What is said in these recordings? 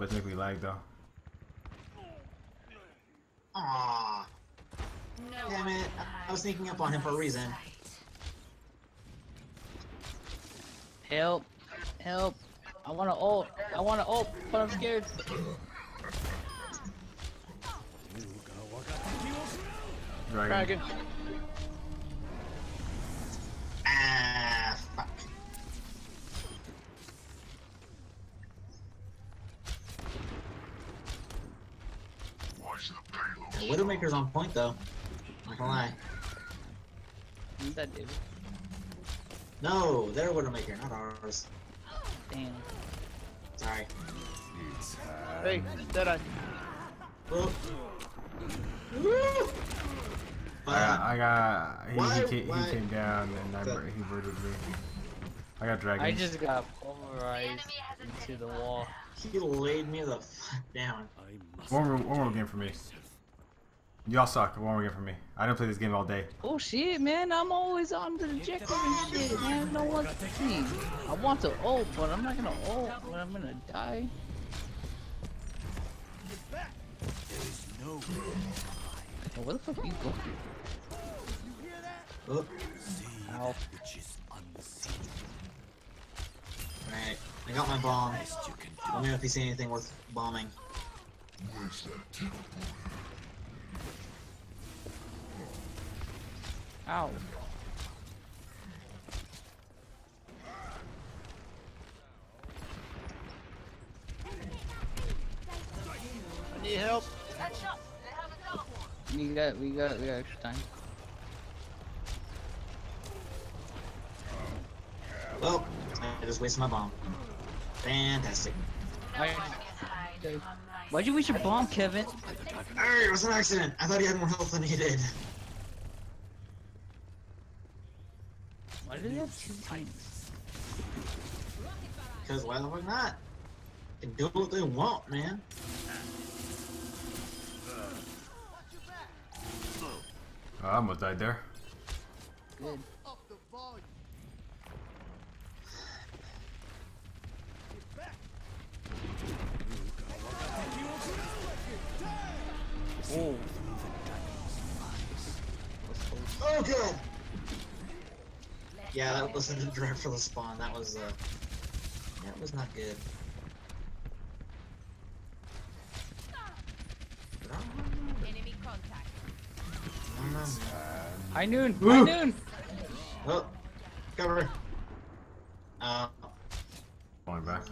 But technically lag though. Aww. No Damn it. I was hide sneaking up on him for a reason. Help! Help! I wanna ult! I wanna ult, but I'm scared. Dragon. Dragon. Ah, Widowmaker's on point though. Not gonna lie. Who's that dude? No, their Widowmaker, not ours. Damn. Sorry. Hey, Deadeye. Whoa. Woo! I got, I got, he, he, came, he came down and I, he murdered me. I got dragons. I just got pulverized into the wall. he laid me the fuck down. One more, one more game for me. Y'all suck. One more game for me. I didn't play this game all day. Oh shit, man! I'm always on the objective and shit, man. No one see. I want to ult, but I'm not gonna ult when I'm gonna die. Oh, where the fuck are you go? Oh, Ow. alright. I got my bomb. Let me know if you see anything worth bombing. Ow. I need help. We got, we got, we got extra time. Well, I just wasted my bomb. Fantastic. No I- one can hide Okay. from my Why'd you waste your bomb, Kevin? Hey, it was an accident. I thought he had more health than he did. Why do they have two tanks? Because why the fuck not? They do what they want, man. Ah, oh, I almost died there. Good. Oh. Oh, good. Yeah, that wasn't a direct for the spawn. That was, uh, that was not good. enemy contact. High noon! Woo! High noon! Oh, cover. Uh, Going back.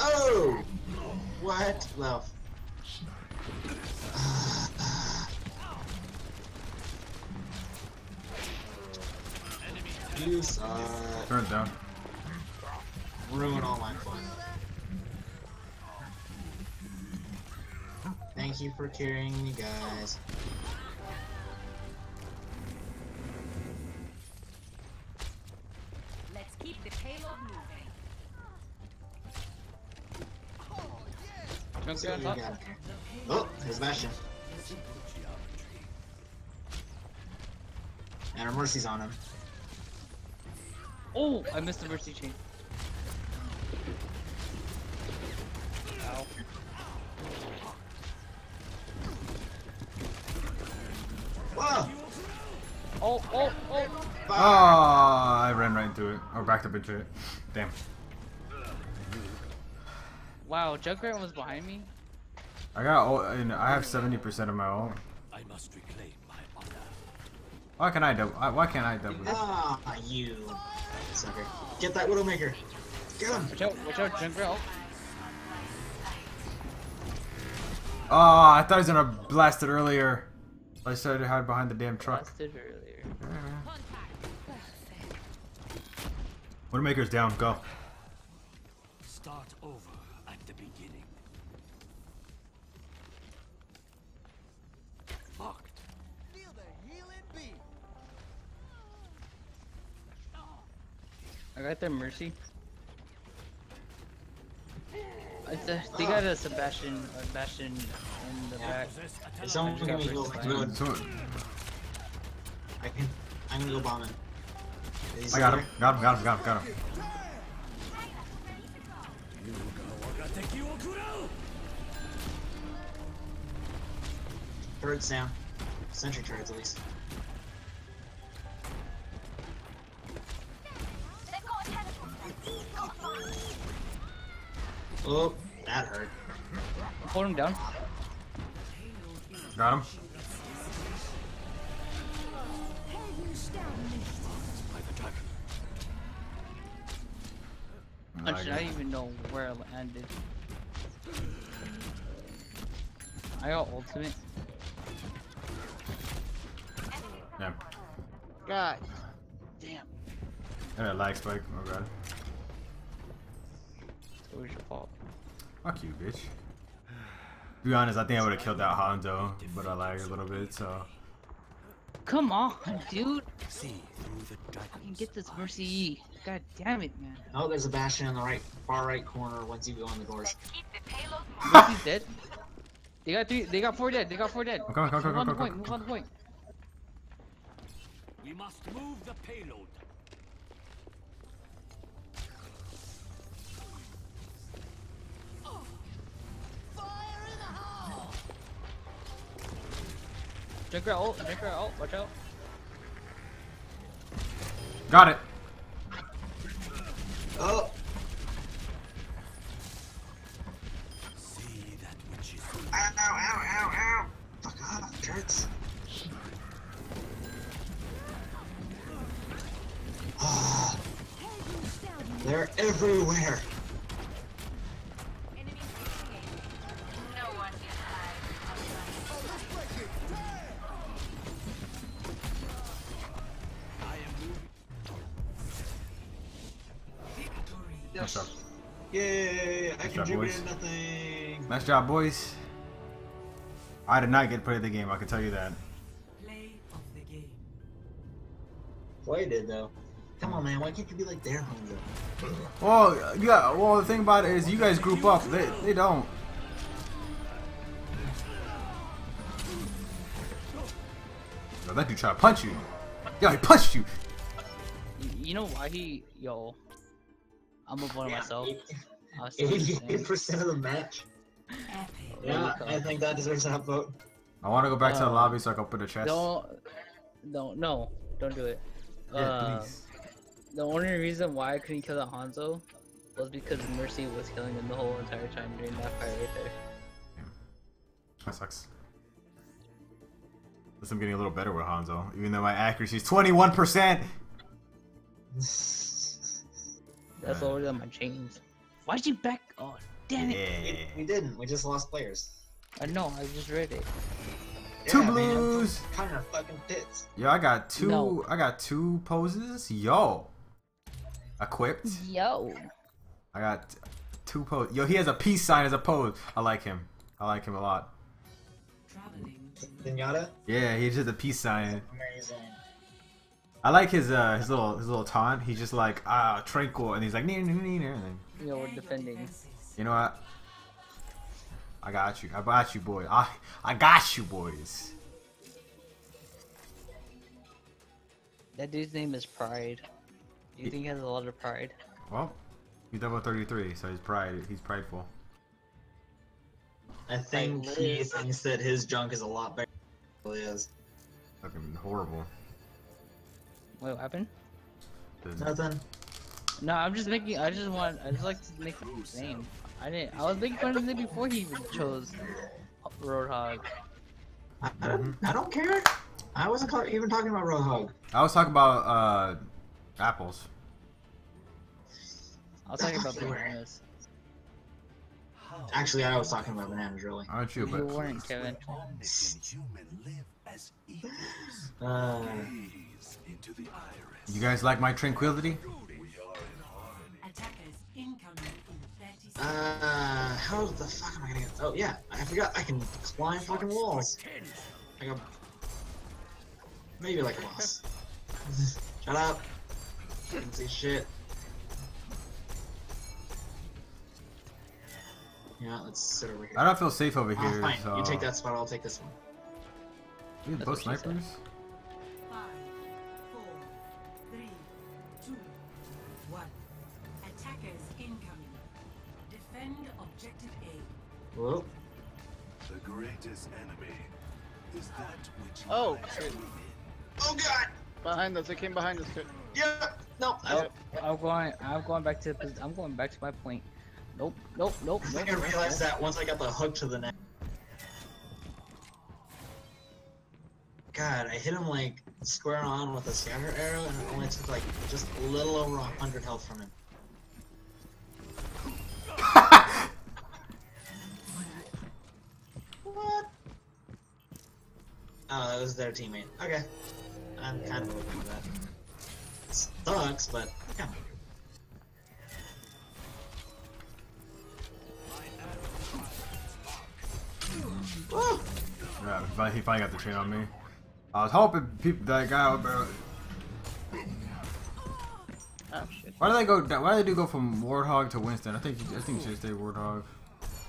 Oh! What? Well. You suck. Uh, Turn it down. Ruin all my fun. Thank you for carrying me, guys. Let's keep the payload moving. Junk See what on we top. got. Oh, there's Bastion. And our mercy's on him. Oh, I missed the mercy chain. Ow. Whoa! Oh, oh, oh! Oh, I ran right into it. Or backed up into it. Damn. Wow, Junkrat was behind me. I got all, and I have 70% of my own. I must reclaim my honor. Why can I double? Why can't I double? Ah, you sucker. Get that Widowmaker. Get him! Watch out, watch out, Junkrat. Oh, I thought he was gonna blast it earlier. I started to hide behind the damn truck. Blasted earlier. Widowmaker's down. Go. I got their mercy. It's a, they got a Sebastian, a Bastion in the back. Possess If someone attack. can give me heals, I can do it. So, I can. I'm gonna go bomb him. Is I he got there? him. Got him. Got him. Got him. Got him. Turrets down. Sentry turrets at least. Oh, that hurt. Hold him down. Got him. By the dragon. Actually, I didn't even know where I landed. I got ultimate. Yeah. God damn. And a lag spike. Oh god. It's your fault. Fuck you, bitch. To be honest, I think I would have killed that Hanzo, but I lagged a little bit, so. Come on, dude. See through the I can get this Mercy E. God damn it, man. Oh, there's a bastion in the right, far right corner once you go on the gorge. Keep the payload Mercy's dead. They got three. They got four dead. They got four dead. I'm coming, come, come, Move on the point. Move on the point. We must move the payload. Drinker ult. Drinker ult. Watch out. Got it. Oh, See that which is ow, ow, ow, ow, ow. Fuck off, turrets. Ah, they're everywhere. Job, boys. Nice job, boys. I did not get played the game, I can tell you that. Play of the game. Play did though. Come on, man. Why can't you be like their Hanzo? Well, you got, well, the thing about it is you guys group up. They, they don't. Yo, that dude tried to punch you. Yo, he punched you. You, you know why he? Yo. I'm a one myself. I was so Eighty-eight insane. percent of the match. Epic. Yeah, I think that deserves an upvote. I want to go back to the Uh, lobby so I can put a chest. Don't. Don't. No. Don't do it. Yeah, Uh, please. The only reason why I couldn't kill that Hanzo was because Mercy was killing him the whole entire time during that fight right there. That sucks. Guess I'm getting a little better with Hanzo, even though my accuracy is 21%. That's Right. lower than my chains. Why'd you back? Oh, damn it! Yeah. we didn't. We just lost players. I know. I just read it. Two Yeah, man. blues. Kind of fucking tits. Yo, I got two. No. I got two poses. Yo, equipped. Yo. I got two pose. Yo, he has a peace sign as a pose. I like him. I like him a lot. Traveling Pinata? Yeah, he's just a peace sign. Amazing. I like his uh his little his little taunt. He's just like ah tranquil, and he's like nee nee nee nee. And know, we're defending. You know what? I got you. I got you, boy. I I got you, boys. That dude's name is Pride. Do you think he has a lot of pride? Well, he's level 33, so he's pride. He's prideful. I think Like, he thinks that his junk is a lot better than it really is. Fucking horrible. Wait, what happened? Nothing. No, I'm just making. I just want. I just like to make him his name. I didn't. I was making fun of him before he even chose Roadhog. I, I, don't, I don't care. I wasn't even talking about Roadhog. I was talking about uh apples. I was talking about bananas. Actually, I was talking about bananas, really. Aren't you? You But weren't, Kevin. human live as eagles. Uh, Gaze into the iris. you guys like my tranquility? Uh, how the fuck am I gonna get? Oh yeah, I forgot I can climb fucking walls. Like a, maybe like a boss. Shut up. Didn't see shit. Yeah, let's sit over here. I don't feel safe over Ah, here. fine. so... You take that spot. I'll take this one. Dude, That's both snipers. said. A. Whoa. The greatest enemy is that which Oh, shit. Oh god! Behind us, it came behind us. Too. Yeah! No, I, Nope. I'm going. I'm going back to. the I'm going back to my point. Nope. Nope. Nope. I Nope. think I realized that once I got the hook to the neck. God, I hit him like square on with a scatter arrow and it only took like just a little over a hundred health from him. what? Oh, that was their teammate. Okay. I'm kind of looking for that. Sucks, but yeah. Woo! Yeah, he finally, he finally got the chain on me. I was hoping people that guy. would- Oh shit. Why do they go? Why do they do go from Warthog to Winston? I think I think you should stay Warthog.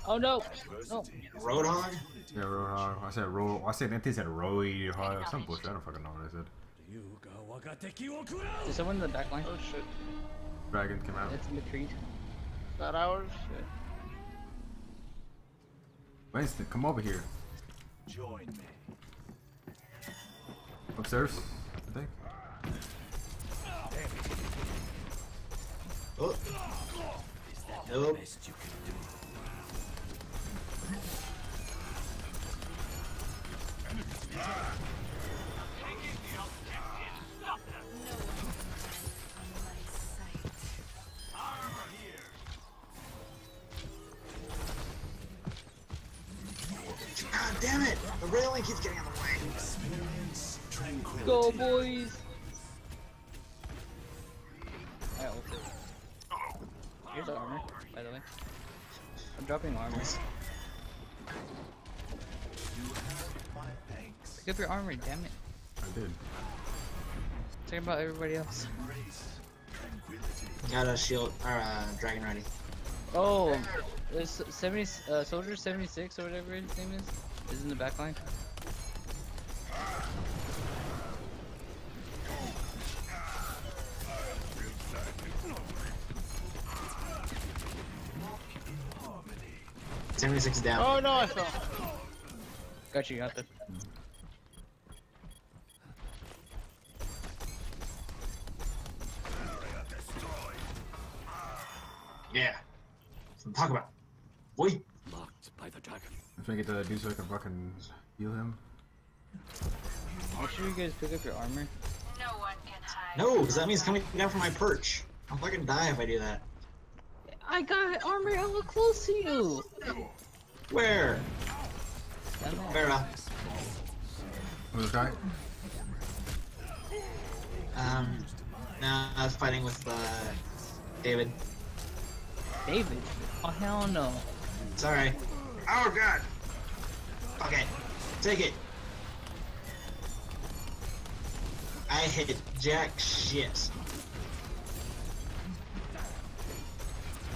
Oh no. No. Roadhog? Yeah, Roadhog. I said Ro. I said I think they said Roadhog. Some bullshit. I don't fucking know what I said. There's someone in the back line. Oh shit. Dragon came out. It's in the creed. That ours? Shit. Winston, come over here. Join me. Upstairs, I think. Oh. Nope. God damn it! The railing keeps getting in the way. Experience tranquility. Go boys. I ulted. Here's armor, by the way. I'm dropping armor. Pick up your armor, damn it. I did. Talking about everybody else. Got a shield, or uh, dragon ready. Oh, there's 70, uh, soldier 76 or whatever his name is, is in the back line. 76 down. Oh no, I fell. Got you, got the. Yeah. That's what I'm talking about. Boy. Locked by the dragon. I'm trying to get to dude so I can fucking heal him. Make sure you guys pick up your armor. No one can hide. No, because that means coming down from my perch. I'll fucking die if I do that. I got armor hella close to you. Where? Down there. Where? uh, Who's this guy? Um, no, I was fighting with, uh, David. David. Oh hell no. Sorry. Oh god. Okay. Take it. I hit jack shit.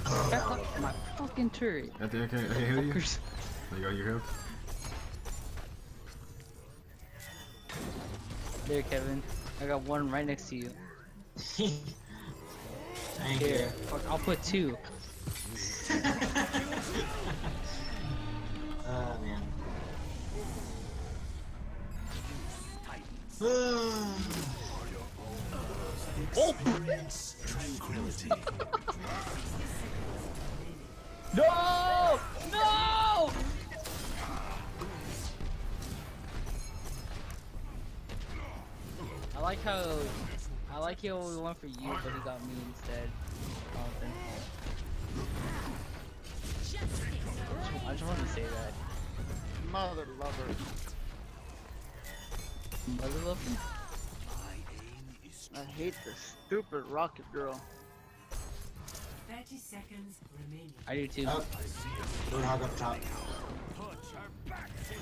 Oh, Back up my fucking turret. I think I can, I heal you. Fuckers. There you go, you're healed. There, Kevin. I got one right next to you. Thank Here, you. fuck, I'll put two. oh man. Experience tranquility. No! No! I like how I like how we went for you, but he got me instead. Jonathan. I just wanted to say that. Mother lover. Mother love him? My aim is I hate this stupid rocket girl. 30 seconds remaining. I do too. Oh, Roadhog up top. Ten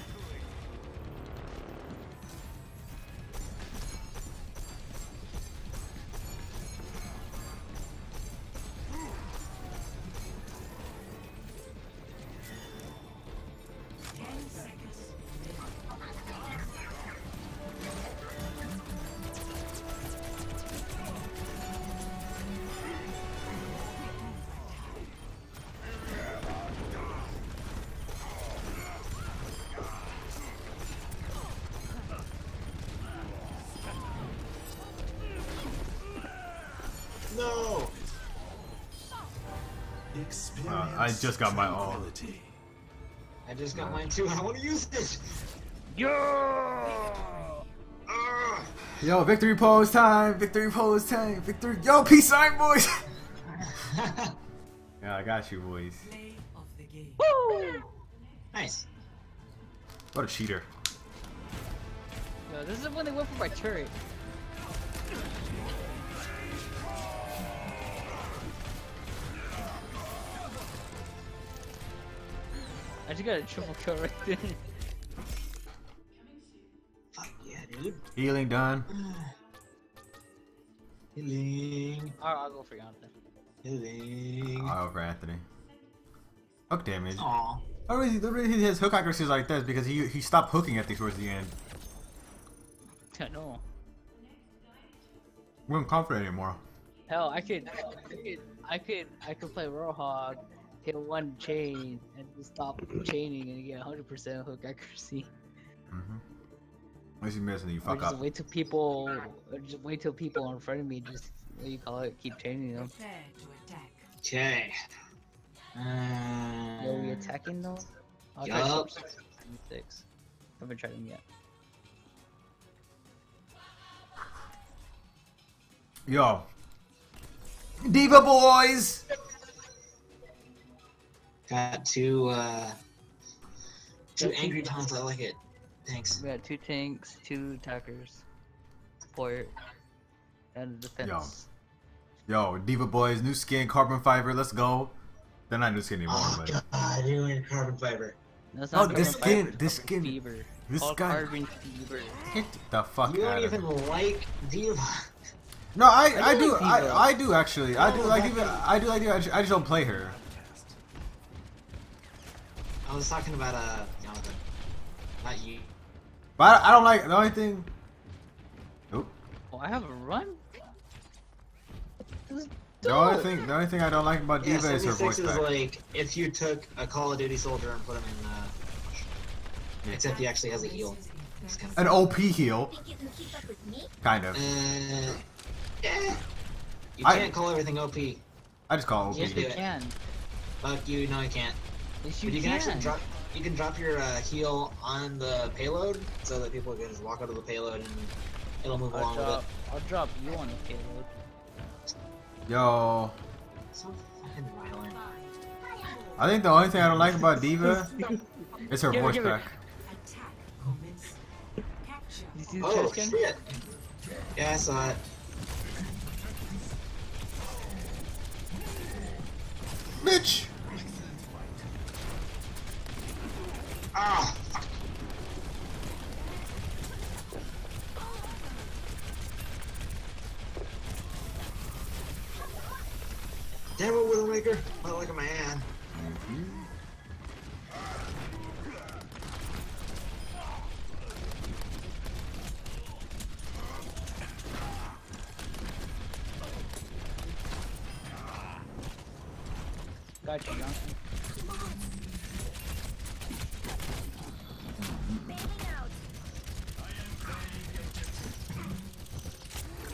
just got my all. tranquility. I just got mine too. I want to use this. Yo! Ugh. Yo, victory pose time! Victory pose time! Victory! Yo, peace sign, boys! yeah, I got you, boys. Play of the game. Woo! nice. What a cheater. Yo, this is when they went for my turret. I just got a triple kill right there. Fuck yeah, dude. Healing done. Healing. Alright, I'll go for Jonathan. Healing. Oh, for Anthony. Hook damage. Aw. Oh, the reason, the reason his hook accuracy is like this because he he stopped hooking at these towards the end. I know. We don't confident anymore. Hell, I could, I could, I could, I could play Roadhog, hit one chain, and just stop chaining and you get 100% hook accuracy. Mm-hmm. Unless you miss and you Or fuck just up. wait till people, just wait till people in front of me just, what do you call it, keep chaining them. Prepare to attack. Are we Uh, attacking though? I'll try Yup. Sub six. Haven't tried them yet. Yo. Diva boys! Got two, uh, two angry taunts. I like it. Thanks. We got two tanks, two attackers, support, and defense. Yo, yo, Diva boys, new skin, carbon fiber, let's go. They're not new skin anymore, Oh but. god, you in carbon fiber. That's Oh, not this skin- fiber, this skin- Fever. this Called guy- Carbon fever. Get the fuck You out don't of even here. like Diva. No, I, I I, do do, like I, I do actually. I do like that- Diva. I do like Diva. I just don't play her. I was talking about, uh, Jonathan. Not you. But I, I don't like the only thing. Nope. Oh, I have a run. The only thing, the only thing I don't like about Yeah, is her 76 voice is crack. like if you took a Call of Duty soldier and put him in, uh, except he actually has a heal. Kind of, An OP heal, Think you can keep up with me? kind of. uh, yeah. You can't call everything OP. I just call it Yes, OP. we do it. can. Fuck you, no, I can't. Yes, you But you can can. actually drop. You can drop your uh, heal on the payload so that people can just walk out of the payload and it'll move I'll along with it. I'll drop you on the payload. Yo, So fucking violent. I think the only thing I don't like about Diva is her Give voice give it. crack. Attack commence. Capture. You Oh shit! Yeah, I saw it. Bitch. Ah! Damn it, Widowmaker! Not like a man. Got you, Johnson.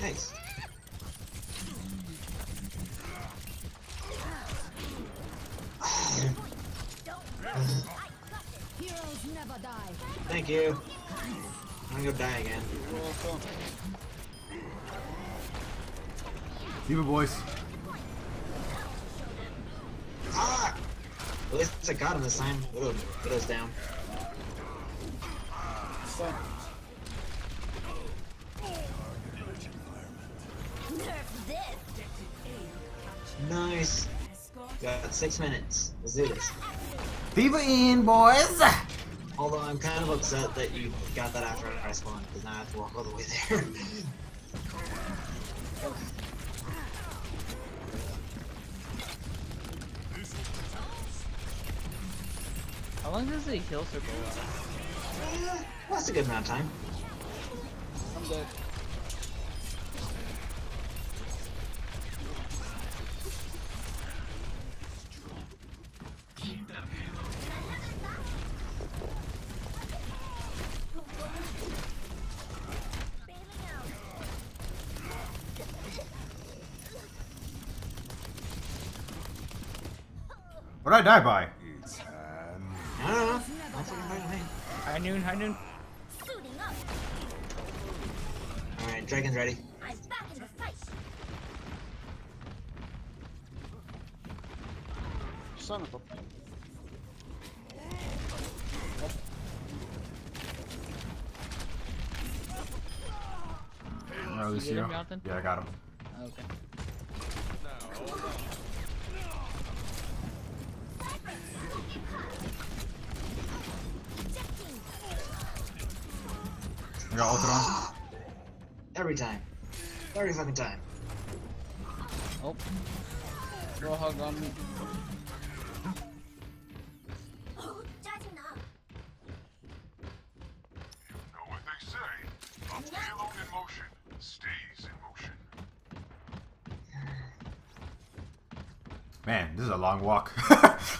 Nice. Heroes never die. Thank you. I'm gonna go die again. Diva boys. Ah! At least I got him this time. Widow, Widow's down. Nice. Got six minutes. Let's do this. Diva in, boys. Although I'm kind of upset that you got that after I spawned, because now I have to walk all the way there. How long does the heal circle last? Eh, That's a good amount of time. I'm good. What did I die by? It's hand. I don't know. Not fucking fine with me. High noon, high noon. Alright, dragon's ready. I'm back in the fight. Son of a. Where are You oh, get Lucio? Yeah, I got him. Okay. I got on. Every time. Every fucking time. Oh. Throw hug on me. Man, this is a long walk.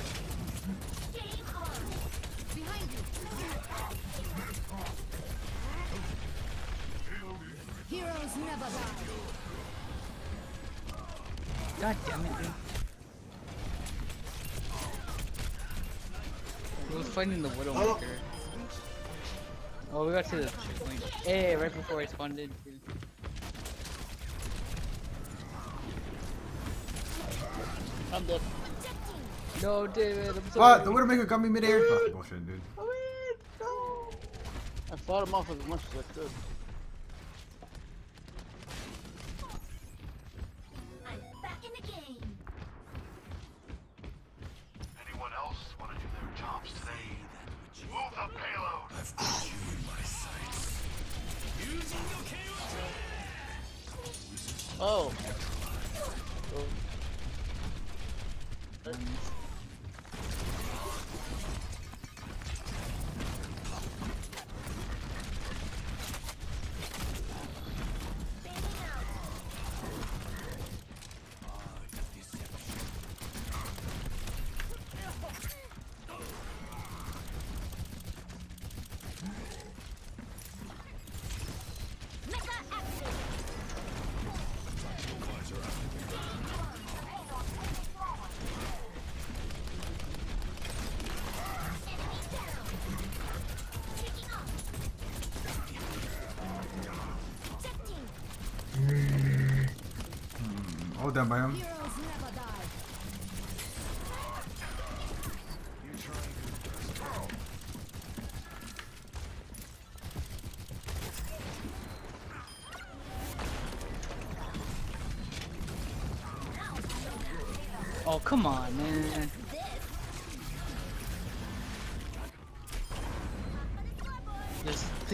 God damn it, dude. He was fighting the Widowmaker. Oh, we got to the checkpoint. Hey, right before I spawned in. too. I'm dead. No, David, I'm sorry. what? The Widowmaker got me midair? Fuck bullshit, dude. I fought him off as much as I could.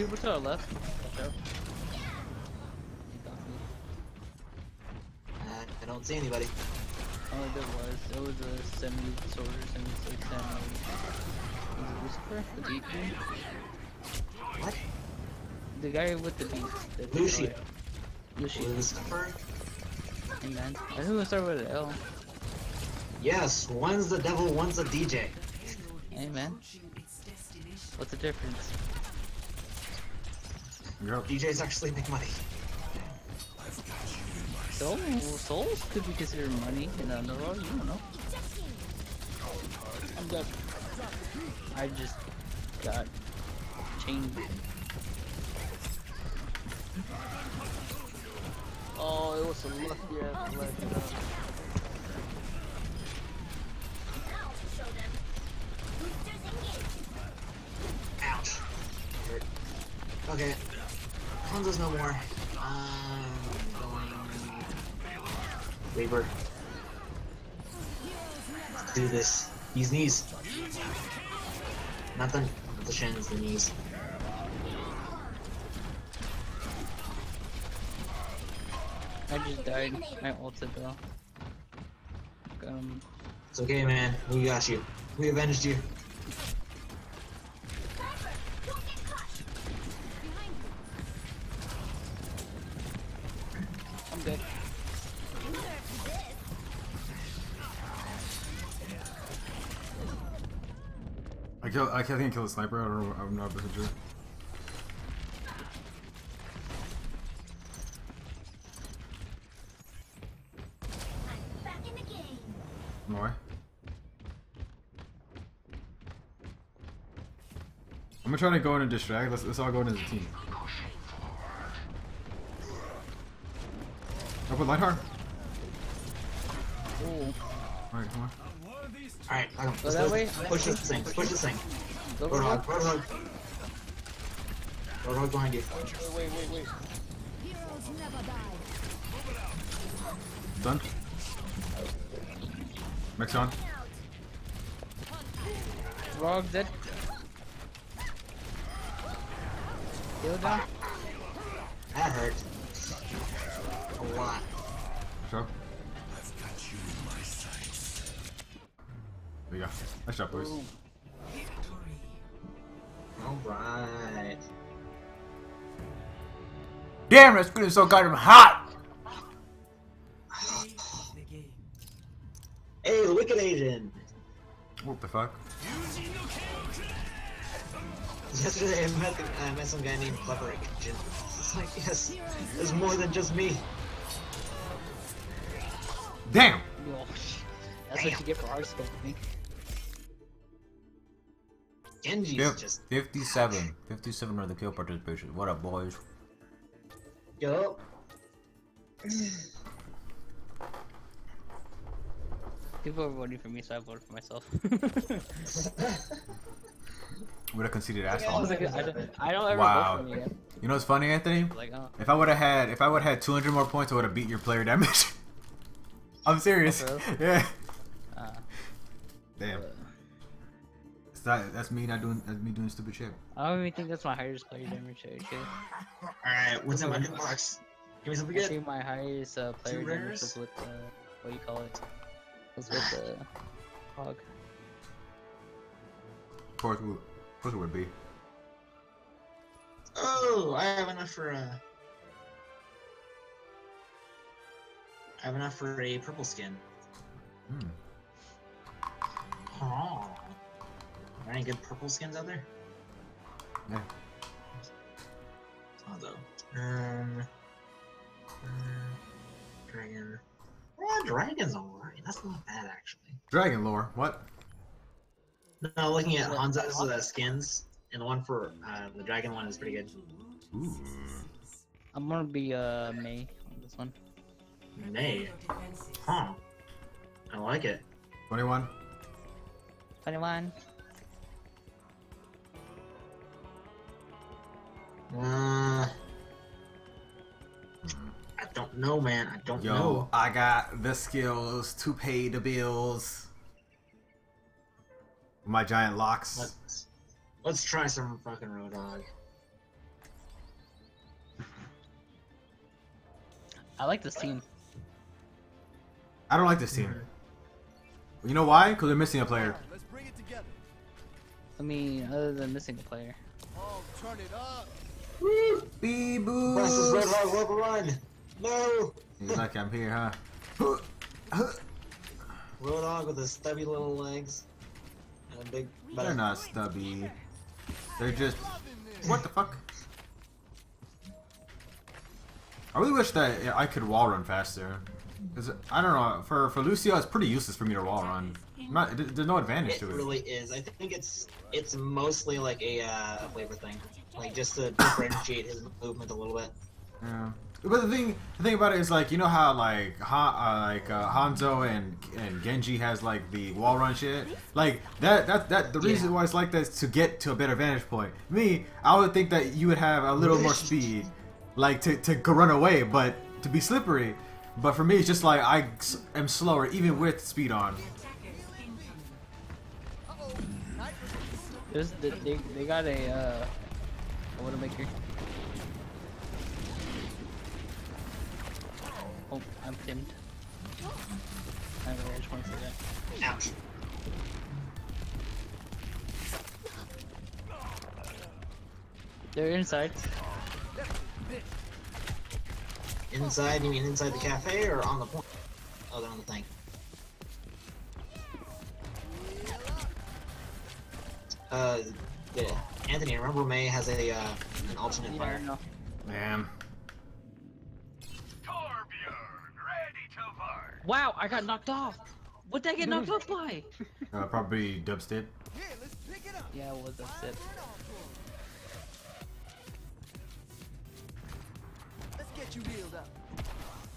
There's people to our left. Watch out. He got me. Uh, I don't see anybody. Oh, there was. There was a 70 soldier, 76, 70. Was it Lucifer? The beat dude? What? The guy with the beat. that Lucio. destroyed- Lucio. Lucifer? Hey, man. I think we'll start with an L. Yes, one's the devil, one's the DJ. Hey, man. Launching its destination. What's the difference? DJs actually make money. Souls, souls could be considered money in the underworld. You don't know. I'm dead. I just got chained. Oh, it was a lucky ass leg. Now to show them. Boosters engaged. Ouch. Hurt. Okay. Hanzo's no more. Um, going. Reaper. Let's do this. These knees. Not the, not the shins, the knees. I just died. I ulted though. Him. It's okay, man. We got you. We avenged you. I kill. I think I killed a sniper. I don't know. I'm not percent sure. I'm back in the game. More. I'm gonna try to go in and distract. Let's, let's all go in as a team. Up with Lightheart. Ooh. Alright, come on. Alright, um, Go that way? Push this thing. Push this thing. Go, go, go. Roadhog, Roadhog. Roadhog behind you. Wait, wait, wait, wait. Heroes never die. Done. Max on. Rogue dead. Kill down. Damn, that's getting so goddamn hot. Play of the game. Hey, Wicked Agent! What the fuck? Yesterday I met, the, I met some guy named Clever Agent. It's like, yes, there's more than just me. Damn. Yo, That's what you get for hard scoping. Genji's Yep. just, 57. 57 are the kill participation. What up, boys? Yo. People are voting for me, so I voted for myself. What a conceited I, asshole. was I, don't, I don't ever Wow. vote for me. You know what's funny, Anthony? Like, oh. If I would have had, if I would have had 200 more points, I would have beat your player damage. I'm serious. Oh, Yeah. Uh, Damn. It's not, that's me not doing. That's me doing stupid shit. I don't even think that's my highest player damage. Actually, Alright, what's in my new box? Give me something I good. think my highest uh, player damage rares? was with uh, what do you call it? Was with the hog. Of course, we, of course it would be. Oh, I have enough for uh I have enough for a purple skin. Hmm. Oh. Are any good purple skins out there? Yeah. Oh, though. Um, uh, dragon. Oh, dragon's alright. That's not bad, actually. Dragon lore. What? No, looking at Hanzo's uh, skins, and the one for uh, the dragon one is pretty good. Ooh. I'm gonna be uh Mei on this one. Mei. Huh. I like it. 21. Twenty-one. Uh, I don't know, man. I don't Yo, know. I got the skills to pay the bills. My giant locks. Let's let's try some fucking Roadhog. I like this team. I don't like this team. You know why? Because they're missing a player. Let's bring it together. I mean, other than missing a player. Oh, turn it up. Bee Press this boos. Roadhog, Rope run! No! He's like, I'm here, huh? Roadhog with his stubby little legs. And a big They're not stubby. They're just. What the fuck? I really wish that I could wall run faster. Cause I don't know. For for Lucio, it's pretty useless for me to wall run. Not. There's no advantage It to it. really is. I think it's it's mostly like a, uh, a flavor thing. Like just to differentiate his movement a little bit. Yeah. But the thing, the thing about it is like you know how like ha, uh, like uh, Hanzo and and Genji has like the wall run shit. Like that that that the reason Yeah. why it's like that is to get to a better vantage point. Me, I would think that you would have a little more speed, like to to run away, but to be slippery. But for me, it's just like I am slower even with speed on. There's they they got a uh a Widowmaker. Oh, I'm pinned. I just want to say that. Ouch. They're inside. Inside, you mean inside the cafe or on the point? Oh, they're on the thing. Uh, yeah. Anthony, remember Mei has a uh, an alternate Yeah, fire. no. Man. Torbjorn, ready to work. Wow, I got knocked off. What did I get knocked off by? Uh, probably dubstep. Here, let's pick it up. Yeah, it was upset. Let's get you healed up.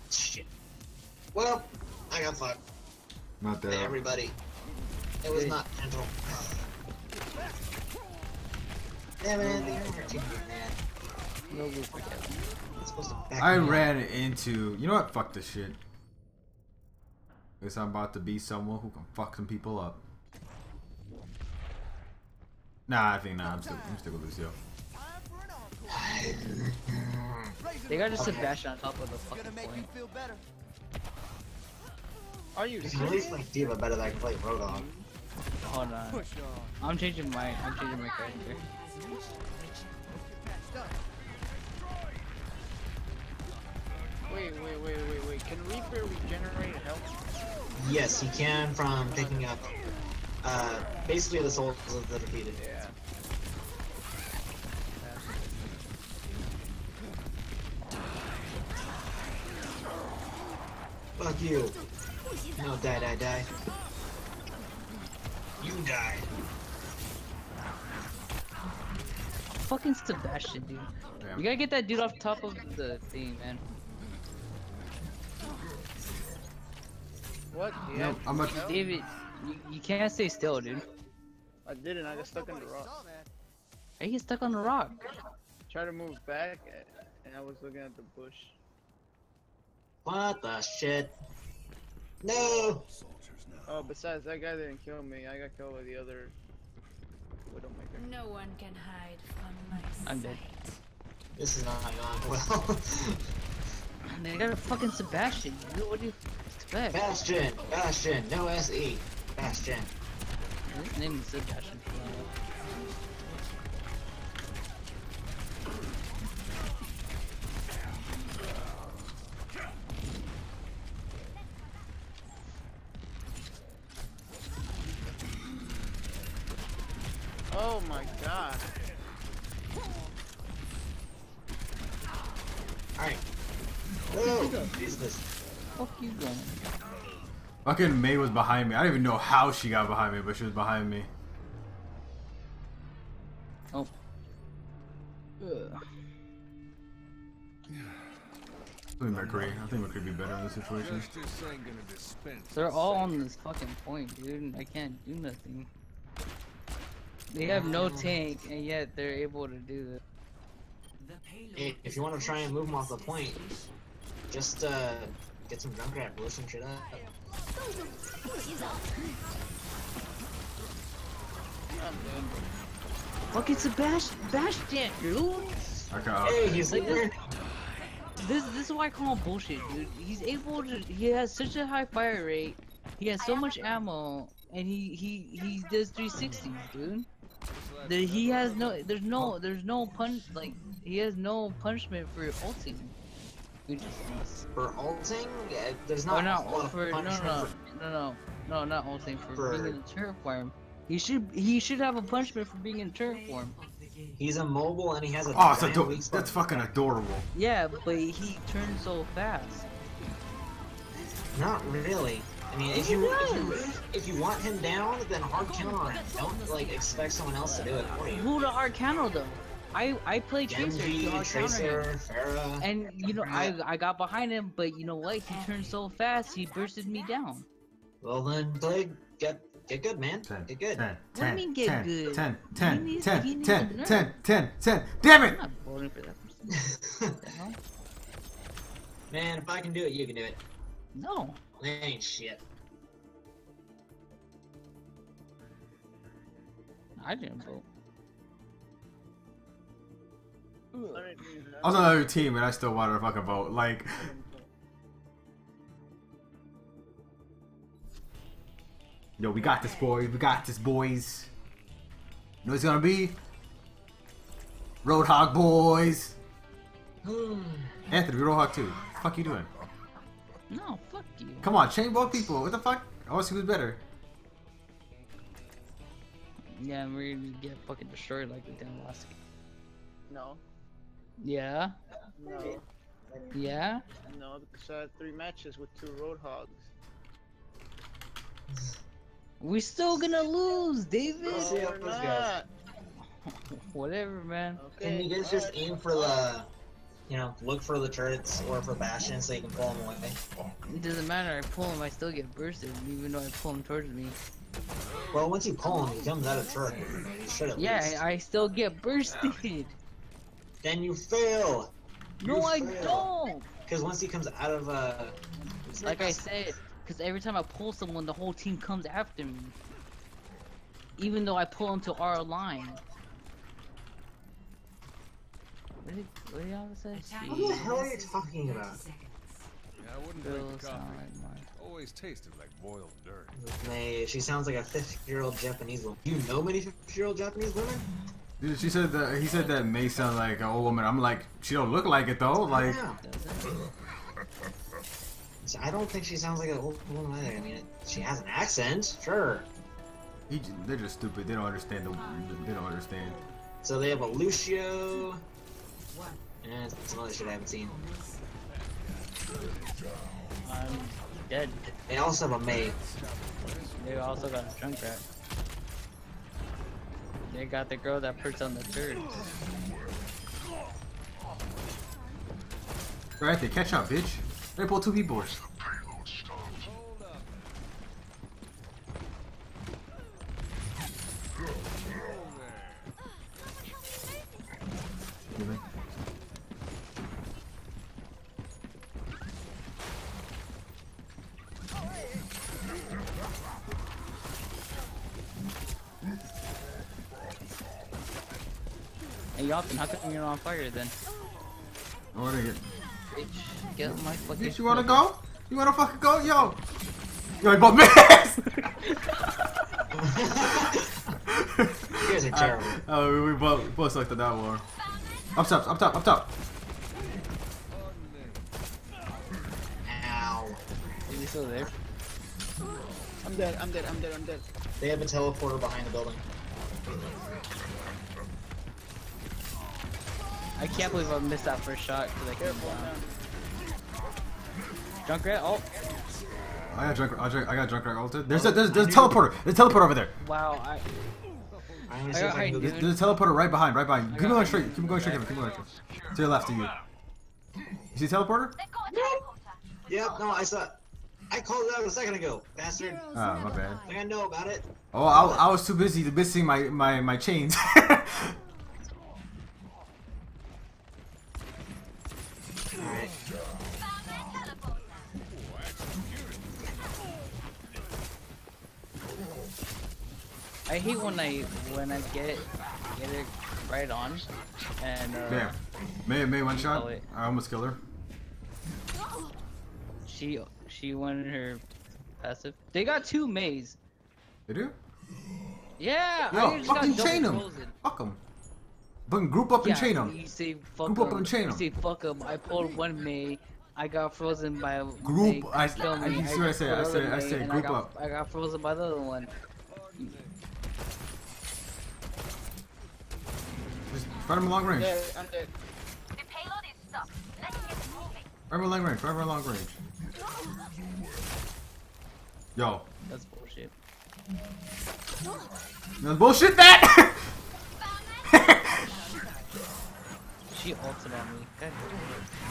Shit. Well, I got fucked. Not that. Everybody. It was not gentle. Damn it, Anthony, you're hurting me, man. No loop again. It's supposed to back I ran into. You know what? Fuck this shit. Guess I'm about to be someone who can fuck some people up. Nah, I think nah. I'm still, I'm still with Lucio. Time for an encore. Raise They got up. just Sebastian on top of the It's fucking gonna make you feel better. Are you If you at least like D.Va better than I can play Roadhog. Hold on. I'm changing my I'm changing my character. Wait, wait, wait, wait, wait. Can Reaper regenerate health? Yes, he can from picking up uh, basically the souls of the defeated. Yeah. Fuck you. No, die, die, die. You die. Fucking Sebastian, dude. Damn. You gotta get that dude off top of the thing, man. What? No, Yeah. I'm a. David, you, you can't stay still, dude. I didn't. I got stuck in the rock. Saw that. Hey, you stuck on the rock. Try to move back, and I was looking at the bush. What the shit? No! Oh, besides, that guy didn't kill me. I got killed by the other Widowmaker. No one can hide from my I'm dead. This is not going well. They got a fucking Sebastian, dude. What do you expect? Bastion! Bastion! No SE! Bastion. His name is Sebastian. Oh my god. Alright. No! Jesus. Fuck you going? Fucking Mei was behind me. I don't even know how she got behind me, but she was behind me. Oh. Ugh. I think Mercury. I think Mercury would be better in this situation. They're all on this fucking point, dude. I can't do nothing. They have no tank, and yet they're able to do this. Hey, if you want to try and move them off the point, just uh, get some Junkrat, blow some shit up. Fucking Sebastian, Sebastian, dude. Okay. Hey, he's Like here! This this is why I call him bullshit, dude. He's able to. He has such a high fire rate. He has so much ammo, and he he he does 360s, dude. There, he has no. There's no. There's no punch. Like he has no punishment for ulting. Which For ulting, uh, there's or not, not a lot for no punishment no for- no no no not ulting for, For- being in the turret form. He should he should have a punishment for being in turret form. He's immobile and he has a Oh, it's giant ador- weak spot. that's fucking adorable. Yeah, but he turns so fast. Not really. I mean, if you, if you if you want him down, then hard counter him. Don't like expect someone else to do it for you. Who the hard counter though? I I play Tracer Genji, hard counter him. Tracer, Pharah. And you know, I I got behind him, but you know what? He turned so fast, he bursted me down. Well then, play get get good, man. 10, Get good. 10, do you mean get 10, good? 10, He 10, needs- 10, he needs 10, a nerf. 10, 10, 10. Damn it! I'm not voting for that person. What the hell? man, if I can do it, you can do it. No. They ain't shit. I didn't vote. I was on another team and I still wanted to fucking vote. Like, Yo, we got this, boys. We got this, boys. You know what it's gonna be? Roadhog boys. Anthony, we Roadhog too. Fuck you doing? No, fuck you. Come on, chain both people. What the fuck? I want to see who's better. Yeah, we're gonna get fucking destroyed like we did last game. No, Yeah? no, Yeah? no, because I had three matches with two Roadhogs. We're still gonna lose, David. Let's see we're this not. Whatever, man. Can you guys just aim for the, you know, look for the turrets or for bastions so you can pull them away? It doesn't matter. I pull them, I still get bursted, even though I pull them towards me. Well, once you pull him, he comes out of turret. You should at Yeah, least. I, I still get bursted. Then you fail. No, You I fail. don't. Because once he comes out of uh, Like I said, because every time I pull someone, the whole team comes after me. Even though I pull into our line. What did, what did y'all say? what the hell are you talking about? Yeah, I wouldn't Bill drink coffee. Always tasted like boiled dirt. Mei she sounds like a 50-year-old Japanese woman. Do you know many 50-year-old Japanese women? Dude, she said that he said that Mei sound like an old woman. I'm like, she don't look like it though. Like, Yeah. I don't think she sounds like an old woman either. I mean, she has an accent, sure. he, they're just stupid. They don't understand the. They don't understand. So they have a Lucio. What? Eh, and some other shit I haven't seen. I'm dead. They also have a Mei. They also got a Junkrat. They got the girl that perks on the turds. Right there, catch up, bitch. They pull two people. Hey, Yalton, how come you're on fire then? I wanna get. Bitch, get my fucking. Bitch, you wanna go? You wanna fucking go, yo? Yo, you both missed. You guys are uh, terrible. oh, we, we both we both sucked at that one. Up top, up top, up top. Ow. Is he still there? I'm dead. I'm dead. I'm dead. I'm dead. They have a teleporter behind the building. I can't believe I missed that first shot because I came Careful down. now. Drunk? Oh, I got drunk. I, drunk, I got drunk. right ulted. There's a there's, there's a teleporter. There's a teleporter over there. wow. I, I'm gonna I see got if I can go hide, get dude. There's a teleporter right behind, right behind. Keep got going straight. Keep going straight, Kevin. Keep going straight. To your left of you. You see the teleporter? Yep, no, I saw I called it out a second ago, bastard. Ah, my bad. I think I know about it. Oh, I, I was too busy missing my my my chains. I hate when I when I get get it right on, and uh, Damn. Mei Mei one shot. I almost killed her. she she won her passive. They got two Meis. They do? Yeah, I Yo, fucking chain them. Fuck them. Fucking group up and Yeah, chain them. You say fuck Group up 'em, and chain You 'em. say fuck 'em. I pulled one Mei. I got frozen by a Group- Mei, I- killed I- me. you see what I said? I said- I said and group got, up. I got frozen by the other one. Just fight him long range. Dead. I'm dead. The payload is stuck. Let's get moving. Fight him long range. Fight him long range. Yo. That's bullshit. No bullshit that! She ulted on me. God damn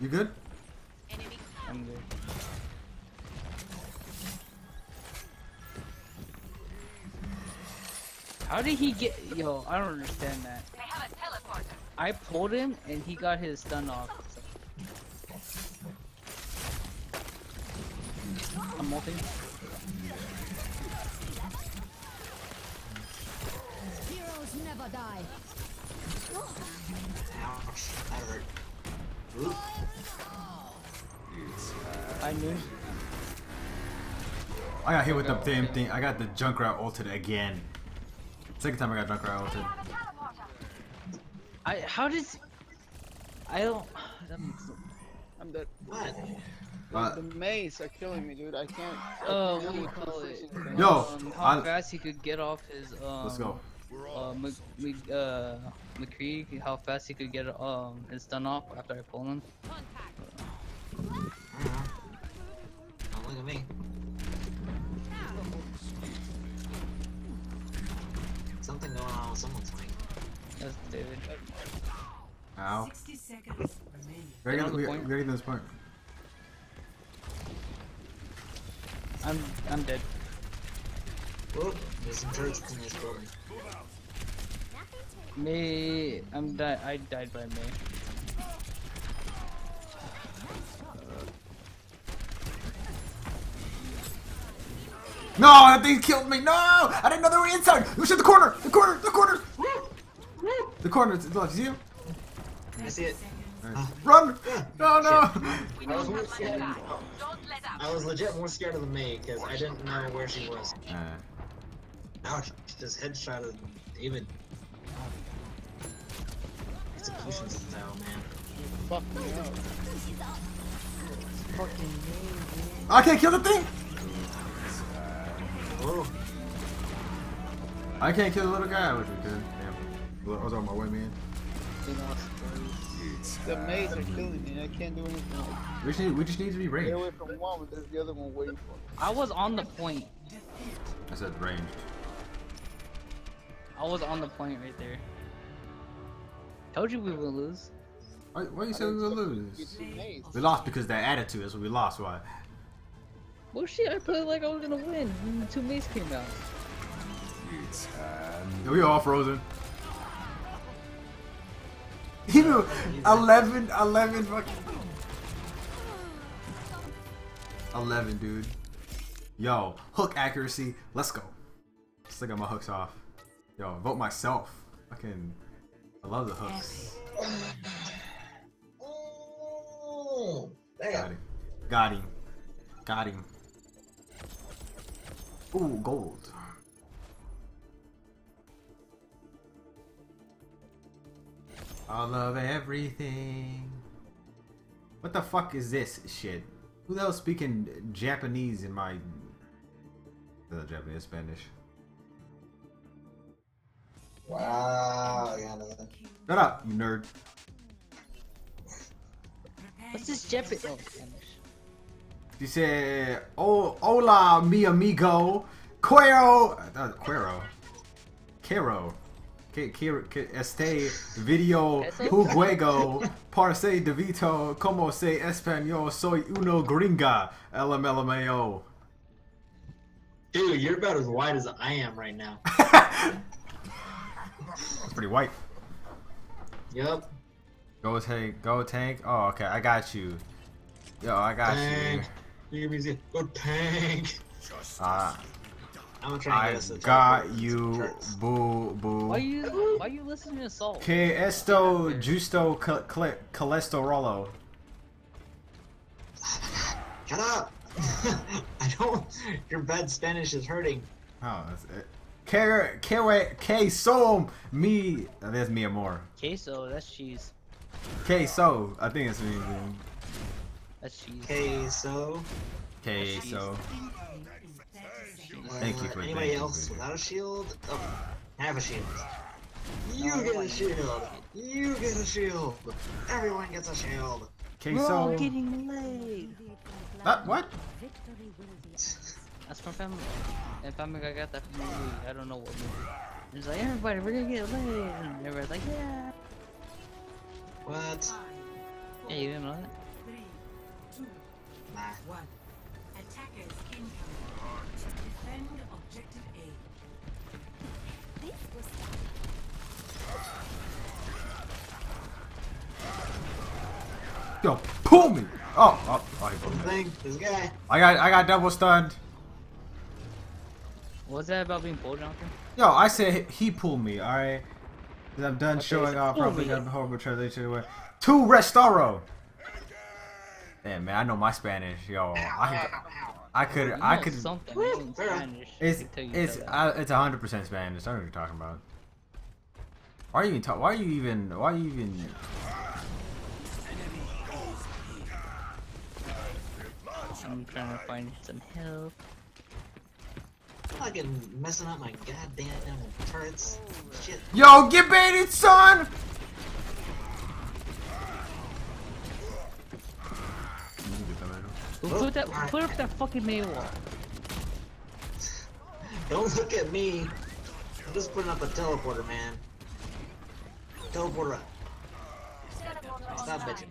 you good? it. I'm good. How did he get? Yo, I don't understand that. They have a teleporter. I pulled him and he got his stun off. I'm multi. Heroes never die. Ouch, that hurt. Oop. I knew. I got hit with the damn thing. I got the Junkrat ulted again. Second time I got Junkrat ulted. I how does I don't that makes no- I'm dead. What? Uh, the Meis are killing me, dude. I can't. I uh what do you call it? Yo, um, how I- fast he could get off his um Let's go. uh, Mc, Mc, uh, McCree, how fast he could get um his stun off after I pull him. I don't look at me. Something going on with someone's mic. That's David. Ow. 60 seconds remaining. We Get on gotta, we, point. we gotta get to this point. I'm I'm dead. Whoop, there's some turrets in this building. May I'm di I died by me. No, that thing killed me. No, I didn't know they were inside. It was the corner. The corner. The corner. The corner. It's left. You see him? I see it. Nice. Run. No, no. I was more scared. time. Don't let up. I was legit more scared of the maid because I didn't know where she was. Uh, Ouch, just headshotted David. Execution style, man. Fuck me up. I can't kill the thing. Oh, I can't kill the little guy. I wish we could. Damn. I was on my way, man. They lost those. The Meis are killing me. I can't do anything. We just need, we just need to be stay ranged. away from one, but there's the other one waiting for me. I was on the point. I said ranged. I was on the point right there. Told you we would lose. Why, why you say we will You lose? We lost because of that attitude. That's what we lost. Why? Well, shit, I played like I was gonna win. when the Two mates came out. We all frozen. You know, 11, 11 fucking. 11, dude. Yo, hook accuracy. Let's go. Still got my hooks off. Yo, vote myself. Fucking. I love the hooks. oh, Got him. Got him. Got him. Ooh, gold. I love everything. What the fuck is this shit? Who the hell speaking Japanese in my... Uh, Japanese, Spanish. Wow, yeah, no, Shut up, you nerd. What's this Jeopardy? Oh, Spanish. Dice, oh, hola, mi amigo. Cuero. Uh, Cuero. Quero. Que, que, que este video Eso? juego parce de Vito como se español soy uno gringa LMLMAO. Dude, you're about as white as I am right now. That's pretty white. Yup. Go tank, go tank. Oh, okay, I got you. Yo, I got Tank. You give me the go tank. you. Uh, I'm gonna try and I get us a got you, Turrets. boo boo. Why you why you listening to Salt? Que esto justo cal- cal- colesterolo. Shut up! I don't. Your bad Spanish is hurting. Oh, that's it. Que, que, que so mi. uh, There's mi amor. Queso, that's cheese. Que so. I think it's me. That's cheese. Okay, so. Que so. uh, Thank you for- anybody thank you else for- without a shield? Oh, have a shield. You No, get I a shield. You get a shield. Everyone gets a shield. Que We're all getting laid. That, what? That's from Family. And Family Guy got that from a movie. I don't know what movie. It's like everybody, we're gonna get laid. And everybody's like, yeah. What? Yeah, you didn't know that? Three, two, Nah. one. Attackers incoming. Defend objective A. Yo, pull me. Oh, oh, oh he pulled me. This guy. I got, I got double stunned. What's that about being pole junker? Yo, I said he pulled me. All right. Cause I'm done Okay, showing off. pull Probably me. got a horrible translation away. To restauro. Damn man, I know my Spanish. Yo, I, I could, You I could. something. In Spanish. I It's can tell you it's that. uh, it's hundred percent Spanish. I don't know what you're talking about. Why are you even talk? Why are you even? Why are you even? I'm trying to find some help. Fucking messing up my goddamn turrets. Shit. Yo, get baited, son! Who put that? who Put up that fucking mail wall. Don't look at me. I'm just putting up a teleporter, man. Teleporter up. Stop bitching.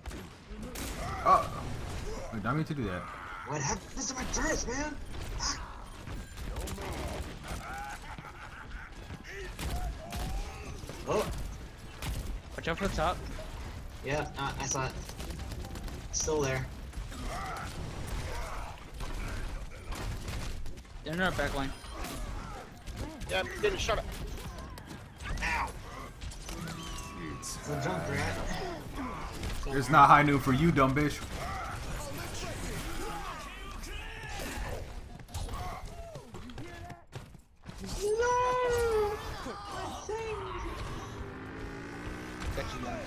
Oh, wait, I mean to do that. What happens to my turrets, man? Oh, Watch out for the top. yeah, uh, I saw it. Still there. They're in our back line. Yeah, didn't shut up. Ow. The Junkrat. It's not high noon for you, dumb bitch. Got you down.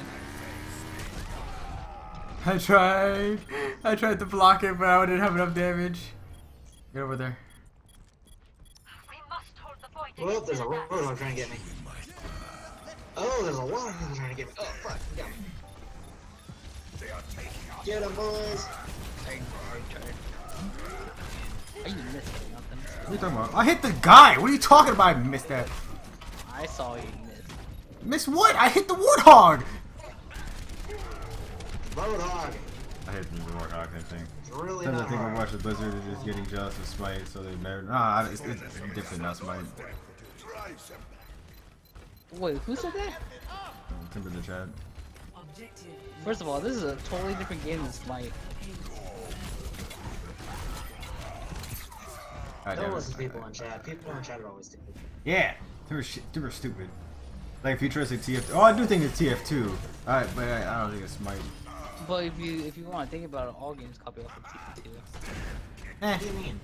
I tried. I tried to block it, but I didn't have enough damage. Get over there. We must hold the point Well, there's a their roadhog trying to get me. Oh, there's a lot of people trying to get me. Oh, fuck. Got me. Get him, boys. I, I tried. I you missed it, nothing. What are you talking about? I hit the guy. What are you talking about? I missed that. I saw you miss. Miss what? I hit the warthog. Roadhog. I hit the warthog. Same thing. It's really Sometimes I not think I'm hard. watching Blizzard is just getting jealous of Smite, so they never. Nah, it's, it's different now. Smite. Wait, who said that? Timber in the chat. Objective First of all, this is a totally different game than Smite. God Don't damn it. listen to people in chat. People in chat are always stupid. Yeah, Timber's, shi- Timber's stupid. Like futuristic TF. Oh, I do think it's TF2. Alright, but I, I don't think it's Might. But if you if you want to think about it, all games copy off of TF2. Eh. What do you mean?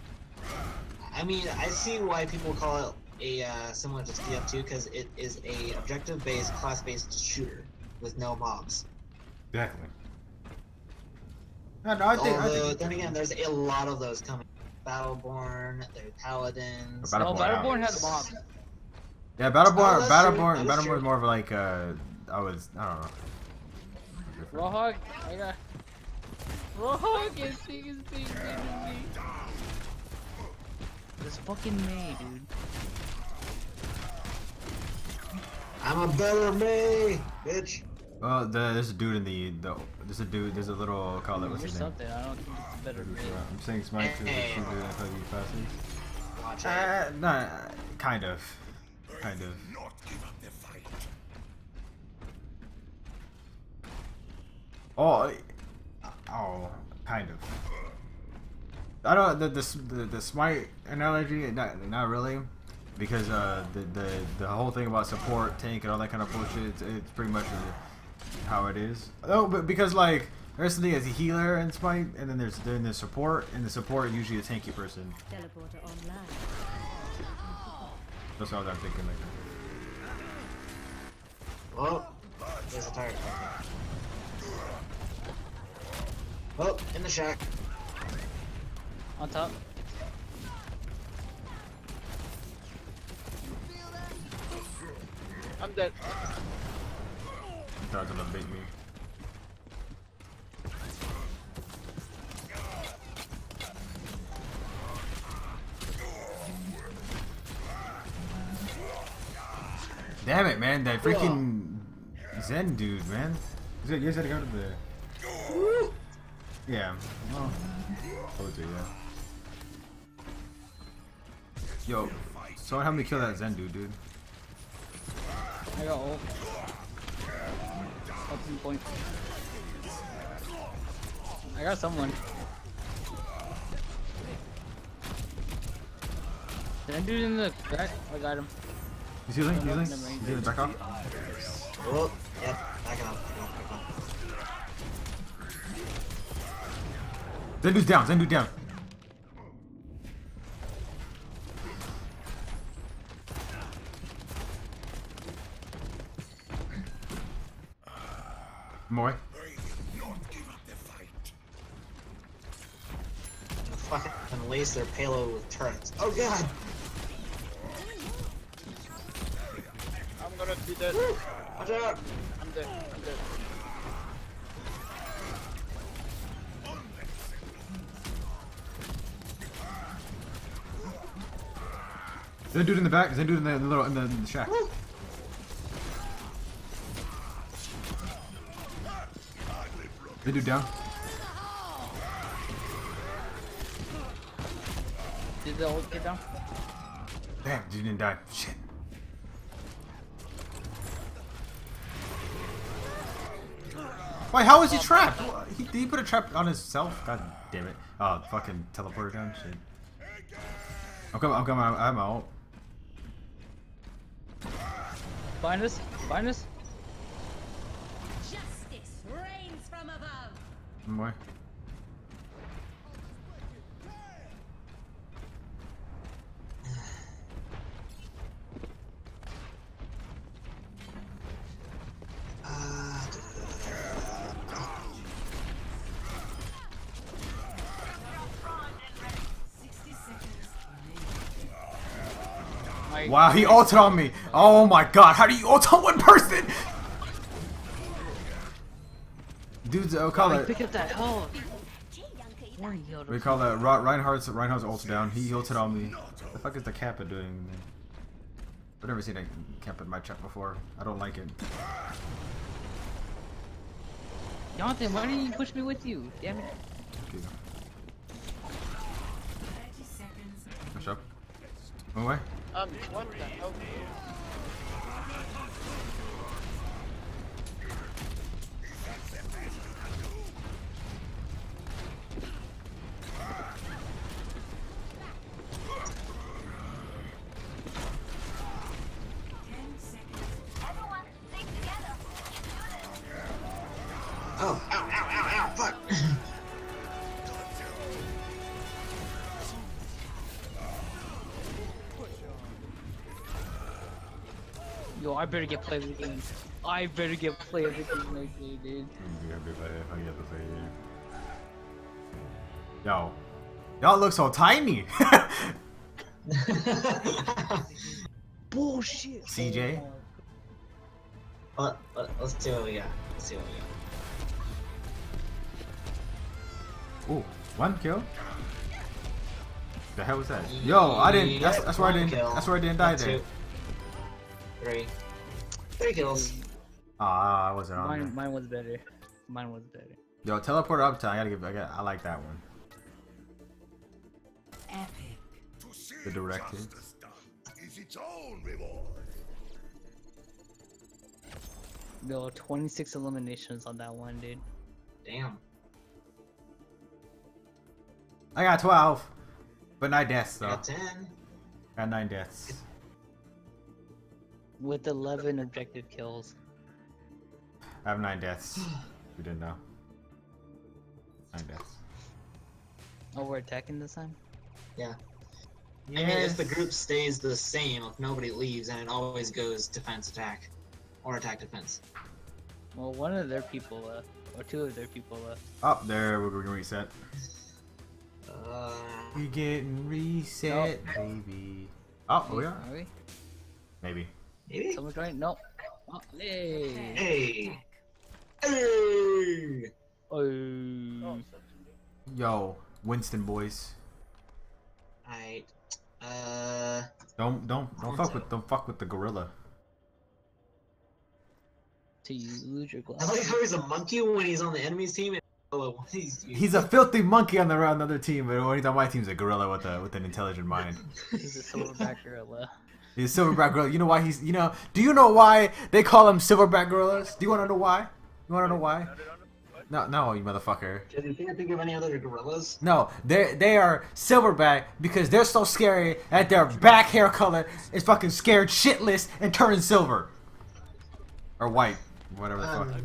I mean, I see why people call it a uh, similar to TF2 because it is a objective-based, class-based shooter with no mobs. Exactly. No, no, I think. I Although, think then again, there's a lot of those coming. Battleborn, they're Paladins. Battleborn, No, yeah. Battleborn has mobs. yeah, Battleborn. Oh, that's true, Battleborn. Battleborn true. is more of like uh, I was. I don't know. Roadhog, I got. Roadhog is big as big as me. This fucking me, dude. I'm a better me, bitch. Well, the, there's a dude in the the. There's a dude. There's a little call that There's what's his name. something. I don't think it's better than. I'm saying Smite to the Hey. shooter that's how you pass. Watch Uh, out. nah, kind of, kind of. Not give up the fight. Oh, oh, kind of. I don't the the the, the smite analogy. Not not really, because uh the the the whole thing about support tank and all that kind of bullshit. It's, it's pretty much uh, how it is. Oh, but because like there's something as a healer and smite, and then there's then there's support, and the support is usually a tanky person. Teleporter online. That's what I'm thinking. Like, Oh, there's a tire. Oh, in the shack. On top. I'm dead. Trying to bait me. Damn it, man! That freaking Zen dude, man. You guys gotta go to the. Yeah. I would say yeah. Yo, someone help me kill that Zen dude, dude. I got ult. Open point. I got someone. That dude in the back. I got him. You see Link? You Never see Link? You see the back off? Oh, yep, back out, back out, back out. Zen dude's down. Zen dude down. More. Fucking lace their payload with turrets. Oh god! I'm gonna be dead. Watch out! I'm dead. I'm dead. Is that dude in the back? Is that dude in the, in the little in the, in the shack? That dude down. Did the ult get down? Damn, dude didn't die. Shit. Wait, how was he trapped? He, did he put a trap on himself? God damn it. Oh, fucking teleporter down. Shit. I'm coming, I'm coming, I have my ult. Find us. Find us. Wow, he ulted on me. Oh my god, how do you ult on one person? Dude's, uh, call Oh, it. pick up that health. We call that Ro- Reinhardt's Reinhardt's ult down. He ulted on me. What the fuck is the Kappa doing? I've never seen a Kappa in my chat before. I don't like it. Jonathan, why didn't you push me with you? Damn it. Okay. Push up. One way. Um, what the hell? I better get play of the game. I better get play of the game like me, dude. Yo. Y'all look so tiny. Bullshit. CJ. Let, let, let's see what we got. Let's see what we got. Ooh, one kill. The hell was that? Yo, I didn't. That's, that's where I didn't. kill. That's where I didn't die Two. there. Three. Three kills. Ah, I wasn't on Mine, there. mine was better. Mine was better. Yo, teleporter up time. I gotta give. I, got, I like that one. Epic. The direct hit. Is its own reward. Yo, 26 eliminations on that one, dude. Damn. I got 12, but nine deaths though. Got 10. Got nine deaths. With 11 objective kills. I have nine deaths. you didn't know. Nine deaths. Oh, we're attacking this time? Yeah. I mean, if the group stays the same, if nobody leaves, and it always goes defense attack. Or attack defense. Well, one of their people left. Or two of their people left. Up there, we're gonna reset. Uh, We getting reset, baby. Oh, we are. Are we? Maybe. Maybe? Someone's right? Nope. Oh, hey. Hey! Hey! Oh. Yo, Winston boys. Alright. Uh. Don't don't don't fuck with don't fuck with the gorilla. Till you lose your I like how he's a monkey when he's on the enemy's team, and oh, he's, He's a filthy monkey on the on the other team, but when he's on my team, he's a gorilla with a with an intelligent mind. He's a silverback gorilla. He's a silverback gorilla. You know why he's you know? Do you know why they call him silverback gorillas? Do you want to know why? You want to know why? No, no, you motherfucker. You think I think of any other gorillas? No, they they are silverback because they're so scary that their back hair color is fucking scared shitless and turning silver or white, whatever the fuck. Um,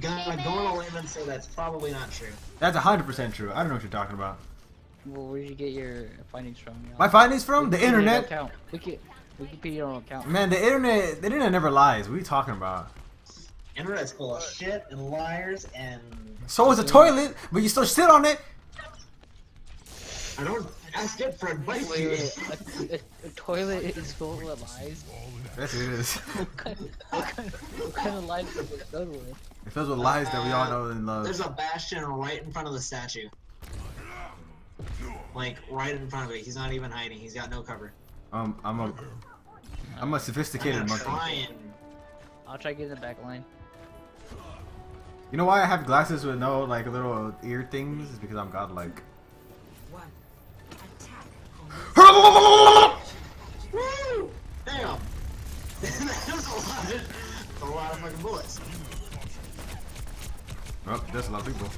gonna go on a limb and say that's probably not true. That's hundred percent true. I don't know what you're talking about. Well, where'd you get your findings from? you know? My findings from the Wikipedia internet. Account. Wiki, Wikipedia don't count. Man, the internet, the internet never lies. What are you talking about? Internet's full of shit and liars and. So is a toilet, but you still shit on it. I don't ask it for advice. Wait, wait, a, a, a toilet is full of lies. Yes, it is. What kind, what kind, what kind of lies is it filled with? It fills with lies that we all know and love. There's a bastion right in front of the statue. Like right in front of it. He's not even hiding. He's got no cover. Um, I'm a, I'm a I'm sophisticated gonna monkey. try and. I'll try getting the back line. You know why I have glasses with no like little ear things? Is because I'm godlike. One. Attack. Woo! Damn! that was a lot. Of, a lot of fucking bullets. Oh, that's a lot of people.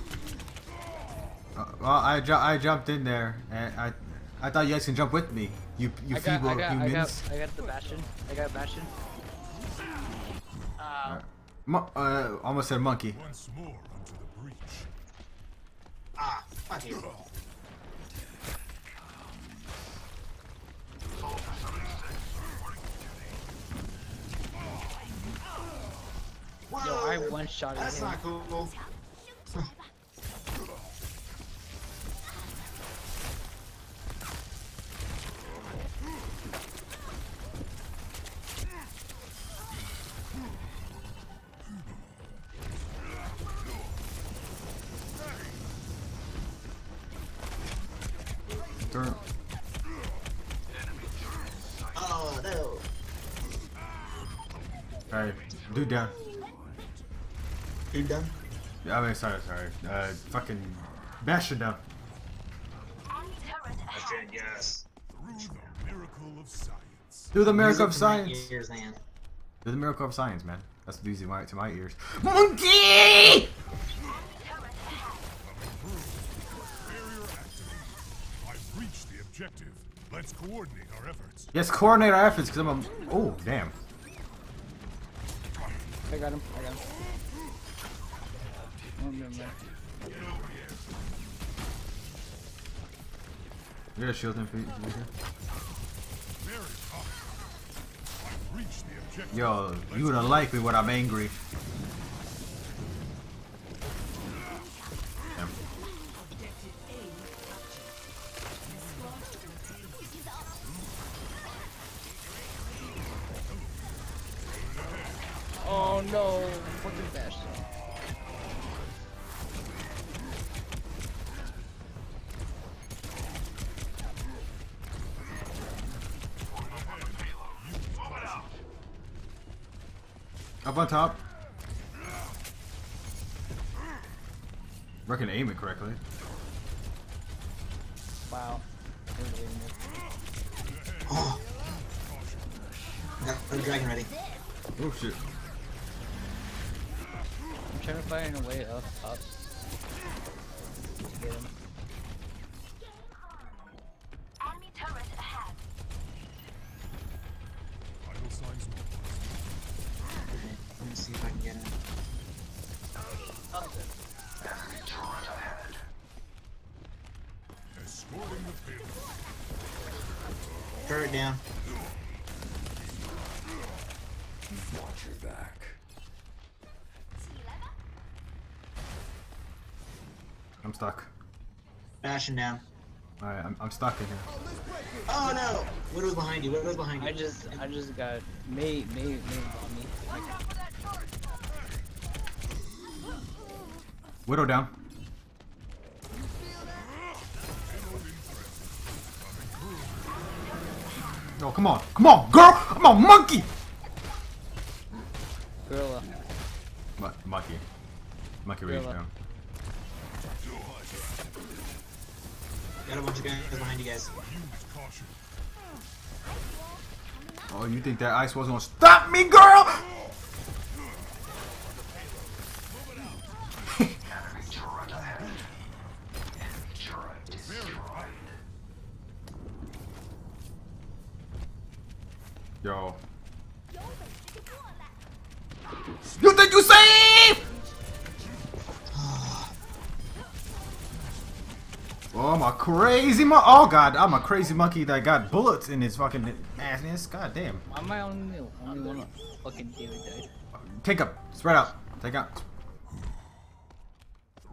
Uh, well, I ju I jumped in there, and I I thought you guys can jump with me. You you I got, feeble I got, I humans. got, I got the bastion. I got bastion. Uh, Mo uh, almost said monkey. Once more onto the breach. Ah, fuck you. Yo, I one shot at That's him. not cool. Turn. Oh no! Alright, dude down. You done? I mean, sorry, sorry. Uh, fucking Bastion down. Enemy yes. Through the miracle of science. Do the miracle of Music to my science. Ears, man. Do the miracle of science, man. That's easy to my ears. Monkey! Turret ahead. Barrier activated. I've reached the objective. Let's coordinate our efforts. Yes, coordinate our efforts, because I'm a. Oh, damn. I got him. I got him. Oh, never mind. You got a shield him for you. for you here? Very hot. I've reached the objective. Yo, you would have liked me when I'm angry. Oh no, fucking bastion. Up on top. I can aim it correctly. Wow. Oh. Got the dragon ready. Oh shit. I'm trying to find a way up, up. Get him. Enemy turret ahead. Vital signs Let me see if I can get him. escorting the payload. Turret down. Watch your back. I'm stuck. Bastion down. Alright, I'm, I'm stuck in here. Oh no! What was behind you? What was behind you? I just, I just got Mei, Mei, Mei on me. Widow down. No, come on. Come on, girl! Come on, monkey! Gorilla. Mu- monkey. Monkey rage down. Behind you guys. Oh, you think that ice wasn't gonna stop me, girl? Crazy Oh god, I'm a crazy monkey that got bullets in his fucking assness. God damn. Why am I only, only one fucking David died? Take up. Spread out. Take out.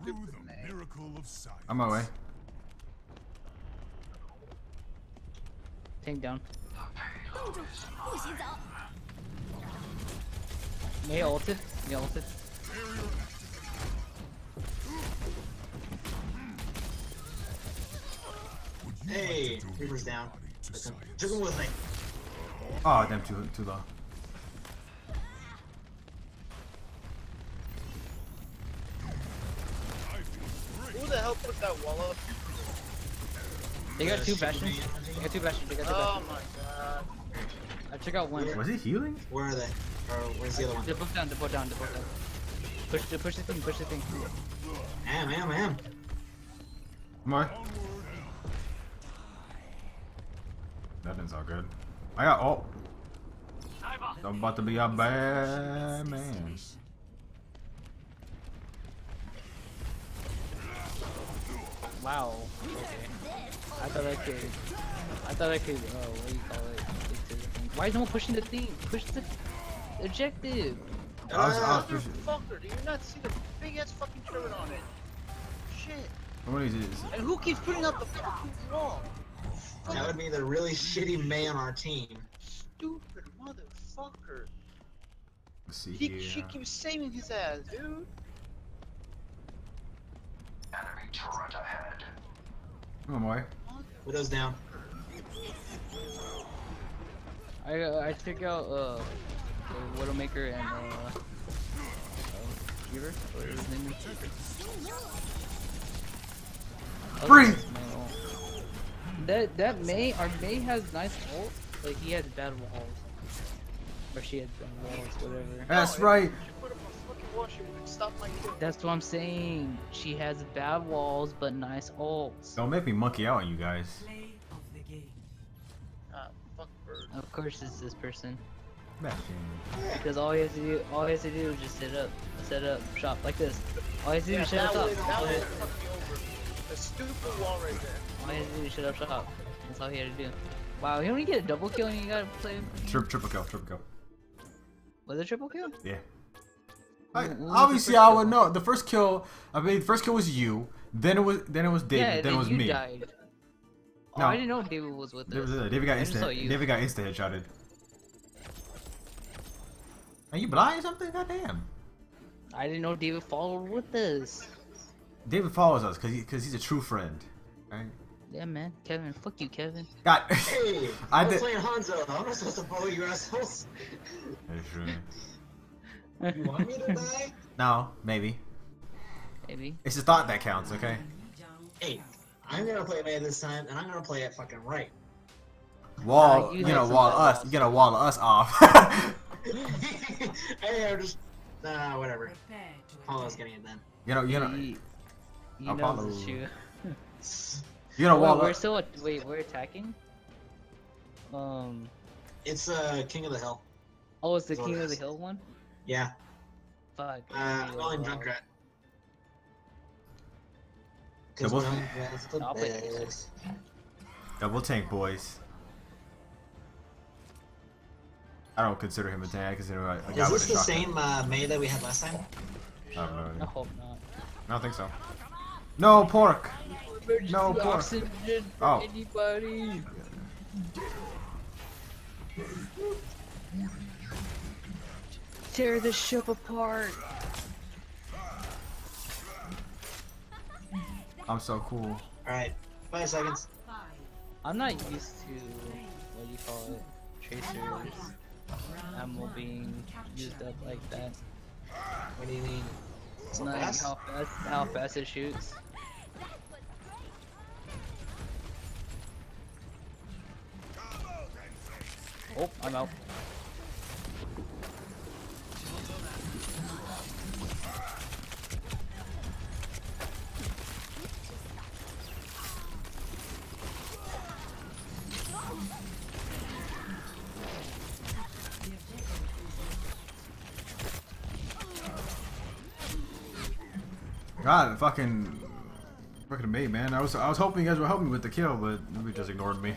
Through the miracle of science. On my way. Tank down. Mei ulted. Mei ulted. Hey, Reaper's down. Took him with me. Oh, damn, too too low. Who the hell put that wall up? They got two bastions. They got two bastions. They got two Oh bastions. Oh my god. I took out one. Was he healing? Where are they? Or where's the other one? They're both down. They're both down. They're both down. Push the push the thing. Push the thing. Am, am, am. More. That didn't sound good. I got ult. I'm about to be a bad man. Wow. Okay. I thought I could. I thought I could. Oh, what do you call it? Get to the thing. Why is no one pushing the thing? Push the objective. I was, I was ah, Motherfucker, pushing. do you not see the big ass fucking turret on it? Shit. What is it? And who keeps putting up the fucking wall? That would be the really shitty Mei on our team. Stupid motherfucker. Let's see He, here. she keeps saving his ass, dude. Enemy turret ahead. Come Oh my. Widow's down. I uh, I took out uh the Widowmaker and uh, uh Reaver. What is his name? Oh, Breathe. that's my ult. That that Mei our Mei has nice ult, but he has bad walls. Or she has bad walls, whatever. That's right. Put up a fucking wall, she would stop my kill. That's what I'm saying. She has bad walls but nice ults. Don't make me monkey out on you guys. Of the game. Ah, fuck bird. Of course it's this person. Because all he has to do all he has to do is just sit up set up shop like this. All he has to do Yeah, is shut up would, that All fuck me over. The stupid wall right there. All he had to do is shut up shop. That's all he had to do. Wow, he only get a double kill and you gotta play Tri triple kill, triple kill. Was it triple kill? Yeah. I, What was the obviously, I would know. The first kill, I mean, the first kill was you. Then it was, then it was David. yeah, then then it was you me. died. Oh, No. I didn't know David was with David, us. David got I just instant. David got instant headshotted. Are you blind or something? Goddamn. I didn't know David followed with us. David follows us because he, cause he's a true friend. Right? Yeah, man. Kevin, fuck you, Kevin. God. Hey, I I'm did. playing Hanzo. I'm not supposed to follow you assholes. That's true. You want me to die? No, maybe. Maybe. It's the thought that counts, okay? Hey, I'm gonna play Mei this time, and I'm gonna play it fucking right. Wall, Uh, you you, had know, wall us. walls. You gotta wall us off. hey, I'm just, nah, whatever. Apollo's getting it then. you know, you know, He, he Apollo. Knows it's true. you know, Wait, wall we're still wait, we're attacking. Um. It's uh King of the Hill. Oh, it's the King it of the. Hill one. Yeah. Fuck. Uh, I'm calling Wow. Junkrat. Double- Junkrat's the I'll play that. best. Double tank, boys. I don't consider him a tank. I consider him a, a guy Is with this a the same uh, Mei that we had last time? I don't know. I hope not. I don't think so. No pork. No Emergency pork. oxygen for Oh. anybody. Tear the ship apart. I'm so cool. Alright, five seconds. I'm not used to what do you call it, tracers ammo being used up like that. What do you mean? So Like fast? how fast how fast it shoots. Oh, I'm out. God, fucking, fucking me, man. I was, I was hoping you guys would help me with the kill, but you just ignored me.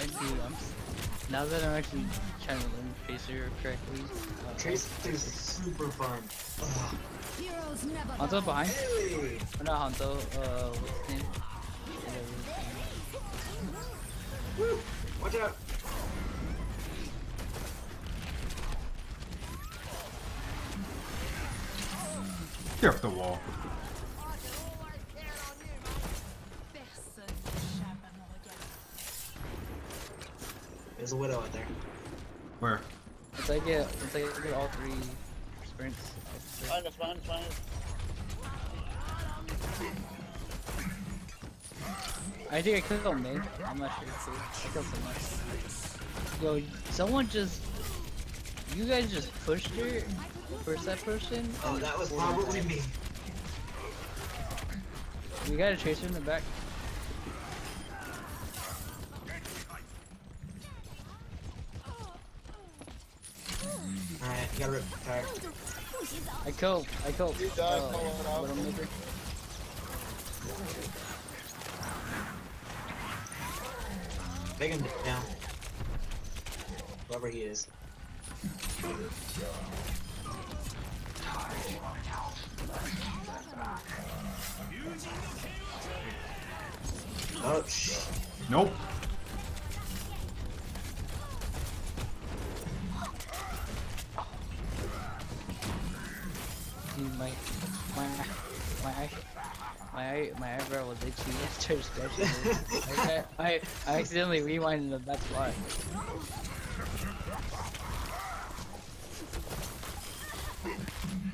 I do. I'm, now that I'm actually trying to learn Tracer correctly. Uh, Tracer's super fun. Ugh. Heroes never Hanzo behind. Hey. Or not Hanzo. Uh, what's his his name I think I killed Ming. I'm not sure too. I killed someone. Yo, someone just. You guys just pushed her. First that person. Oh, that was pulled her probably back. me. We got a tracer in the back. Alright, you gotta rip Kyra. I killed. I killed. You died, uh, pull it out. Widowmaker. Take him down. Whoever he is. Oh, sh Nope. Dude, my my my eye- my eye- my eyebrow was itchy after scratching it. Like, I, I I accidentally rewinded them. That's why.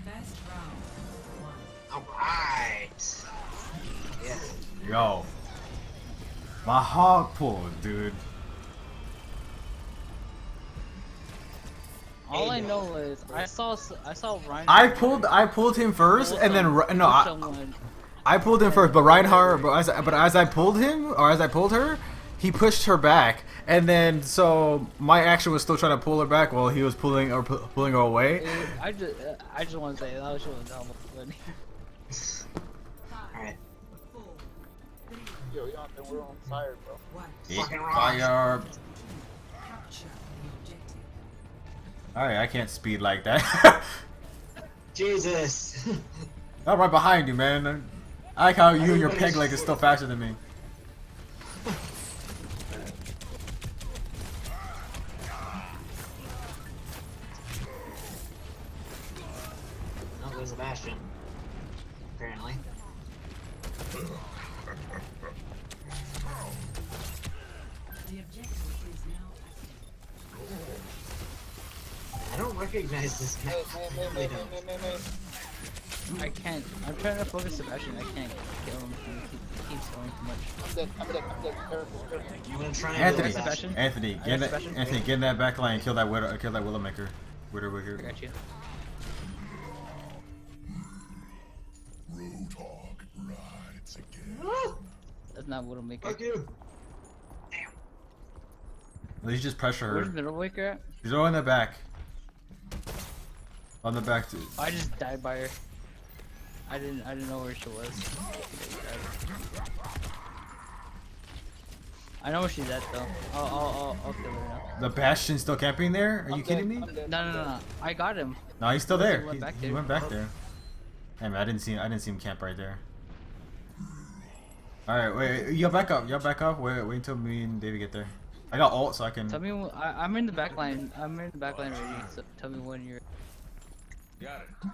Best round. Alright. Yeah. Yo. My hog pulled, dude. All I Hey, know is I saw s- I saw Ryan. I pulled I pulled him first, pull and then some- Ri- no, I, someone. I pulled him first, but Reinhardt, but as, but as I pulled him, or as I pulled her, he pushed her back, and then so my action was still trying to pull her back while he was pulling or pu- pulling her away. It- I just uh, I just want to say that was really dumb. funny. Alright. Four, three, Yo, Jonathan, we're on fire, bro. one. Fucking. Fire! Capture the objective. Alright, I can't speed like that. Jesus. I'm right behind you, man. I like how you and your Everybody's peg leg is still faster than me. oh, there's a bastion. Apparently. The objective is now active. I don't recognize this guy. I. I can't. I'm trying to focus Sebastian. I can't kill him. He, he keeps going too much. I'm dead, I'm dead, I'm dead. Careful, careful. I'm gonna try Anthony, do a bastion. Sebastian? Anthony, get in that, Sebastian. Anthony, get in that back line, kill that widow, kill that Willowmaker. Widow I here. got you. Roadhog rides again. Woo! That's not Widowmaker. Fuck you. At least just pressure her. Where's her. Middlemaker at? She's all in the back. On the back, too. I just died by her. I didn't. I didn't know where she was. I know where she's at though. I'll, I'll, I'll, I'll kill her now. The Bastion's still camping there? Are you I'm kidding dead, me? No, no, no, no. I got him. No, he's still He there. went He, back he there. went back there. Hey man, I didn't see I didn't see him camp right there. All right, wait, y'all back up, y'all back up. Wait, wait until me and David get there. I got alt, so I can. Tell me when, I, I'm in the back line. I'm in the back line already. So tell me when you're. Got it.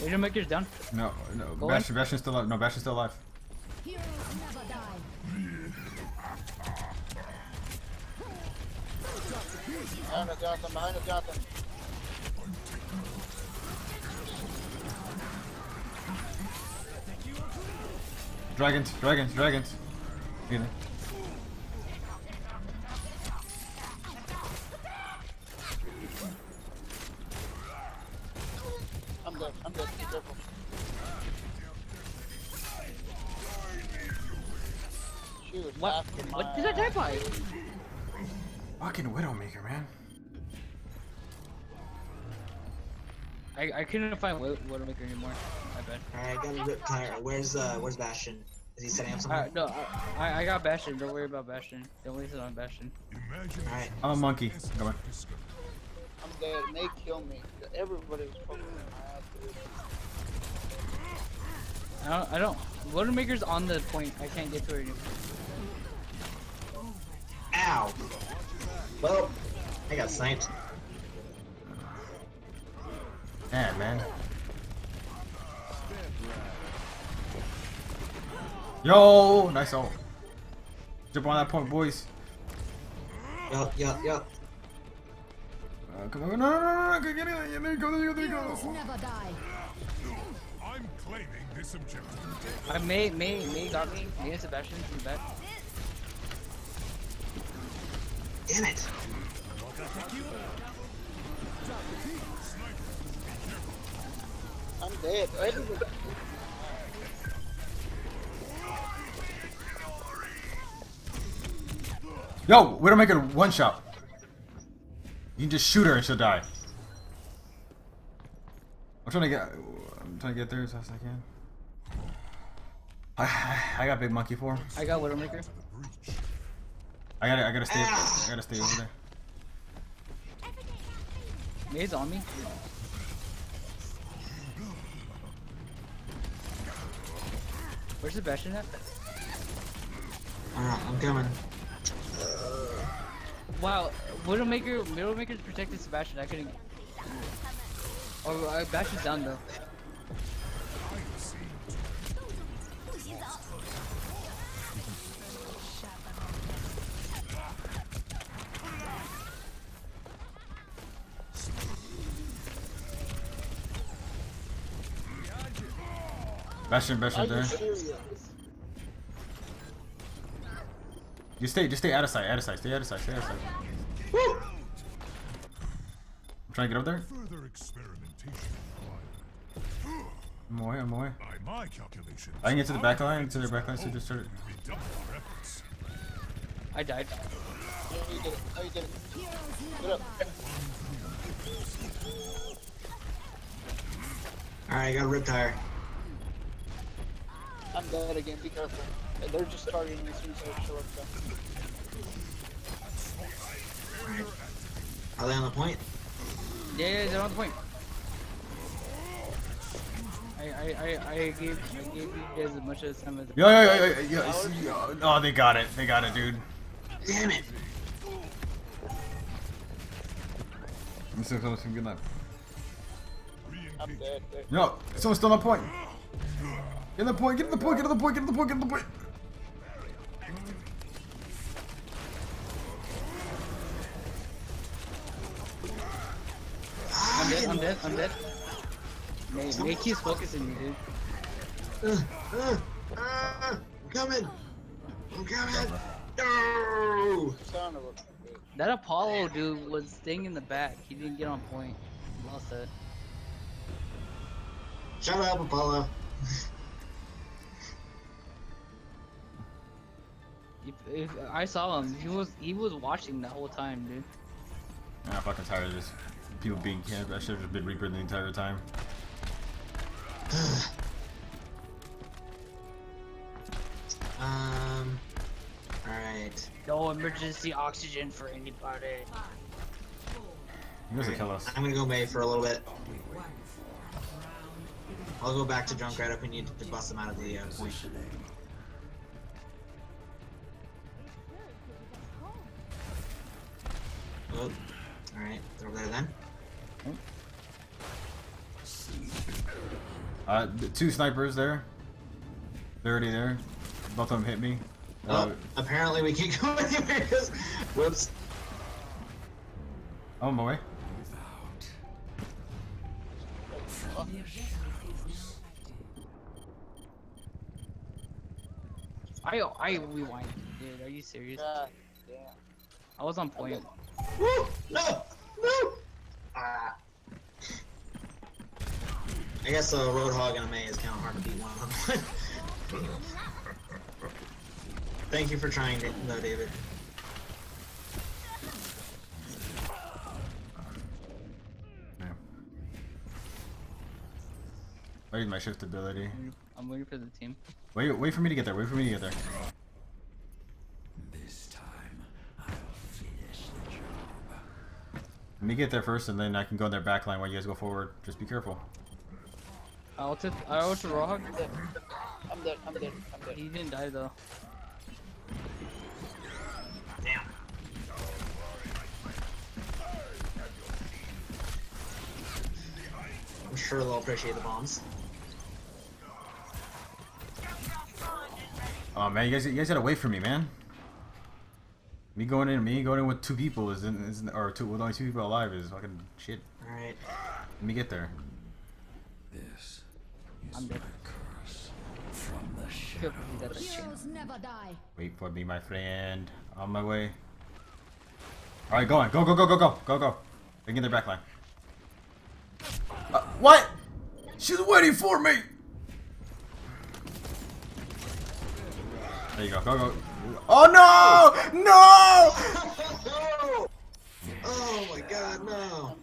Widowmaker's down. No, no, Go Bastion, Bastion's still alive. No, Bastion's still alive. Heroes never die. Behind us, Jonathan. Behind us, Jonathan. Dragons, dragons, dragons. Get it. I'm dead. I'm dead. Be careful. She was What? after my What did I die by? Fucking Widowmaker, man. I, I couldn't find Wi- Widowmaker anymore. I bet. Alright, I got a rip tire. Where's uh where's Bastion? Is he setting up something? Uh, no, I, I- I got Bastion. Don't worry about Bastion. Don't waste it on Bastion. Alright. I'm a monkey. Come on. I'm dead. And they kill me. Everybody's was fucking my ass. I don't. I don't. Widowmaker's on the point. I can't get to her anymore. Ow! Well, I got sniped. Yeah, man. Yo, nice ult. Jump on that point, boys. Yup, yup, yup. Uh, come on, no, no, no, no, no, get in, there, there you go, there you go, there you Heroes go. never die. I'm claiming this objective. I Mei Mei Mei got me. Mei and Sebastian's in the back. Damn it! I'm dead. Everybody. Yo, Widowmaker one shot. You can just shoot her and she'll die. I'm trying to get, I'm trying to get there as fast as I can. I, I got big monkey for him. I got Widowmaker. I gotta, I gotta stay, I gotta stay over there. Mei's on me. Where's Sebastian at? Alright, I'm coming. Wow, Widowmaker, Widowmaker's protected Sebastian. I couldn't. Oh, uh, Bastion's down though. Bastion, Are Bastion you there. serious? You stay, just stay out of sight, out of sight, stay out of sight, stay out of sight. I'm trying to get up there. Further experimentation. I'm away, I'm away. By my calculations, I can get to the back line, to the back line, so just start. redouble. I died. How you did it? How you did it? Get up. Alright, I got a rip tire. I'm dead again. Be careful. They're just targeting me as soon as I show up. Are they on the point? Yeah, yeah, they're on the point. I, I, I, I gave, I gave you guys as much as time as. Yo, yo, yo, yo, yo, yo. Oh, they got it, they got it, dude. Damn it! I'm so close, good night. I'm dead. dead. Yo, someone's still on point. Get in the point, get in the point, get in the point, get in the point, get in the point. I'm dead, I'm dead, I'm dead. Mei, Mei keeps focusing me, dude. Uh, uh, uh, I'm coming! I'm coming! No! Son of a bitch. That Apollo dude was staying in the back. He didn't get on point. Lost that. Shut up, Apollo. If, if I saw him, he was he was watching the whole time, dude. I'm fucking tired of this. People being camped. I should have just been Reaper the entire time. um. Alright. No emergency oxygen for anybody. He doesn't kill us. I'm gonna go Mei for a little bit. I'll go back to Junkrat if we need to bust him out of the uh, point. Oh, alright, they're over there then. Uh, two snipers there. They're already there. Both of them hit me. Oh, Uh, apparently we can't go anywhere. Whoops. on my way. The objective is now active. I I rewind, dude. Are you serious? God damn. I was on point. Woo! No! No! Ah. I guess a Roadhog and a Mei is kind of hard to beat one on one. Thank you for trying, Da- though, David. Yeah. Where's my shift ability? I'm waiting for the team. Wait, wait for me to get there. Wait for me to get there. This time, I'll finish the job. Let me get there first, and then I can go in their back line while you guys go forward. Just be careful. I'll ulted, I ulted Rock. I'm dead. I'm dead. I'm dead. I'm dead. He didn't die though. Damn. I'm sure they'll appreciate the bombs. Oh man, you guys, you guys gotta wait for me, man. Me going in, me going in with two people is, is or two with only two people alive is fucking shit. Alright. Let me get there. This is I'm dead. my curse from the Feel shadow. free. Heroes never die. Wait for me, my friend. On my way. All right, go on. Go, go, go, go, go, go, go. They get their back line. Uh, what? She's waiting for me. There you go. Go, go. Oh no! No! oh my god, no!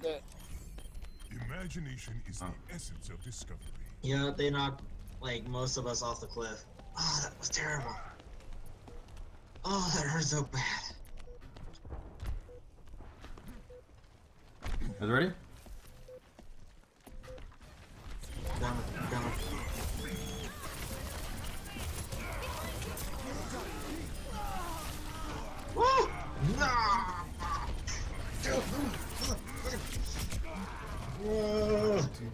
Imagination is Oh. the essence of discovery. You know, they knocked, like, most of us off the cliff. Oh, that was terrible. Oh, that hurt so bad. Is it ready? Down, down. Woo! No!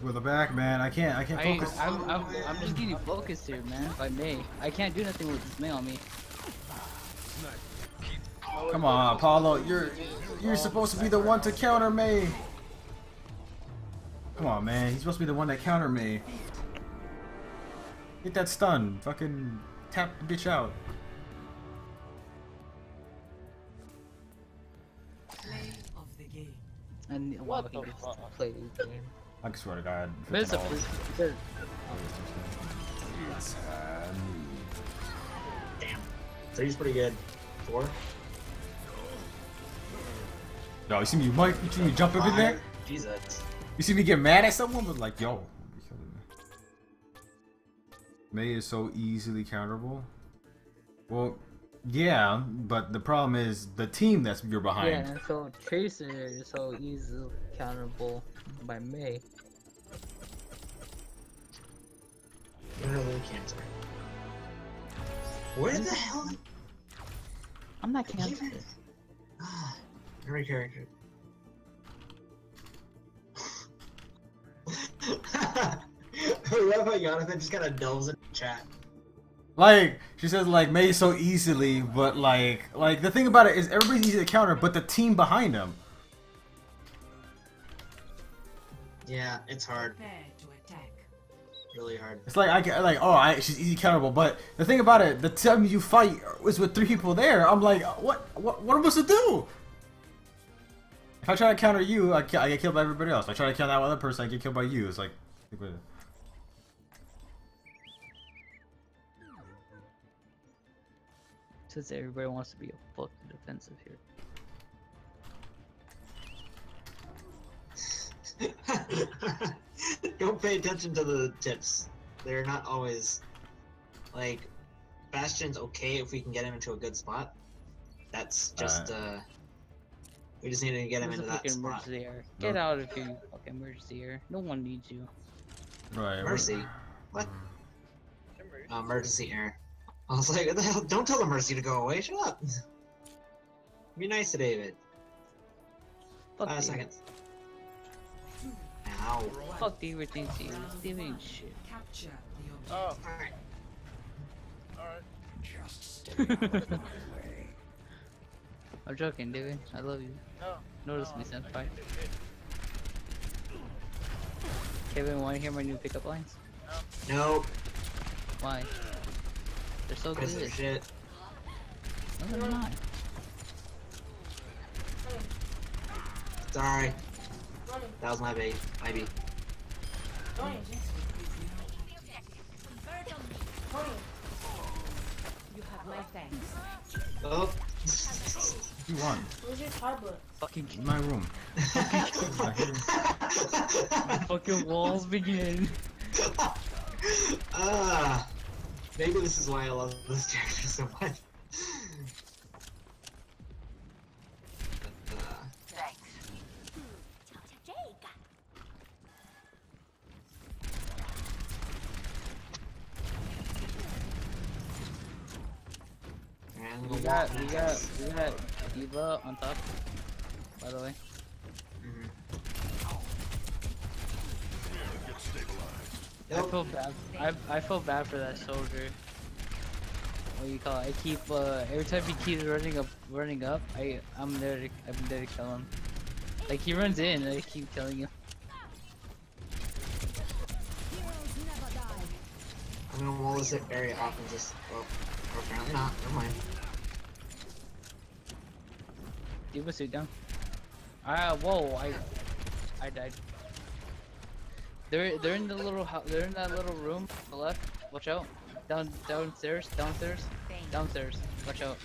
With the back, man. I can't. I can't I, focus. I'm, I'm, I'm just getting focused here, man. By Mei, I can't do nothing with this Mei on me. Come on, Apollo. You're you're supposed to be the one to counter me. Come on, man. He's supposed to be the one that counter me. Get that stun. Fucking tap the bitch out. And wow, What he the gets fuck? to play this game. I swear to God. But it's a freaking first. all- because- It's Damn. Three's pretty good. Four? Yo, you see me, Mike? You see me jump up in there? Jesus. You see me get mad at someone, but like, yo. you're killing me. Mei is so easily counterable. Well, yeah, but the problem is the team that's you're behind. Yeah, and so Tracer is so easily counterable by Mei. Literally cancer. Where the hell? I'm not Keep cancer. Ah, every character. I love how Jonathan just kind of delves in chat. Like she says, like Mei so easily, but like, like the thing about it is everybody's easy to counter, but the team behind them. Yeah, it's hard. To attack. Really hard. It's like I get like, oh, I, she's easy counterable, but the thing about it, the time you fight is with three people there. I'm like, what, what, what am I supposed to do? If I try to counter you, I, I get killed by everybody else. If I try to counter that other person, I get killed by you. It's like, Since everybody wants to be a fucking defensive here. Don't pay attention to the tips. They're not always like Bastion's okay if we can get him into a good spot. That's just uh We just need to get him Where's into that spot. emergency air? Get out of here, you fucking emergency air. No one needs you. Right. Mercy? What? Uh, emergency air. I was like, what the hell? Don't tell the Mercy to go away. Shut up. Be nice to David. Fuck Five David. seconds. Ow. Fuck David thinks he is. Shit. Capture the Oh, Alright. alright. Just stay out of my way. I'm joking, David. I love you. No. Notice no, me, I- senpai. Kevin, wanna hear my new pickup lines? Nope. Why? They're so Because they're good. shit. No, they're not. Sorry. That was my bait. My beat. You have my thanks. Oh. You want? Where's your tablet? Fucking In my room. fucking walls begin. Ah. Maybe this is why I love this character so much. Uh, Thanks. and We the got, walk we got, next. we got Eva on top. By the way. Mhm. Get stabilized. I Yep. feel bad. I For that soldier. What do you call it? I keep uh every time he keeps running up, running up. I I'm there to I'm there to kill him. Like he runs in, and I keep killing him. Heroes never die. I'm gonna wall this area off and just. Well, apparently not. Never mind. Give a suit down. Ah, whoa! I I died. They're they're in the little. They're in that little room on the left. Watch out. Down downstairs. Downstairs. Downstairs. Watch out.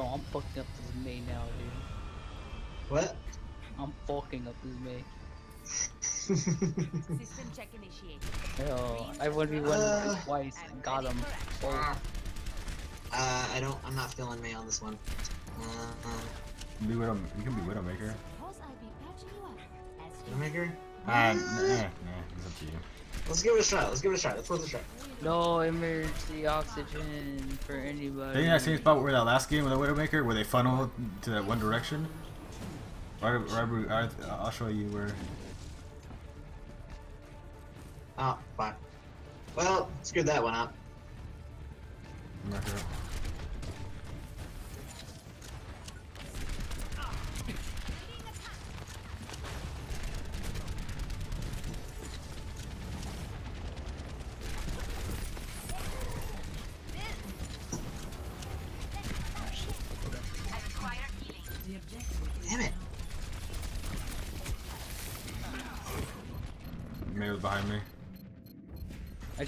Yo, I'm fucking up this Mei now, dude. What? I'm fucking up this Mei. System check initiated. Yo, I won me one Uh. twice and got him. Oh, Uh, I don't. I'm not feeling Mei on this one. Uh, uh, Be Widow. You can be Widowmaker. Suppose I'll be patching you up. Widowmaker? Ah, nah, nah, it's up to you. Let's give it a shot. Let's give it a shot. Let's give it a shot. No emergency oxygen for anybody. Think that same spot where that last game with the Widowmaker, where they funnel to that one direction? Right, right, right, I'll show you where. Ah, oh, fuck. Well, screwed that one up.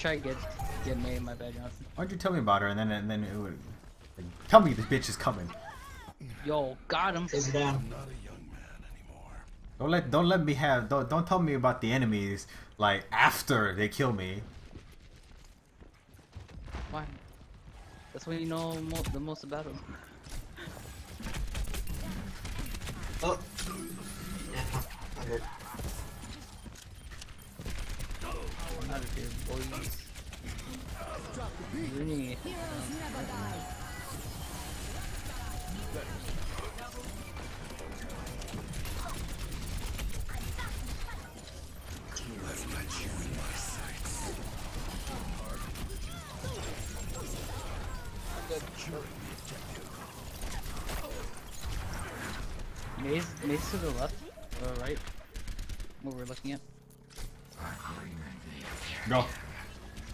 I tried to get get Mei my bad, Johnson. Why'd you tell me about her and then and then it would like, tell me this bitch is coming. Yo, got him. Tracer down. Not a young man anymore. Don't let don't let me have don't don't tell me about the enemies like after they kill me. Why? That's when you know mo the most about them. Oh. Yeah, I'm good. Out of here, boys. Rooney. I've got you in my sights. Maze, maze to the left or right? What we're looking at?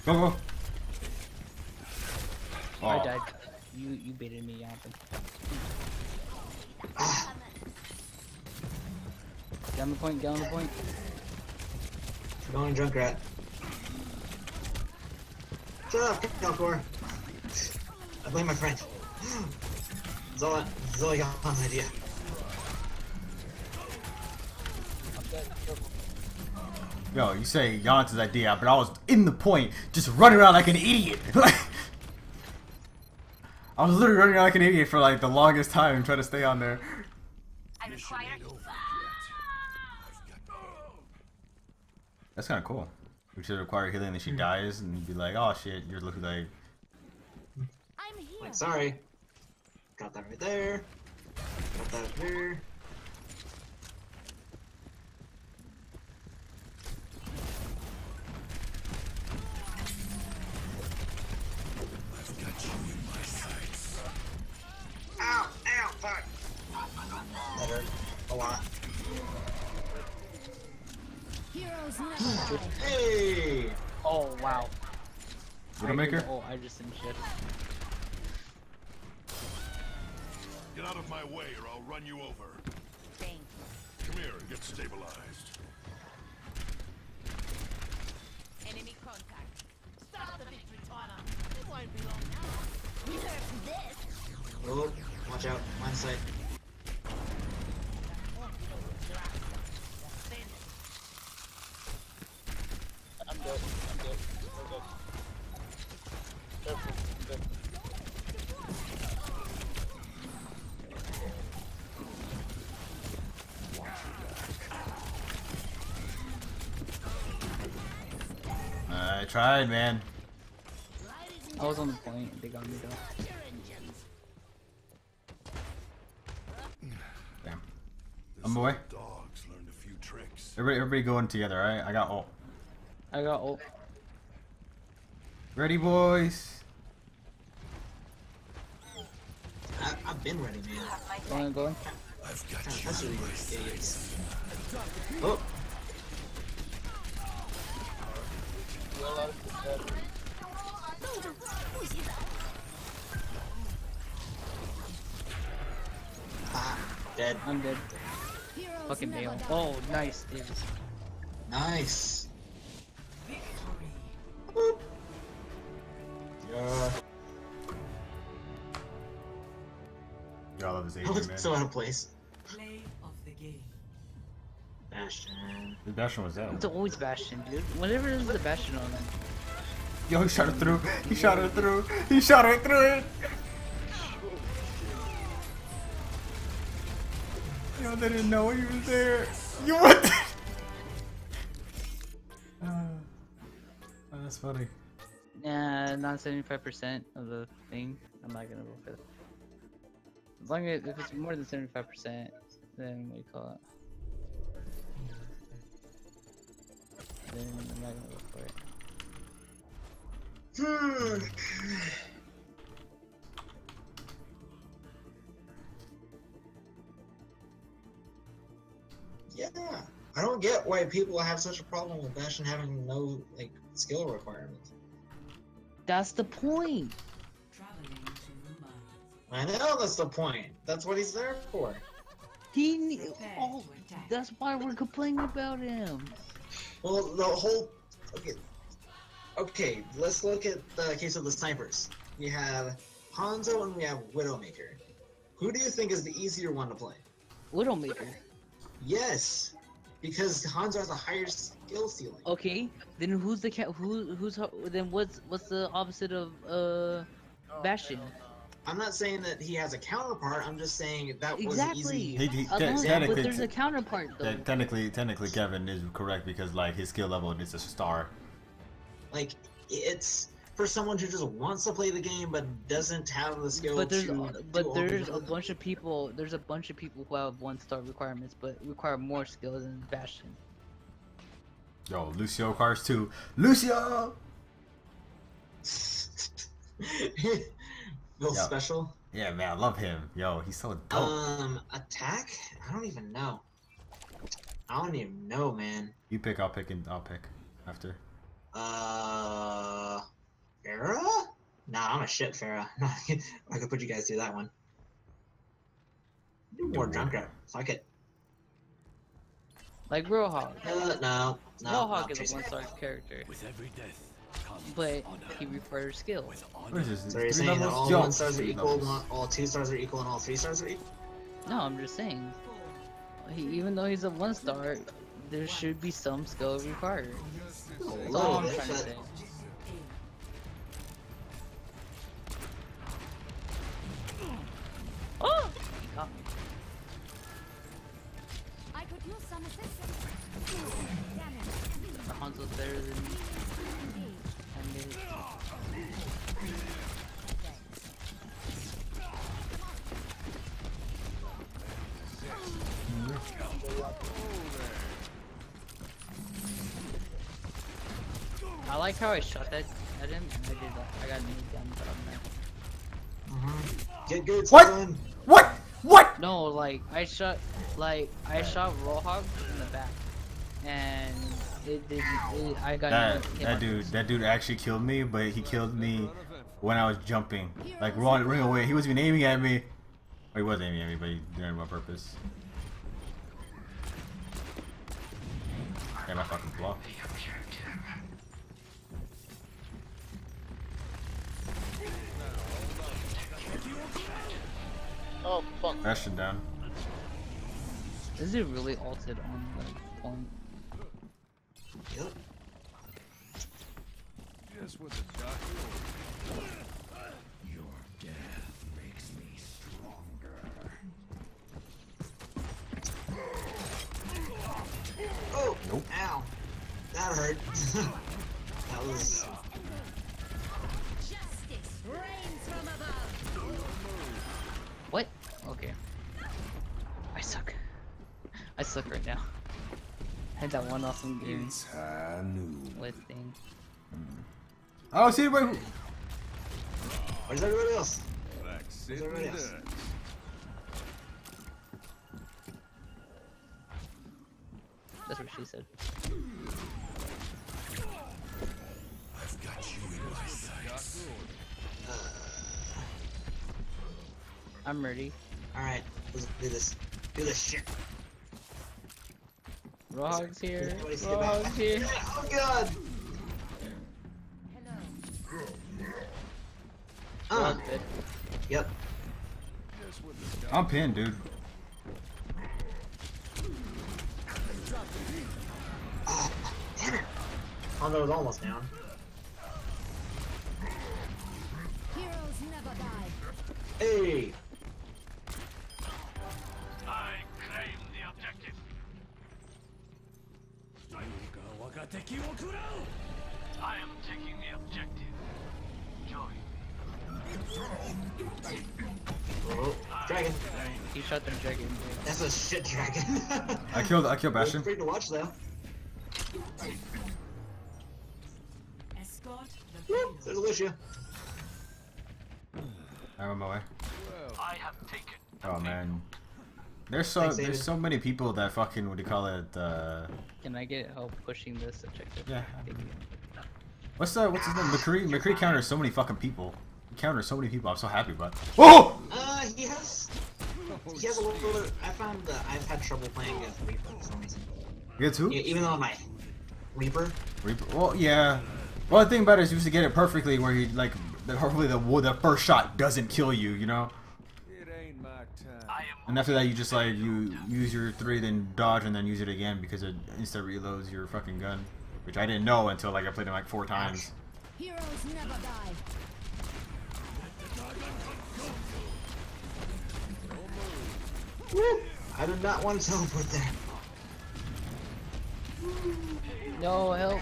Go, go. I Oh. died. You you baited me, Jonathan. Get on the point, get on the point. Going Junkrat. Shut up, Calcor. I blame my friend. Zola, Zola got an idea. Yo, you say Giannis's idea, but I was in the point, just running around like an idiot. I was literally running around like an idiot for like the longest time, trying to stay on there. I require ah! That's kind of cool. We should require healing, and she hmm. dies, and be like, "Oh shit, you're looking like." I'm here. Like, sorry. Got that right there. Got that up here. I've got you in my sights. Ow! Ow! Fuck! That hurt a lot. Heroes never die. Hey! Oh wow. Widowmaker? Oh, I just didn't shit. Get out of my way or I'll run you over. Thank Come here and get stabilized. Enemy contact. Stop the victory, Tana. It won't be long now. We Reserve this. Oh, watch out. Line of sight. I'm dead. I'm dead. We're dead. Careful. I'm dead. I tried, man. I was on the point. They got me though. Damn. I'm away. Dogs learned a few tricks. Everybody, everybody going together, alright? I got ult. I got ult. Ready, boys? I, I've been ready, man. Going, going. I've got Kinda you pester in my these idiots. Oh! Well, out of the dead. Ah, dead. I'm dead. Heroes Fucking never nail. Oh, nice, Davis. Nice. Victory. Boop. Yeah. Y'all love this I Adrian, was man. so out of place. Play of the game. Bastion. Whose Bastion was that? It's always Bastion, dude. Whatever there's the Bastion on them. Yo, he shot it through. He shot it through. He shot it through it. Yo, they didn't know he was there. You what? the- Ah. oh, that's funny. Nah, not 75% of the thing. I'm not gonna roll for that. As long as if it's more than 75%, then what do you call it? Then I'm not gonna roll for it. Yeah, I don't get why people have such a problem with Bastion having no like skill requirements. That's the point. Traveling to the mind. I know that's the point. That's what he's there for. He. ne- Oh, that's why we're complaining about him. Well, the whole okay. Okay, let's look at the case of the snipers. We have Hanzo and we have Widowmaker. Who do you think is the easier one to play? Widowmaker. Yes, because Hanzo has a higher skill ceiling. Okay, then who's the cat? Who who's then what's what's the opposite of uh Bastion? I'm not saying that he has a counterpart. I'm just saying that was Exactly. easy. He, he, As long te- as- but there's a counterpart though. te- technically, technically, Kevin is correct because like his skill level is a star. Like it's for someone who just wants to play the game but doesn't have the skill But there's to. a- but all there's a bunch of people there's a bunch of people who have one star requirements but require more skill than Bastion. Yo, Lucio requires too. Lucio. Real Yeah. special. Yeah, man, I love him. Yo, he's so dope. Um, attack? I don't even know. I don't even know, man. you pick, I'll pick, and I'll pick after. Uh, Pharah? Nah, I'm a shit Pharah. I could put you guys through that one. Do more Do drunk rap. Fuck it. Like Roadhog. Uh, no, no. Roadhog not is a one star character, With every death comes but honor. he requires skill. With What is honor. this? So you're Three saying that all one stars are equal, levels. one, all two stars are equal, and all three stars are equal? No, I'm just saying. He, even though he's a one star, there should be some skill required. That's all I'm trying to say. Oh! He got me. I could use some assistance. The better than me. And I like how I shot that at him and I did that. I got moved down the bottom there. Get good, What? son. What? What? No, like I shot, like I shot Roadhog in the back, and it did. It, I got That that dude, that dude actually killed me, but he killed me when I was jumping, like running, running away. He wasn't even aiming at me. Or he was aiming at me, but he did it on purpose. Yeah, my fucking block. Oh, fuck. Bastion down. Is it really altered on like point? Yep. Just with the doctor. Your death makes me stronger. Oh, Nope. ow. That hurt. that was. I suck right now. I had that one awesome game with thing. Oh, see, wait. Where's everybody else? Like sitting everybody else? That's what she said. I've got you in my sights. I'm ready. Alright, let's do this. Do this shit. Roadhog's here. Everybody. Roadhog's here. Oh god! Uh, yep. Just with the I'm pinned, dude. Damn it! Hondo was almost down. Heroes never die. Hey! I am taking the objective. Join. Oh, dragon. He shot the dragon. That's a shit dragon. I killed. I killed It was Bastion. great to watch though. Escort the Woo, payload. there's Alicia. I'm on my way. I have taken. Oh man. There's so Thanks, there's so many people that fucking what do you call it? Uh, Can I get help pushing this objective? Yeah. Thank you. what's the what's his name? McCree. McCree counters so many fucking people. He counters so many people. I'm so happy about. Oh! Uh, he has. He has a little bit. I found that I've had trouble playing as Reaper for some reason. You get two? Yeah, even though my Reaper. Reaper. Well, yeah. Well, the thing about it is you used to get it perfectly where he like hopefully the the first shot doesn't kill you. You know. It ain't my time. I am. And after that, you just like you use your three, then dodge, and then use it again because it insta reloads your fucking gun, which I didn't know until like I played it like four times. Heroes never die. Woo! I did not want to teleport there. No help.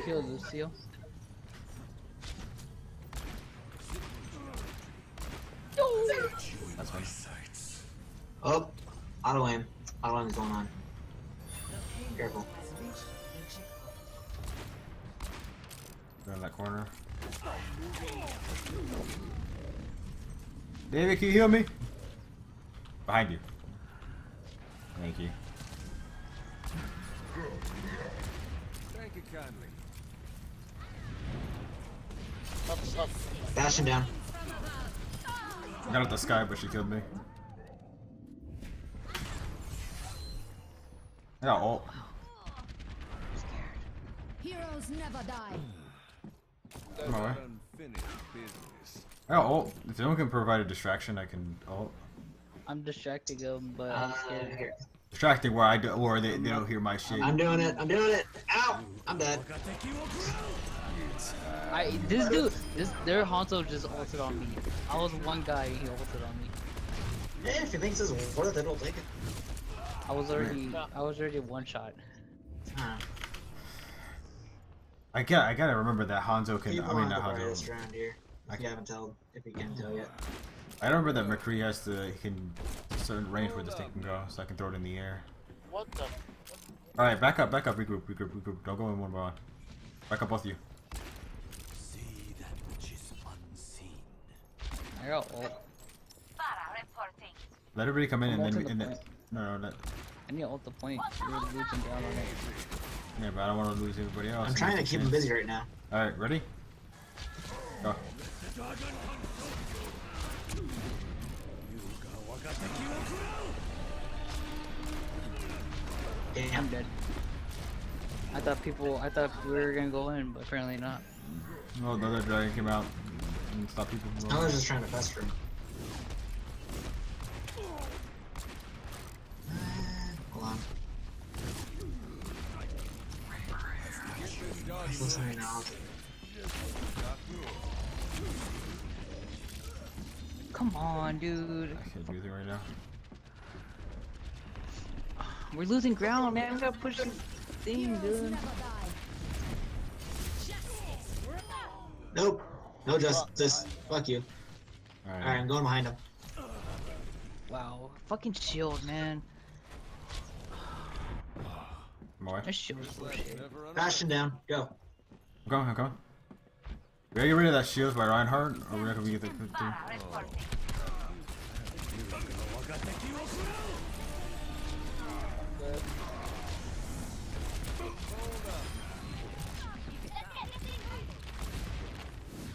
You heal Lucio. That's fine. Oh, auto aim. Auto aim is going on. Careful. Go in that corner. David, can you heal me? Behind you. Thank you. Thank you kindly. Up, up. Bastion down. I got up the sky, but she killed me. I got ult. Heroes never die. Come on, way. I got ult. If anyone can provide a distraction, I can ult. I'm distracting him, but I'm Uh, scared. here. Distracting where I do, or they, they don't hear my shit. I'm doing it. I'm doing it. Ow! I'm dead. I this dude, this their Hanzo just ulted on me. I was one guy, he ulted on me. Eh, if he thinks it's worth it, he'll take it. I was already, I was already one shot. Huh. I got I gotta remember that Hanzo can. People I mean, not the Hanzo. around here. I If you haven't told, if you can tell yet. I remember that McCree has to. He can certain range where this thing can go, so I can throw it in the air. What the? All right, back up, back up, regroup, regroup, regroup. Don't go in one by one. Back up, both of you. See that which is unseen. I got ult. Let everybody come in I'm and then ulting and the then. No, no, let, I need to ult the point. We're losing down on it. yeah, but I don't want to lose everybody else. I'm trying to keep him busy right now. All right, ready? Go. I'm dead. I thought people, I thought we were gonna go in, but apparently not. Oh, the other dragon came out and stopped people from I going. was just trying to pester him. Hold on. He's listening now. Come on, dude. I can't do anything right now. We're losing ground, man. We gotta push this thing, dude. Nope. No justice. Fuck you. All Alright, right. I'm going behind him. Wow. Fucking shield, man. I'm away. That shield is bullshit. Never un- Bastion down. Go. I'm coming, I'm coming. We gotta get rid of that shield by Reinhardt, or we're not gonna get the. the, the Pharah reporting.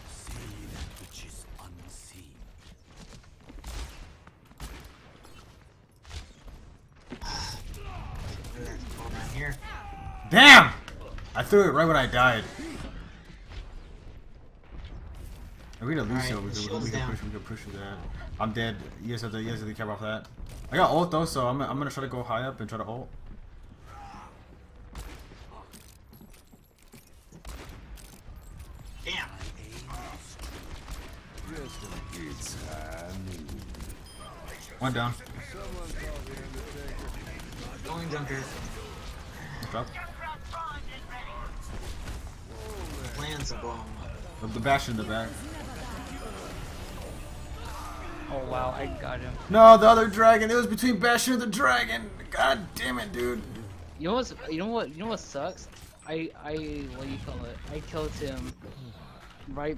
See that which is unseen. Hold on here. Damn! I threw it right when I died. If we get a Lucio, Alright, we can, we shield's can down. push, we can push that. I'm dead. You guys have to, you guys have to care off that. I got ult though, so I'm, I'm gonna try to go high up and try to ult. Damn. One down. Someone call the Undertaker. Going junker. Plans to blow him. The, the bash in the back. Oh wow, I got him. No, the other dragon. It was between Bastion and the dragon. God damn it, dude. You know what's, you know what, you know what sucks? I, I, what do you call it? I killed him right,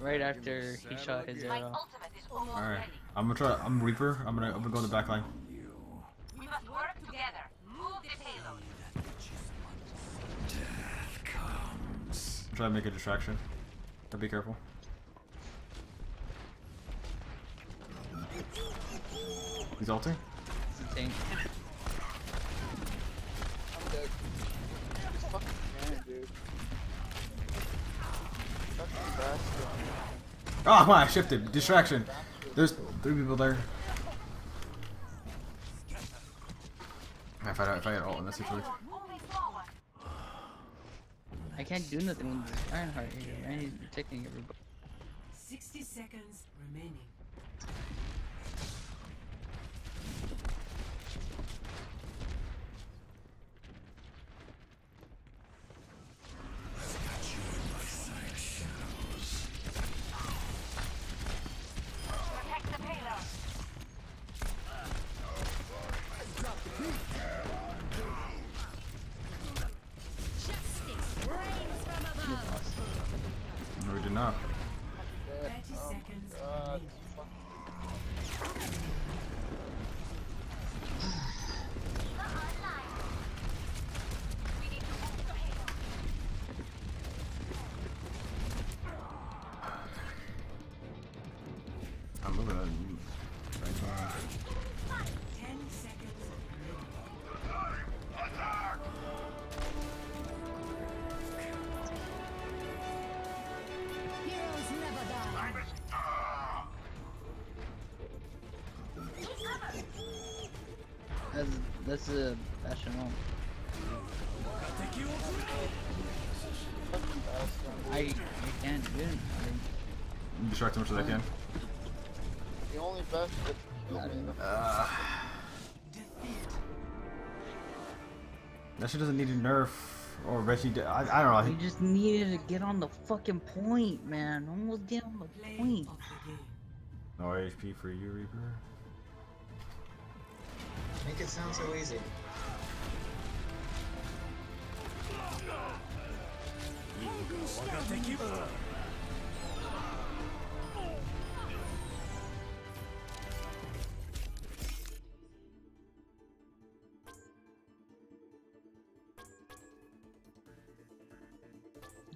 right after he shot his arrow. ultimate is almost All right. I'm gonna try. I'm Reaper. I'm gonna. I'm gonna go in the back line. We must work together. Move the payload. Try to make a distraction. But be careful. He's ulting. Tank. I'm dead. Fucking man, dude. Fucking. Oh, ah, come on, I shifted. Distraction. There's three people there. If I, if I had ult in that situation. I can't do nothing with this Reinhardt here. Man, he's protecting everybody. 60 seconds remaining. That's a Bastion. I I can't do it. Distract as much as I can. The only best that can kill me. Uh, that shit doesn't need a nerf or Reggie. d- I, I don't know. We he- just needed to get on the fucking point, man. Almost get on the point. of the game. No HP for you, Reaper. Make it sound so easy.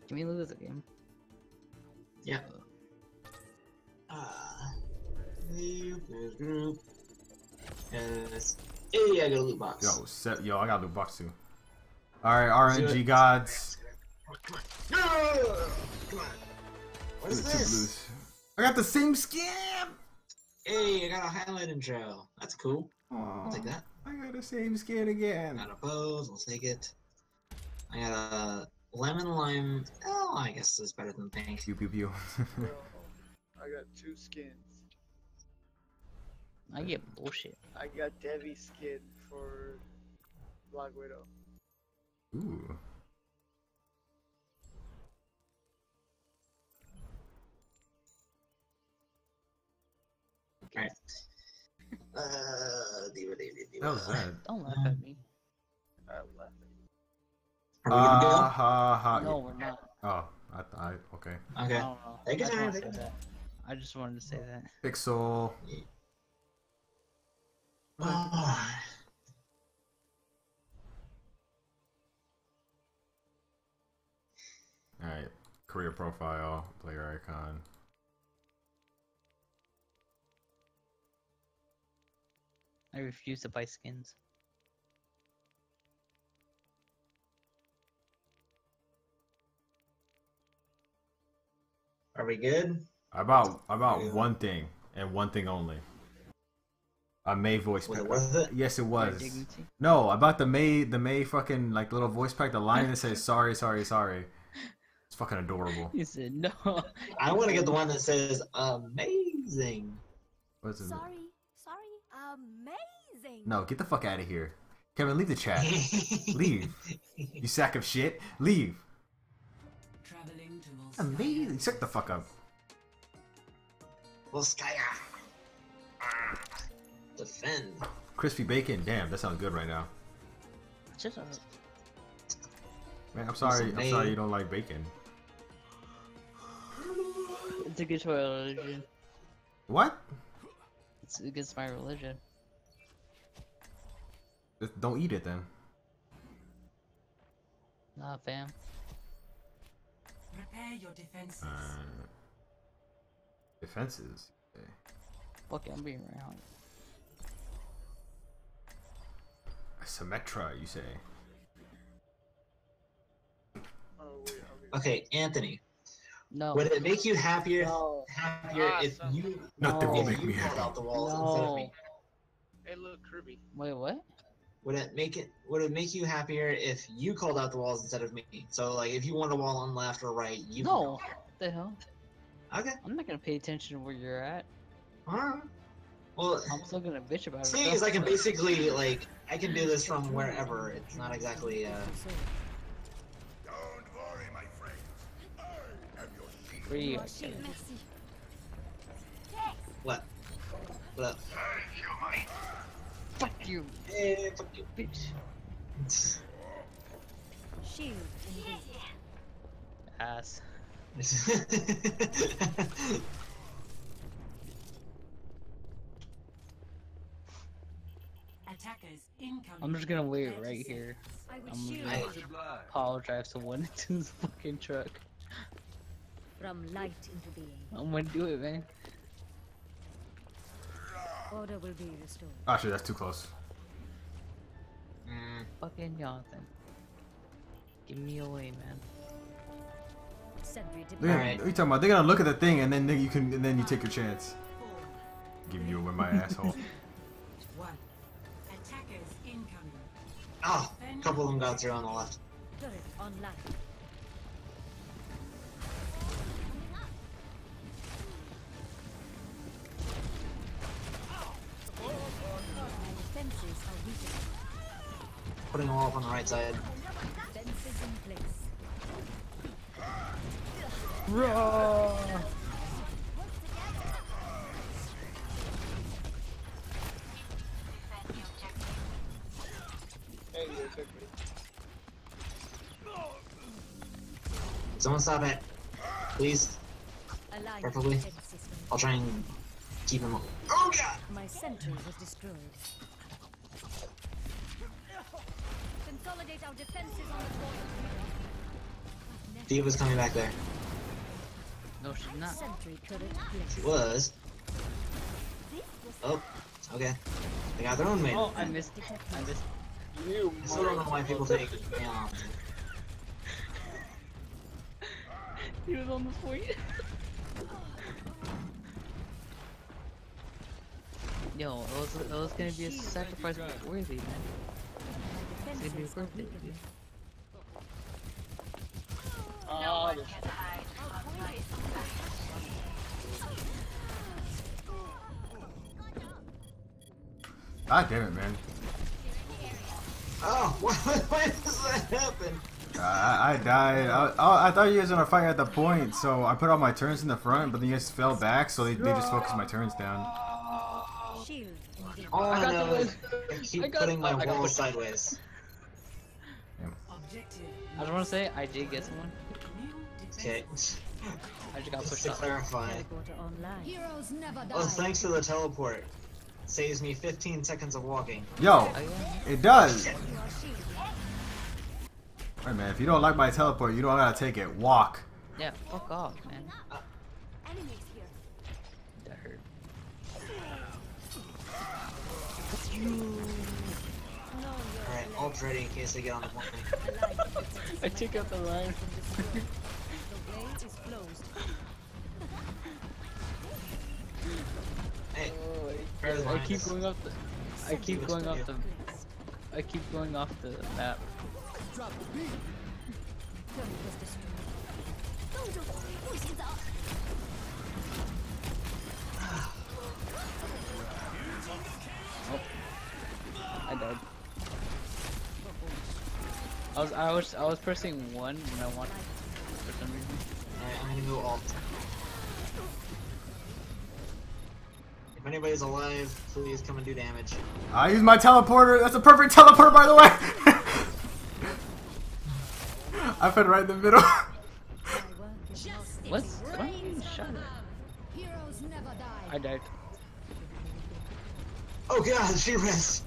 Can we lose the game? Yeah. Ah. Leave this group. Yes. Hey, I got a loot box. Yo, set, yo, I got a loot box too. All right, RNG gods. Come on. No! Come on. What is this? I got the same skin. Hey, I got a highlighting trail. That's cool. I'll take that. I got the same skin again. Got a bows. I'll take it. I got a lemon lime. Oh, I guess this is better than pink. Pew pew pew. I got two skins. I get bullshit. I got Devi skin for Black Widow. Ooh. Alright. Uh, D.Va, D.Va, D.Va. That was that. Don't laugh at me. I left it. Are we gonna Ah, go? ha, ha. No, we're not. Oh, I, I, okay. I Okay. don't know. Take your I just to say that. I just wanted to say that. Pixel. Oh. All right. Career profile, player icon. I refuse to buy skins. Are we good? About about one thing and one thing only. A Mei voice pack. it worth it? Yes, it was. No, about the Mei the Mei fucking like little voice pack. The line that says sorry, sorry, sorry. It's fucking adorable. He said no. I want to get the one that says amazing. What's it? Sorry, sorry, amazing. No, get the fuck out of here. Kevin, leave the chat. leave. You sack of shit. Leave. Traveling to Amazing. Shut the fuck up. Volskaya. Defend. Crispy bacon. Damn, that sounds good right now. Just a, Man, I'm sorry. I'm sorry you don't like bacon. it's against my religion. What? It's against my religion. Just don't eat it then. Nah, fam. Prepare your defenses. Uh, defenses. Okay. Fuck it, I'm being around. Symmetra, you say? Oh, okay. Okay, Anthony. No. Would it make you happier No. happier Ah, if son. you Nothing will if make you me called happy. out the walls instead of me? Hey, look, Kirby. Wait, what? Would it make it would it make you happier if you called out the walls instead of me? So like if you want a wall on left or right, you can No. call What the hell? Okay. I'm not gonna pay attention to where you're at. Alright. Well I'm still gonna bitch about it. seeing though. as I can basically like I can do this from wherever, it's not exactly uh Don't worry, my friends. I am your shield. Where you? What? What up? Thank you, mate. Fuck you, Hey, fuck you. bitch. Shield indeed. Ass. Attackers incoming. I'm just gonna wait right here. I will I'm gonna you. power drive someone into this fucking truck. From light into being. I'm gonna do it, man. Order will be restored. Actually, that's too close. Mm, fucking Jonathan. Give me away, man. Sentry They're deployed. gonna, What are you talking about? They're gonna look at the thing and then you can and then you take your chance. Give you away my asshole. Oh, a couple of them got through on the left. Online. My defenses are weakened. Putting them all up on the right side. Defenses in place. Hey, you took me. Someone stop it. Please. Preferably. I'll try and keep him. Oh god! My sentry was destroyed. Consolidate our defenses on the border. D.Va's coming back there. No, she's not. Sentry turret. She was. Oh, okay. They got their own main. Oh, I missed it. I missed You I still don't know why people take me off. He was on the point. Yo, it was, it was gonna be a sacrifice worthy, man. It's gonna be Defenses worth are it, weakened. dude. Ah, this- God damn it, man. Oh, why, why does that happen? I, I died. I, I, I thought you guys were gonna fight at the point, so I put all my turns in the front, but then you guys fell back, so they, they just focused my turns down. Shield engaged. I, got know I keep I got- putting my I wall sideways. Objective. I just wanna say, I did get someone. Okay. I just got Just pushed to off. clarify. Teleporter online. Heroes never die. Oh, thanks for the teleport. Saves me 15 seconds of walking. Yo, Oh, it does. You are shielded. Hey man, if you don't like my teleport, you don't gotta take it. Walk. Yeah, fuck off, man. Uh, enemies. That hurt. Alright, ult ready in case they get on the point. I took out the line. Oh, I, I keep going off the. I keep going off the. I keep going off the map. Turret was destroyed. I died. I was I was I was pressing one and I wanted for some reason. alright, I'm gonna go alt. If anybody's alive, please come and do damage. I use my teleporter. That's a perfect teleporter, by the way. I put it right in the middle. My work is not What's what? Shut up. Heroes never die. I died. Oh god, she rests!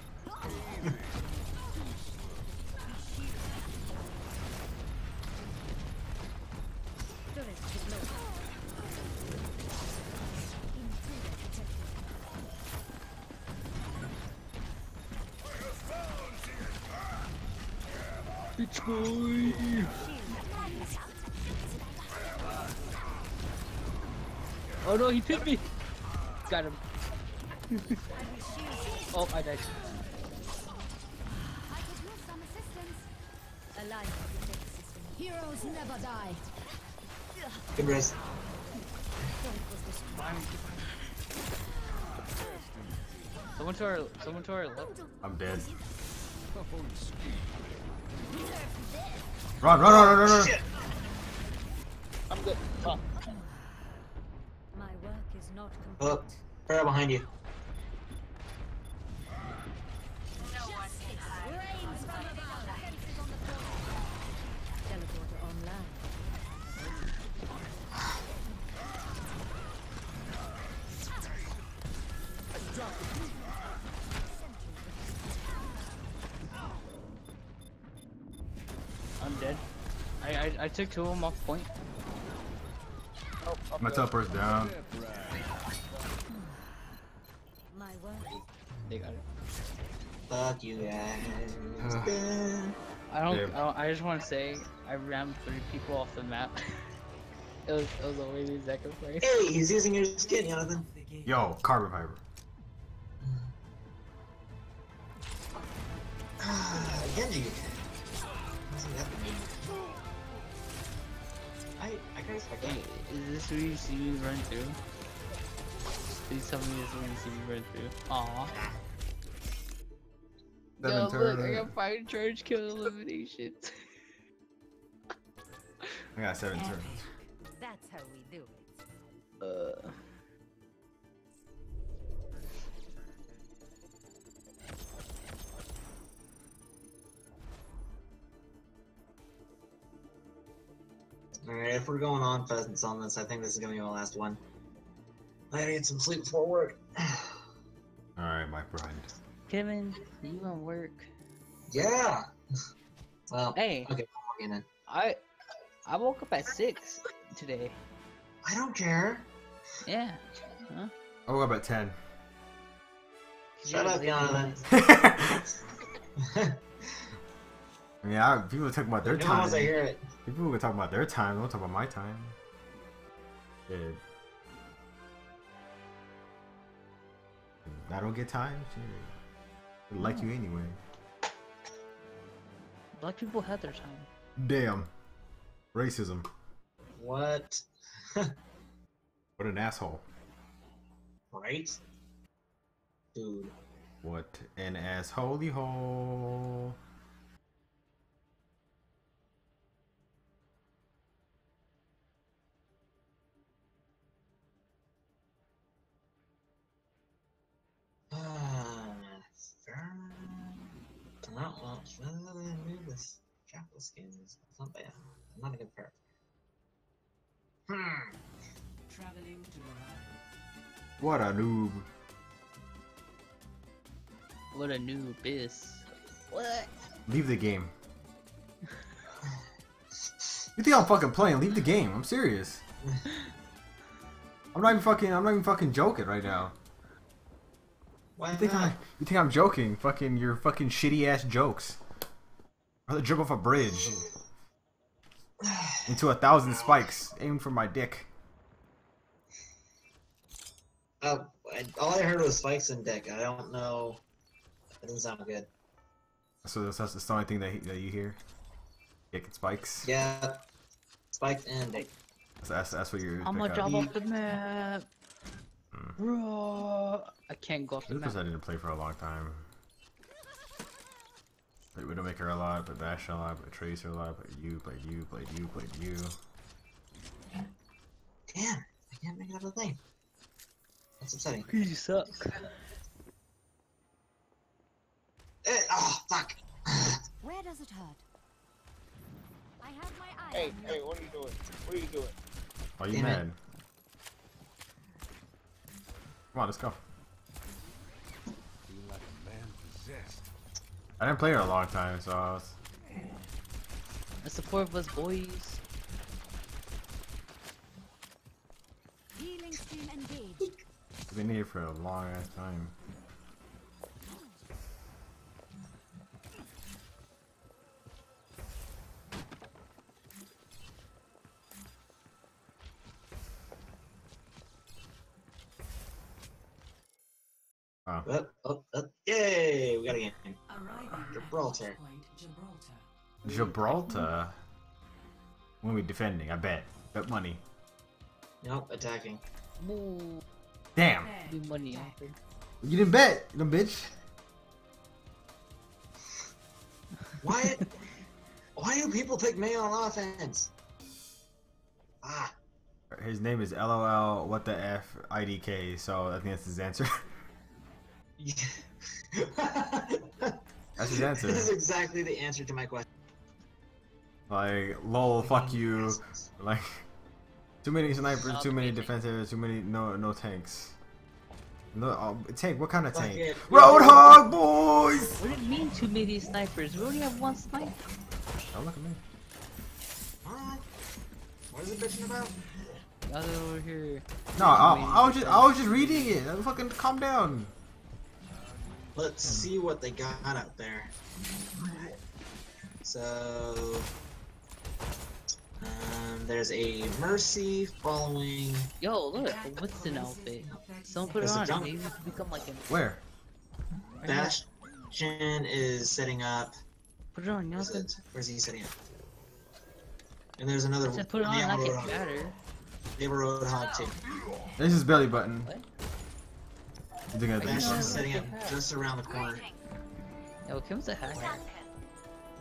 It's boy. Oh no, he pinned me. Got him. oh, I died. I could use some assistance. Aligned defense system. Heroes never die. Good rest. Turret was destroyed. Someone to our someone to our left. I'm dead. Run, run, run, run, run, run. Shit! I'm good. Oh, My work is not complete. Oh, right behind you. I, I I took two of them off point. Oh, My dead. teleport's down. My work They got it. Fuck you guys. I don't, Damn. I don't. I just want to say I rammed three people off the map. it was it was only the second place. hey, he's using your skin, Jonathan. Yo, carbon fiber. Ah, Genji. What's happening? I I can respect Hey, that. is this where you see me run through? Please tell me this is where you see me run through. Aw. Seven Yo, look, I got fire charge kill eliminations. I got seven turns. That's how we do it. Uh. Alright, if we're going on pheasants on this, I think this is gonna be my last one. I gotta some sleep before work. Alright, my friend. Kevin, you on work? yeah. Well, Hey, okay, I'm logging in. I I woke up at six today. I don't care. Yeah. Huh? I woke up at 10. Shut up, Jonathan. yeah, I, people talk about their No time. As I hear it. People will talk about their time. Don't talk about my time. Yeah. I don't get time. Shit. I like you anyway. Black people had their time. Damn. Racism. What? What an asshole. Right? Dude. What an assholey hole. Ah, fair. Not much. Rather than move this. It's not bad. I'm not a good. Hmm. Traveling to. What a noob. What a new biz. What? Leave the game. You think I'm fucking playing? Leave the game. I'm serious. I'm not even fucking. I'm not even fucking joking right now. Why You think I, you think I'm joking? Fucking your fucking shitty ass jokes. I'd rather jump off a bridge into a thousand spikes aimed for my dick. Oh, all I heard was spikes and dick. I don't know. That doesn't sound good. So that's, that's the only thing that, he, that you hear. Dick and spikes. Yeah. Spikes and dick. That's, that's, that's what you're. I'm gonna drop off the map. Bro, I can't go off the map. I didn't play for a long time. Played Widowmaker a lot, but Bash a lot, but Tracer a lot, but you, played you, played you, played you. Damn, I can't make it up a thing. That's upsetting. You suck. Eh, oh, fuck. Where does it hurt? I have my eye Hey, hey, what are you doing? What are you doing? Are you Damn it. Mad? Come on, let's go. Like a man possessed. I didn't play her a long time, so I was. That's the four of us boys. Healing stream engaged. I've been here for a long ass time. Oh. Oh, oh, oh, yay, we got a game. Arriving Gibraltar. Gibraltar. Gibraltar. When we defending, I bet. Bet money. Nope, attacking. Ooh, Damn. be money offered. You didn't bet, you bitch. Why? why do people pick me on offense? Ah. His name is LOL. What the f IDK? So I think that's his answer. That's his answer. This is exactly the answer to my question. like lol, fuck you. Like too many snipers, too many defenders, too many no no tanks. No uh, tank. What kind of tank? it. Roadhog boys. What do you mean too many snipers? We only have one sniper. Don't look at me. What is it bitching about? Y'all over here. No, I, I was just I was just reading it. Fucking calm down. Let's see what they got out there. So, um, there's a Mercy following. Yo, look, what's an outfit? Someone put it There's a on. jump. Maybe we become like an. Where? Right here. Bastion is setting up. Put it on, Where's, Nelson. it? Where's he setting up? And there's another. Just put it on, Naval not get Roadhog. better. Naval Roadhog too. There's his belly button. What? You think I think Bastion's so? setting up just around the corner. Yo, Kim's a hacker.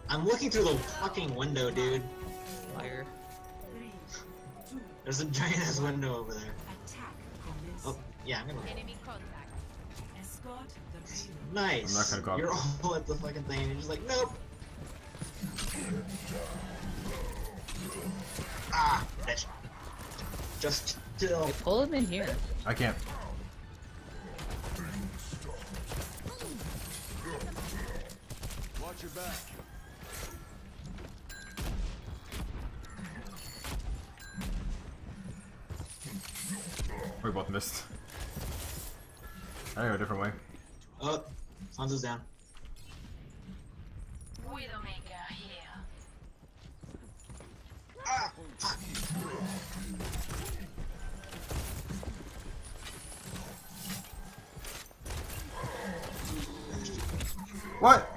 I'm looking through the fucking window, dude. Liar. There's a giant ass window over there. Oh, yeah, I'm gonna. Enemy contact. Escort the payload. Nice. I'm not gonna go. You're all at the fucking thing, and you're just like, nope. Ah, bitch. Just chill. Hey, pull him in here. I can't. Your back. We both missed. I go a different way. Oh, Hanzo's down. Widowmaker here. Ah. What?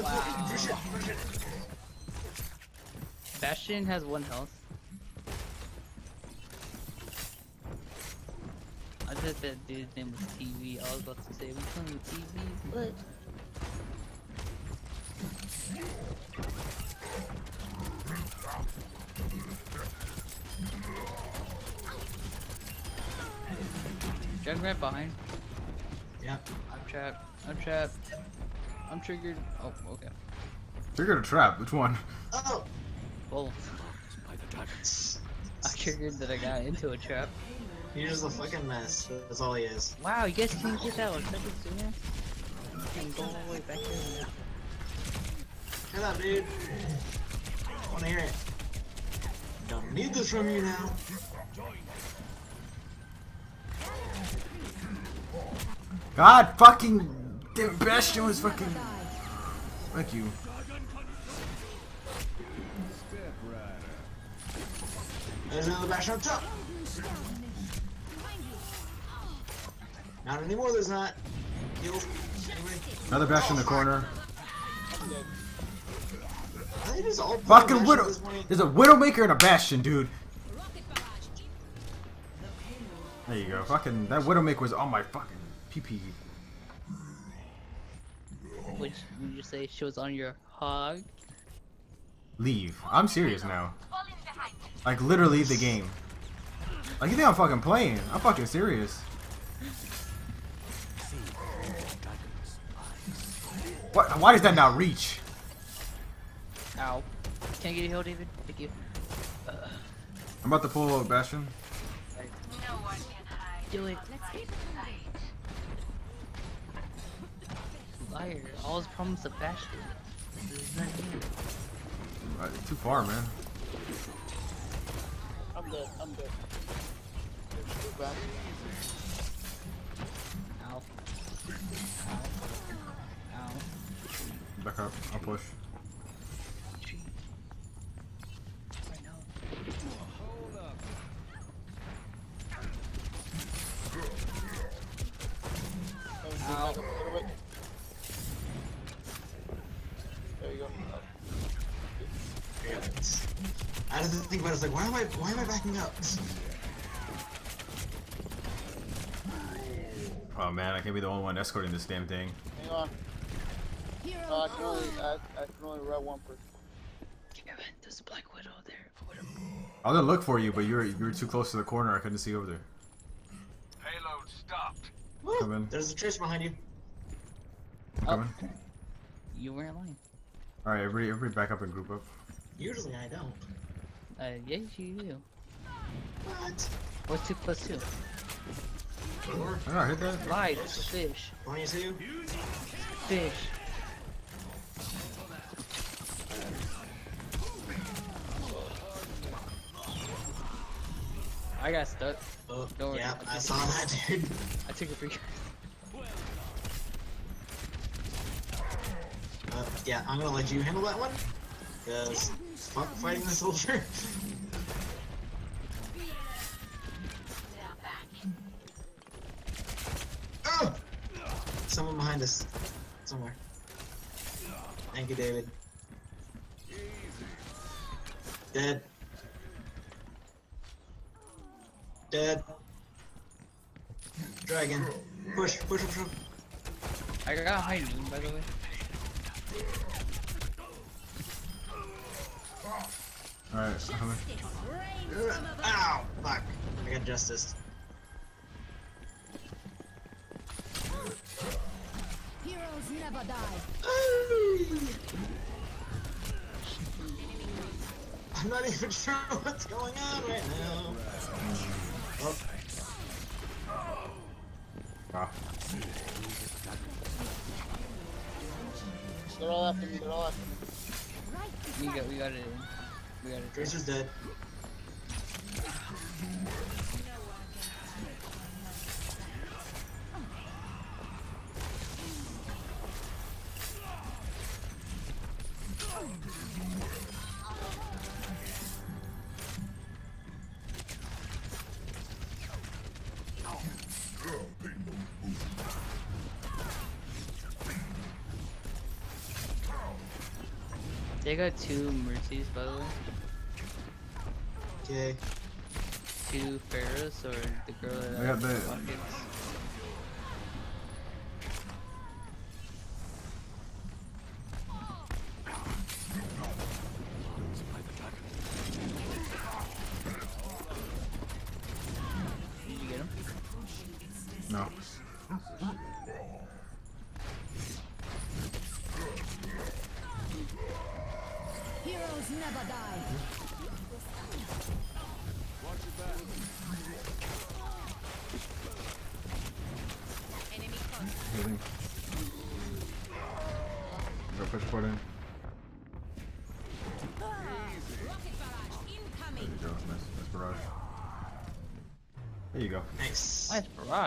Push it, push it, push it. Bastion has one health. I thought that dude's name was TV. I was about to say, we playing TVs, but. Junkrat behind. Yeah. I'm trapped. I'm trapped. I'm triggered. Oh, okay. Triggered a trap. Which one? Oh, Both. I triggered that I got into a trap. he's just a fucking mess. That's all he is. Wow, you guys can get that one second sooner? You can go all the way back there. Shut up, dude. I wanna hear it. Don't need this from you now. God fucking damn Bastion was fucking Thank you. There's another Bastion up top. Not anymore, there's not. Anyway. Another Bastion in the corner. It's all Fucking Widow at this point. There's a Widowmaker and a Bastion, dude. There you go. Fucking that Widowmaker was on my fucking PP. Which would you say she was on your hog? Leave. I'm serious now. Like literally the game. Like you think I'm fucking playing? I'm fucking serious. What? Why does that not reach? Ow. Can I get a heal, David? Thank you. Uh, I'm about to pull Bastion. No one can hide. do it. Let's get Liar. All his problems are Bastion. This is not you. Uh, too far, man. I'm dead. I'm dead. Back. Ow. Ow. Ow. Back up. I'll push. Tree. I know. Let me see, Ow. back up a little bit. There you go. I had to think about it. I was like, why am I, why am I backing up? Oh man, I can't be the only one escorting this damn thing. Hang on. Heroes Uh, I can only I, I can only route one per. Kevin, there's a Black Widow there. Widow. I was gonna look for you, but you were you were too close to the corner. I couldn't see over there. Payload stopped. Come in. There's a Trish behind you. Oh, Coming. you were in line. All right, everybody, everybody back up and group up. Usually I don't. Uh, yes, you do. What? What's two plus two? Four? I know, hit that. Right, it's a fish. Twenty-two? Fish. I got stuck. Oh, Don't worry. yeah, I I saw that, dude. I took a free. Uh, yeah, I'm gonna let you handle that one. Because fuck fighting the soldier. oh! Someone behind us. Somewhere. Thank you, David. Dead. Dead. Dragon. Push, push, push, push. I got a high noon, by the way. All right, how many- Ow! Fuck. I got justice. Heroes never die. I'm not even sure what's going on right now. Oh, Wow. They're all after me. They're all after me. We got, we got it. in. We got it. Tracer's dead. They got two mercies, by the way. Okay. Two Pharahs or the girl that I got the- buckets.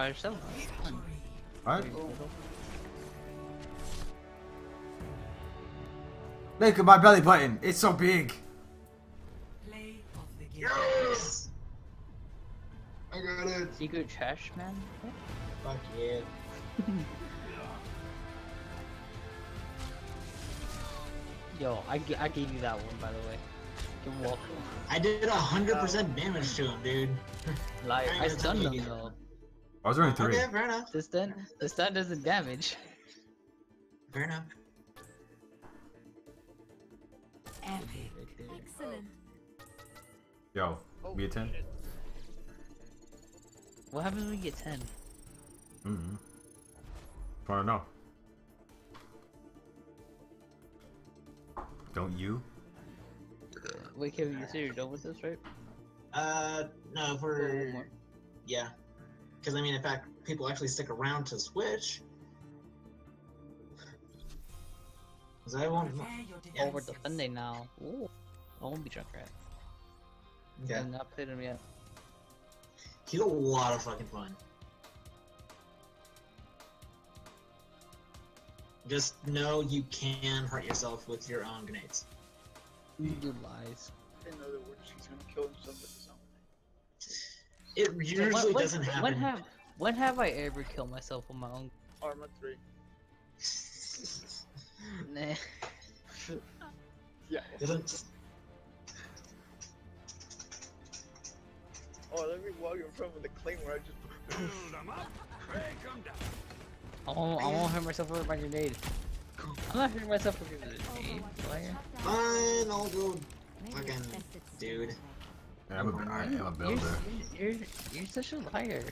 Nice barrage. That was. All right. Look at my belly button. It's so big. Play of the game. Yes! I got it. Secret trash man. Fuck yeah. Yo, I, g- I gave you that one by the way. You're welcome. I did a hundred percent damage to him, dude. Like I I stunned gonna them tell you. though. I was only three. Okay, fair enough. The stun, the stun doesn't damage. Fair enough. Epic. Excellent. Yo, be a ten. What happens when we get ten? Mm-hmm. Wanna know? Don't you? Wait, Kevin, you said you're done with this, right? Uh, no, Or for yeah, because I mean, in fact, people actually stick around to switch. Cause I won't. Prepare your Oh, we're defending now. Ooh. I won't be drunk, right? Yeah, I've not played him yet. he's a lot of fucking fun. Just know you can hurt yourself with your own grenades. You lies. In other words, know that when she's gonna kill himself with his. It So usually when, when- doesn't happen. When have when have I ever killed myself with my own? Arma 3. Nah. Yeah. Doesn't- Oh, let me walk in front with the claymore. I just. Build 'em up, break 'em down. I won't, I won't hurt myself with my grenade. I'm not hurting myself with a grenade. Liar. Fine, I'll go. Fucking dude. Yeah, I'm a, I am a You're, builder. you're you're such a liar.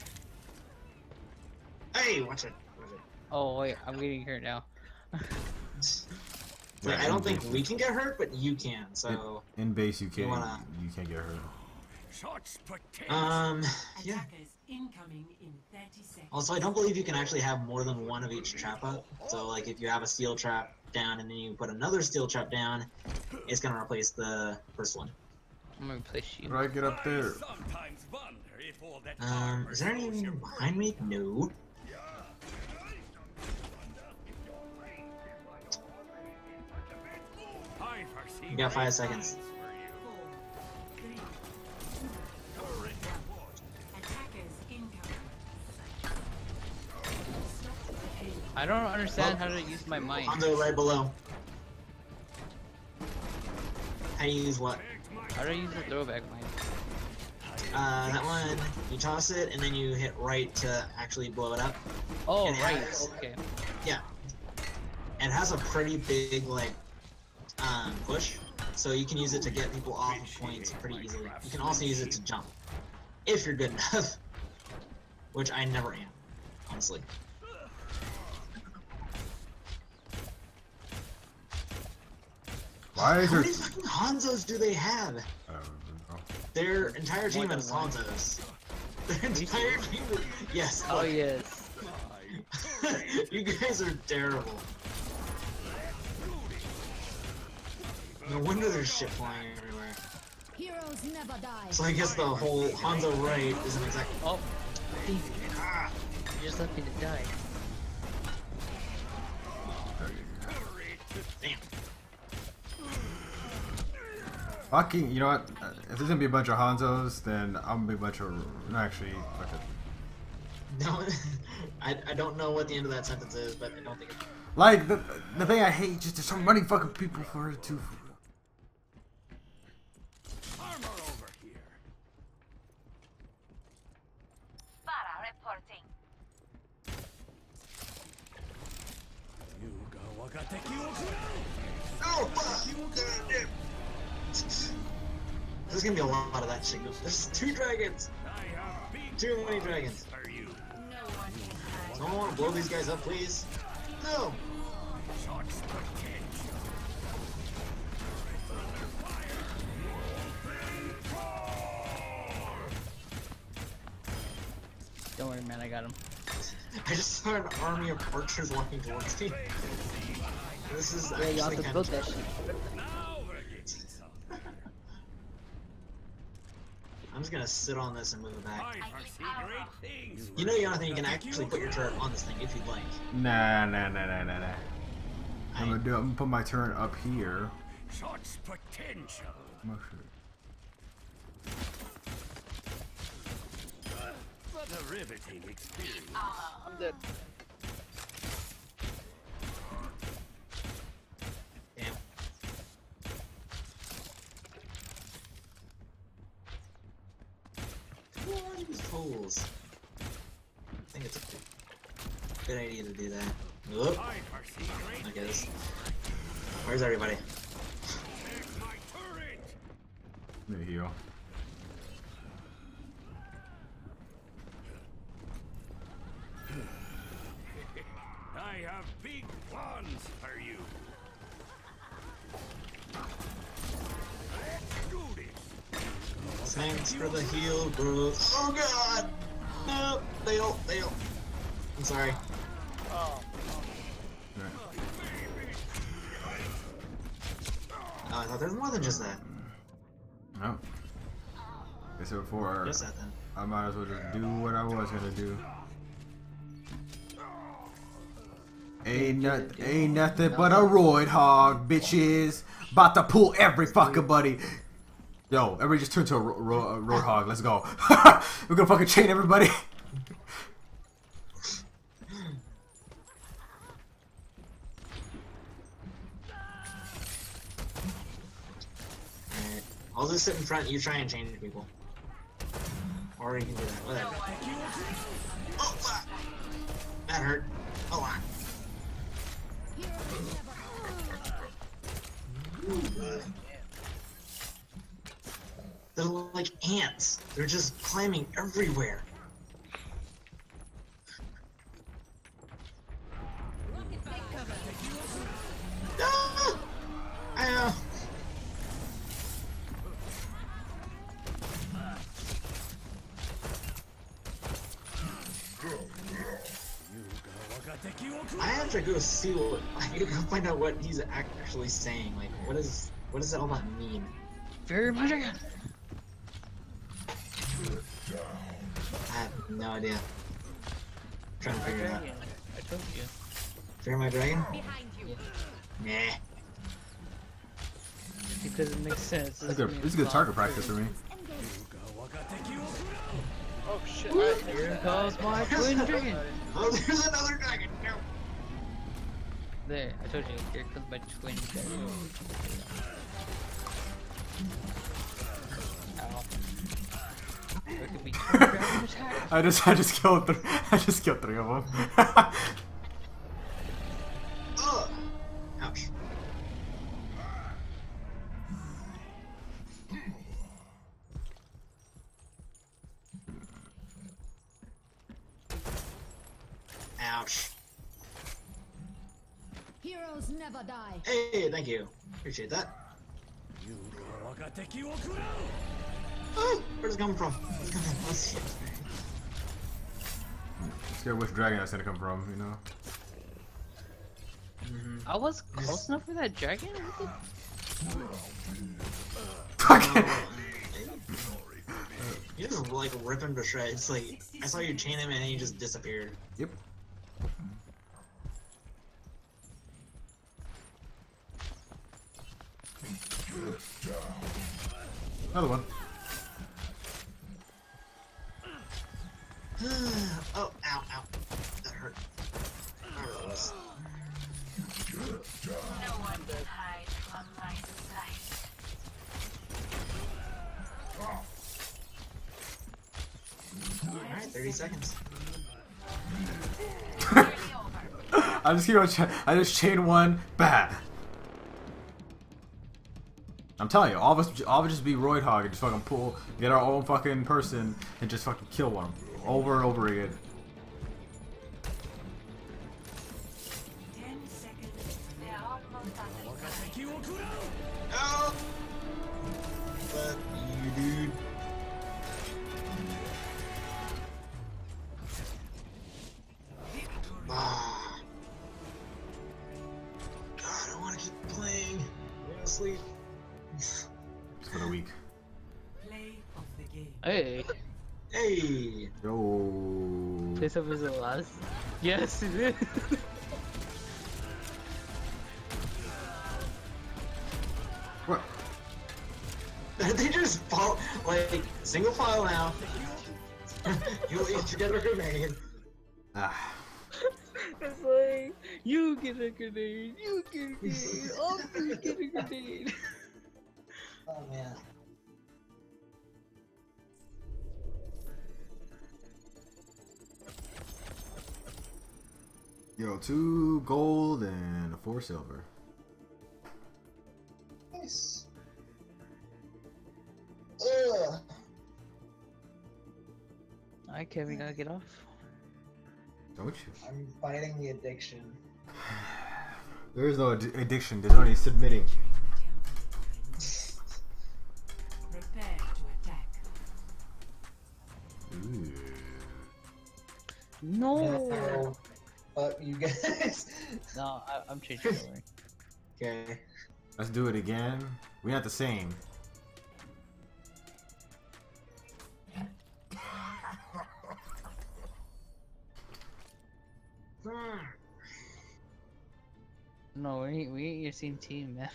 Hey, watch it. Watch it. Oh wait, I'm getting hurt now. Like, I don't think we can get hurt, but you can. So, In base, you can't. wanna- You can't get hurt. Shots um, yeah. Incoming in 30 seconds. Also, I don't believe you can actually have more than one of each trap up. So, like, if you have a steel trap down and then you put another steel trap down, it's gonna replace the first one. I'm gonna replace you. How do I get up there? Sometimes wonder if all that Um, is there anyone behind me? No. I You got five seconds. plans for you. Four, three, attackers incoming. Stop the pain. I don't understand how to use my mind. Hondo right below. How do you use what? How do I use the throwback mine? Uh, that one, you toss it and then you hit right to actually blow it up. Oh, it right. has- Okay. Yeah. It has a pretty big, like, um, push. So you can use it to get people off of points pretty easily. You can also use it to jump. If you're good enough. Which I never am, honestly. Why is How there? many fucking Hanzos do they have? I don't know. Their entire team is Hanzos. Their entire team. Yes. Oh look. yes. you guys are terrible. No wonder there's shit flying everywhere. Heroes never die. So I guess the whole Hanzo right isn't exactly. Oh. You just left me to die. Damn. Fucking, you know what? If there's gonna be a bunch of Hanzos, then I'm gonna be a bunch of. No, actually, fuck it. No, I, I don't know what the end of that sentence is, but I don't think it's. Like the the thing I hate, just there's so many fucking people for it too. There's gonna be a lot of that shit. There's two dragons! Too many dragons. for you. Don't want to blow these guys up, please. No! Don't worry, man. I got him. I just saw an army of archers walking towards me. This is Yeah, you have to build that shit. Now we're getting somewhere. I'm just gonna sit on this and move it back. I foresee great things. You know, Jonathan, you can actually put your turret on this thing if you'd like. Nah, nah, nah, nah, nah, nah. I'm gonna do. I'm gonna put my turn up here. Shots potential. Oh, shit. What a riveting experience. Ah. I'm dead. Damn. Who are these fools? I think it's a good idea to do that. Whoop. I foresee guess. Where's everybody? Take my turret. Let me heal. I have big plans for Thanks for the heal, bro. Oh god! No! Fail, fail. I'm sorry. Oh, uh, Oh, I thought there was more than just that. No. I said before. Just that then. I might as well just do what I was gonna do. Ain't not, ain't nothing but a roid hog, bitches. About to pull every fucking buddy. Yo, everybody just turn to a, ro- ro- uh, a hog. Let's go. We're gonna fucking chain everybody. I'll just sit in front, you try and change people. Or you can do that, whatever. Oh, fuck! That hurt. Oh, a lot. They're like ants. They're just climbing everywhere. Ah! I have to go see what I have to go find out what he's actually saying. Like, what is what does all that mean? Very much. I have no idea. trying to figure it out. I told you. Fear my dragon? Behind you. Nah. Because it makes sense. This is good. This is good target practice for me. Oh shit! Here comes my twin dragon. Oh, there's another dragon. No. There, I told you. Here comes my twin dragon. I just I just killed th I just killed three of them. Ugh. Ouch. Ouch. Heroes never die. Hey, thank you. Appreciate that. Where's it coming from? Oh, Let's Scared which dragon that's gonna come from, you know? Mm -hmm. I was close enough for that dragon? Fucking. you just like rip him to shreds. Like I saw you chain him and he just disappeared. Yep. Another one. oh, ow, ow. That hurt. No one can hide from my sight. Alright, 30 seconds. I just keep on. I just chain one. Bad. I'm telling you, all of us, all of us just be Roid Hog and just fucking pull, get our own fucking person and just fucking kill one over and over again. But you, dude. Ah. God, I want to keep playing. A week. Play of the game. Hey. Hey! Yo. face up is the last. Yes, it is. What? they just fall like single file now. You'll each get a grenade. Ah. it's like, you get a grenade, you get a grenade, I'll get a grenade. Oh man. Yo, two gold and four silver. Nice. Ugh. Alright, Kevin, gotta get off. Don't you? I'm fighting the addiction. There is no ad- addiction. There's only submitting. Prepare to No! But you guys. No, I, I'm changing over. Okay. Let's do it again. We're not the same. No, we ain't, we ain't your same team, man.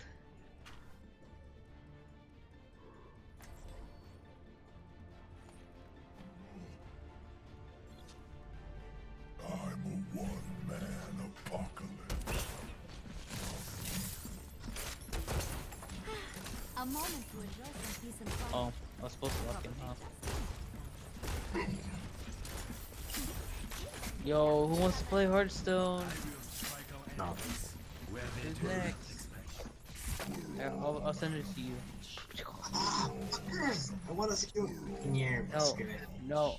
Hearthstone? No. Who's next? Yeah, I'll, I'll send it to you. I want to see you in your No, no,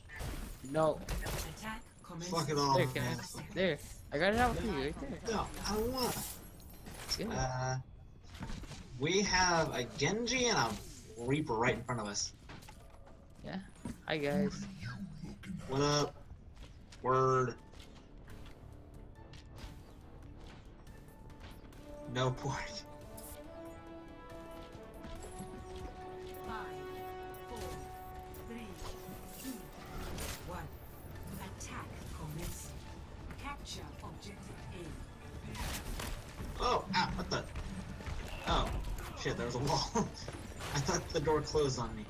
no. Fuck it all. There, can I? There, I got it out for you right there. No, I want. Yeah. Uh, we have a Genji and a Reaper right in front of us. Yeah. Hi guys. What up? Word. Objective A. Oh, ow, what the? Oh, shit, there was a wall. I thought the door closed on me.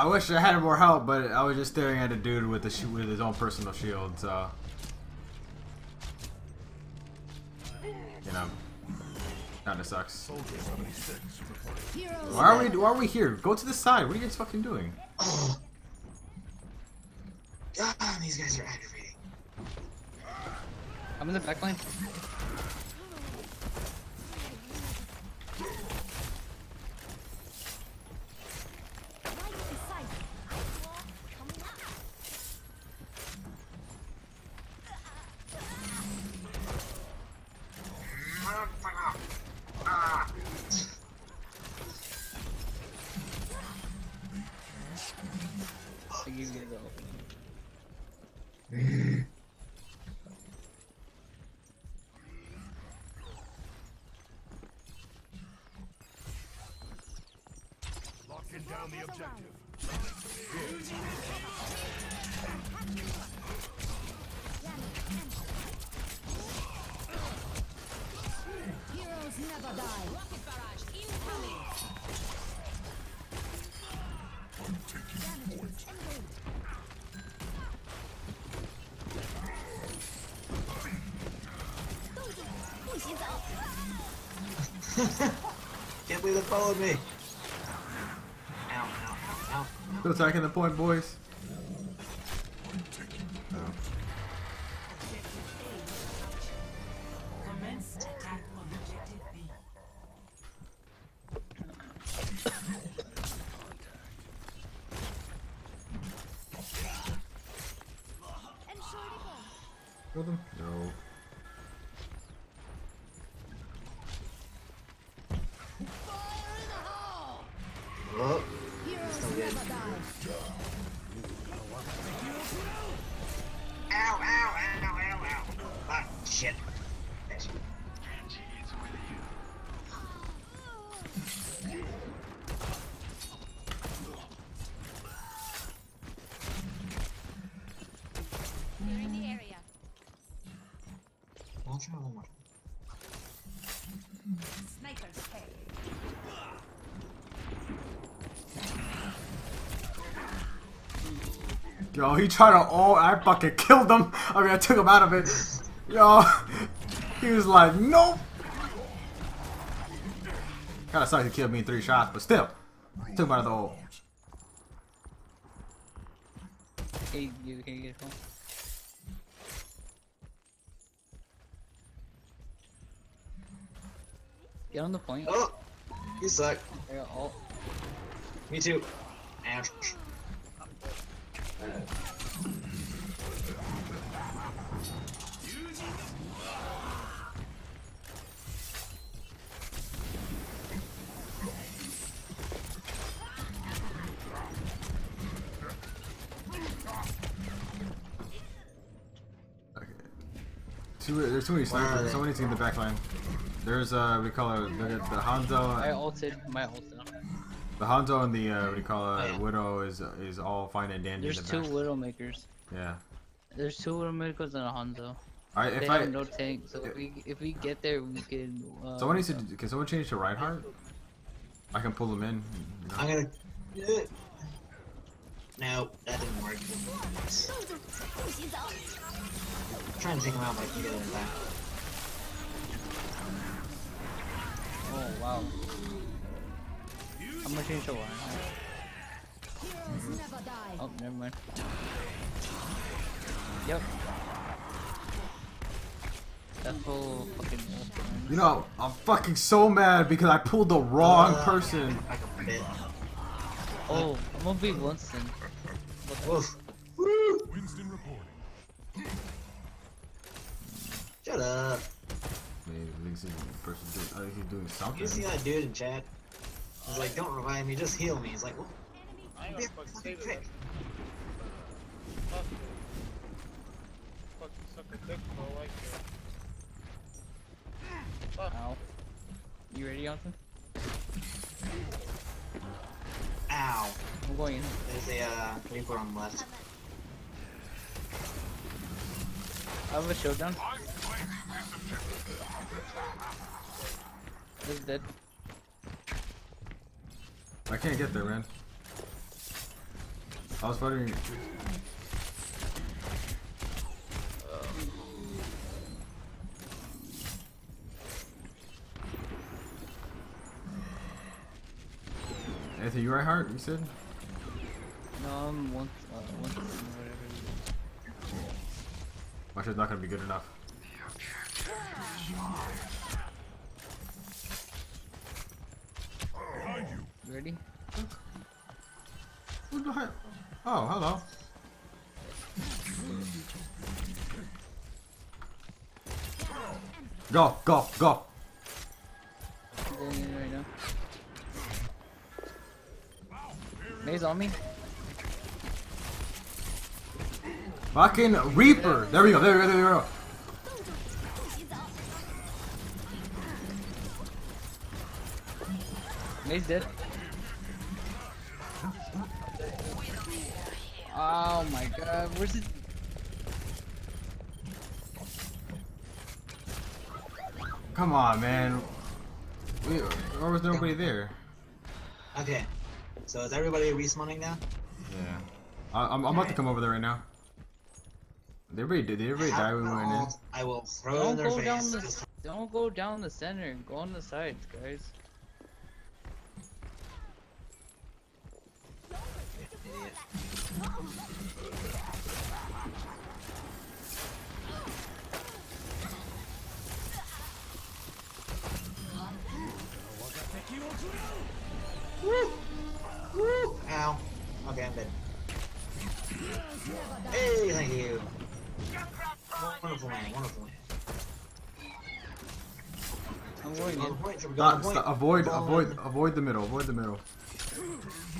I wish I had more help, but I was just staring at a dude with a sh- with his own personal shield, so you know, kinda sucks. Why are we Why are we here? Go to the side. What are you guys fucking doing? Oh. God, these guys are aggravating. I'm in the back line. Followed me. Ow, ow, ow. Still attacking the point, boys. Yo, he tried to oh, I fucking killed him. I mean, I took him out of it. Yo, he was like, nope. Kinda sucks he killed me in three shots, but still, took him out of the hole. Can you, can you get home? Get on the point. Oh, you suck. I got ult. Me too. Ouch. Too, there's too many snipers. Somebody's in the back line. There's uh, what do you call it? Look at the Hanzo. I ulted. My ult down. The Hanzo and the uh, what do you call it? Oh, yeah. Widow is is all fine and dandy. There's in the two back. Widowmakers. Yeah. There's two Widowmakers and a Hanzo. Alright, They if I have no tank, so if we if we get there, we can. Uh, someone needs to can someone change to Reinhardt? I can pull them in. you know? I'm gonna. No, that didn't work. trying to take him out, but I can get him back. Oh wow. I'm gonna change to one. Heroes never die. Oh, never mind. Yep. That whole fucking. You know, I'm fucking so mad because I pulled the wrong Uh, person. I can fit. Oh, I'm gonna be Winston. Winston reporting. Shut up. Maybe Link's the person doing, I think he's doing something. You see that dude in chat? He's like, don't revive me, just heal me. He's like, what? I ain't Be gonna fucking fucking save Fuck. Fucking suck a dick for a like it. Fuck. Ow. You ready, Johnson? I'm going in. There's a uh, Reaper on the left. I have a showdown. Is dead. I can't get there, man. I was fighting. Anthony, you right, Heart? You said? No, I'm one. Uh, one. Whatever. My shit's not gonna be good enough. Behind ready? The heck? Oh, hello. Go, go, go. Right Mei's on me. Fucking Reaper. There we go, there we go, there we go. Mei's dead. Oh my god, where's it? Come on, man. Where was nobody there? Okay. So is everybody respawning now? Yeah. I, I'm, I'm about to come over there right now. Did everybody, did everybody die when we went in? I will throw Don't in their go down the. Don't go down the center. Go on the sides, guys. Woo! Woo! Ow. Okay, I'm dead. Hey, thank you. Wonderful man, wonderful man. I'm going Go point, should we go on Stop, stop, avoid, Follow avoid, Anthony. avoid the middle, avoid the middle.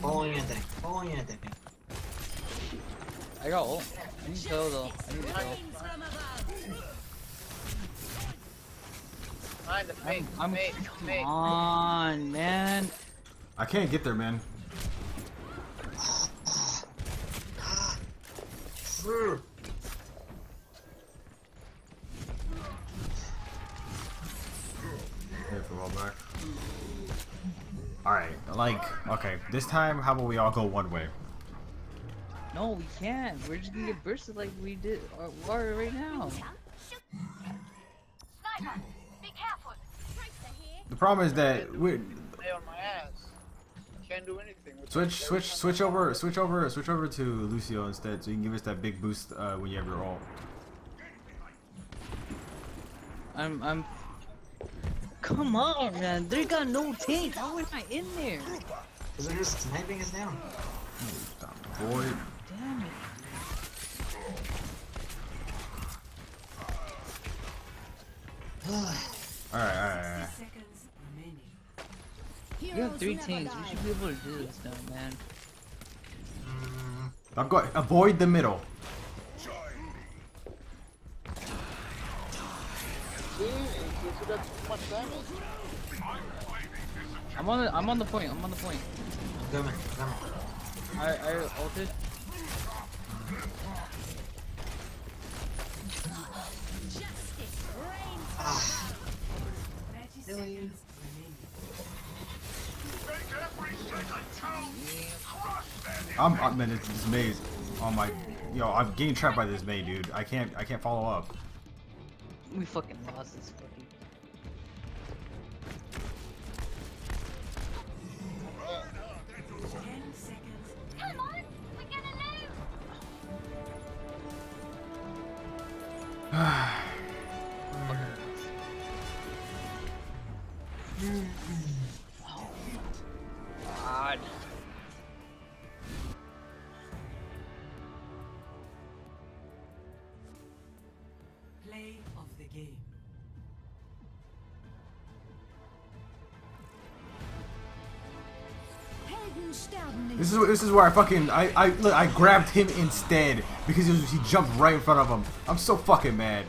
Following Anthony. Following Anthony. I got ult. I need to go though. I need to go. Behind the mate, I'm. mate, Come on, man. I can't get there, man. Brr. Here for a while back. Alright, like, okay, this time, how about we all go one way? No, we can't. We're just gonna get bursted like we did uh, we are right now. Sniper, be careful. The problem is that we Stay on my ass. Can't do anything. With switch, switch, switch over, switch over, switch over to Lucio instead, so you can give us that big boost uh, when you have your ult. I'm. I'm. Come on, man. They got no tank. How am I in there? Because they're just sniping us down. Stop, boy. Damn it. Alright, alright, alright. Seconds remaining. You have three teams. We should be able to do this now, man. Mm, I'm going. Avoid the middle. See? You see that too much damage? I'm on the. I'm on the point. I'm on the point. I'm coming, I'm. I. I ulted. Ah, 30 seconds I'm I'm in this maze. Oh my, yo, I'm getting trapped by this maze, dude. I can't I can't follow up. We fucking lost this fucking. Ah. This is where I fucking I I look I grabbed him instead because he, was, he jumped right in front of him. I'm so fucking mad.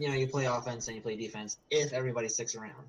You know you play offense and you play defense if everybody sticks around.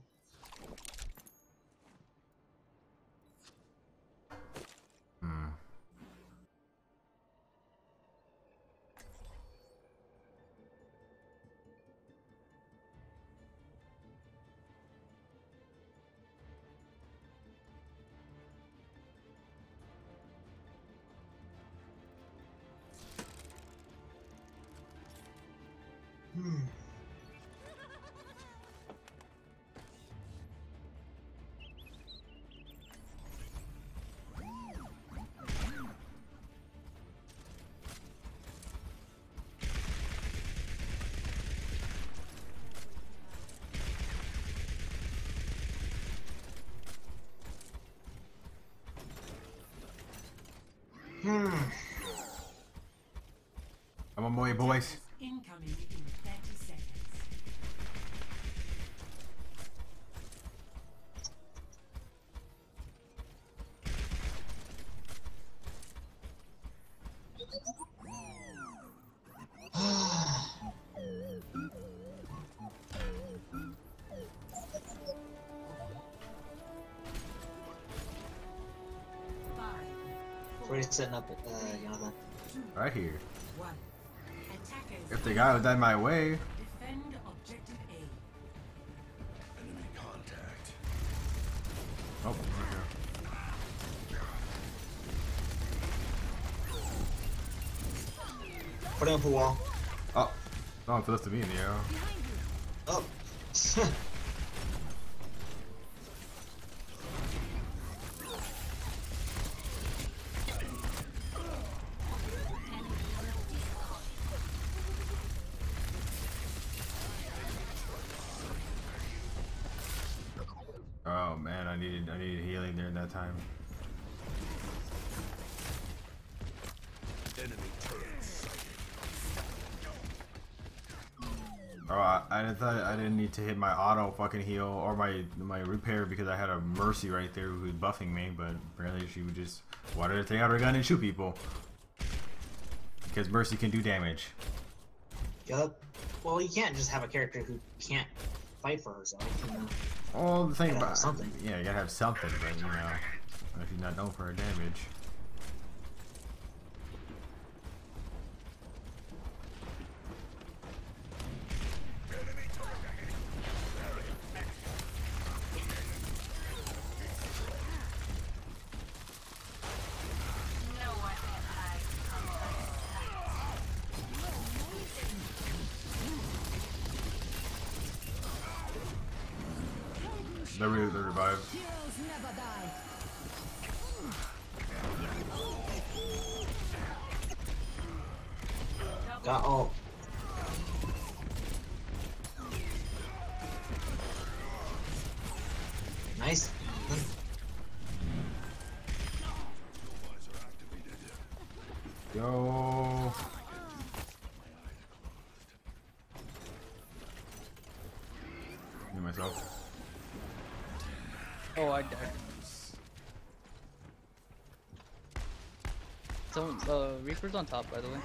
Boys. Incoming in 30 seconds. Where are you setting up, uh, Jonathan? Right here. One. Attackers. If the guy was in my way, Defend objective A. Enemy contact. oh, okay. Put it up a wall. Oh, no one feels to me in the arrow. Oh. Oh to hit my auto fucking heal or my my repair because I had a mercy right there who was buffing me, but apparently she would just wanted to take out her gun and shoot people. Because mercy can do damage. Yup. Well, you can't just have a character who can't fight for herself. You know? Well, the thing about something. yeah, you gotta have something, but you know, if she's not known for her damage. No one can hide from my sight. They're re- they're revived. Heroes never die. Got all. Nice. The go. Me myself. Oh, I died. So, uh, Reaper's on top, by the way.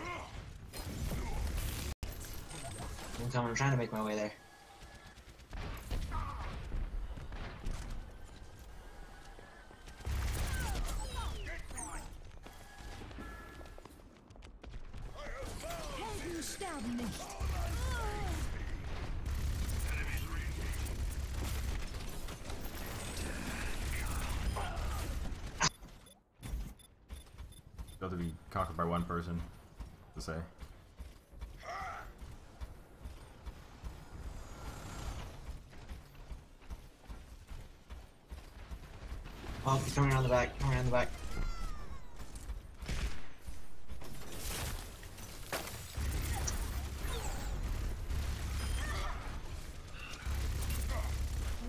I'm coming. I'm trying to make my way there. Helden sterben nicht. Got to be conquered by one person. To say. Oh, he's coming around the back. Coming around the back.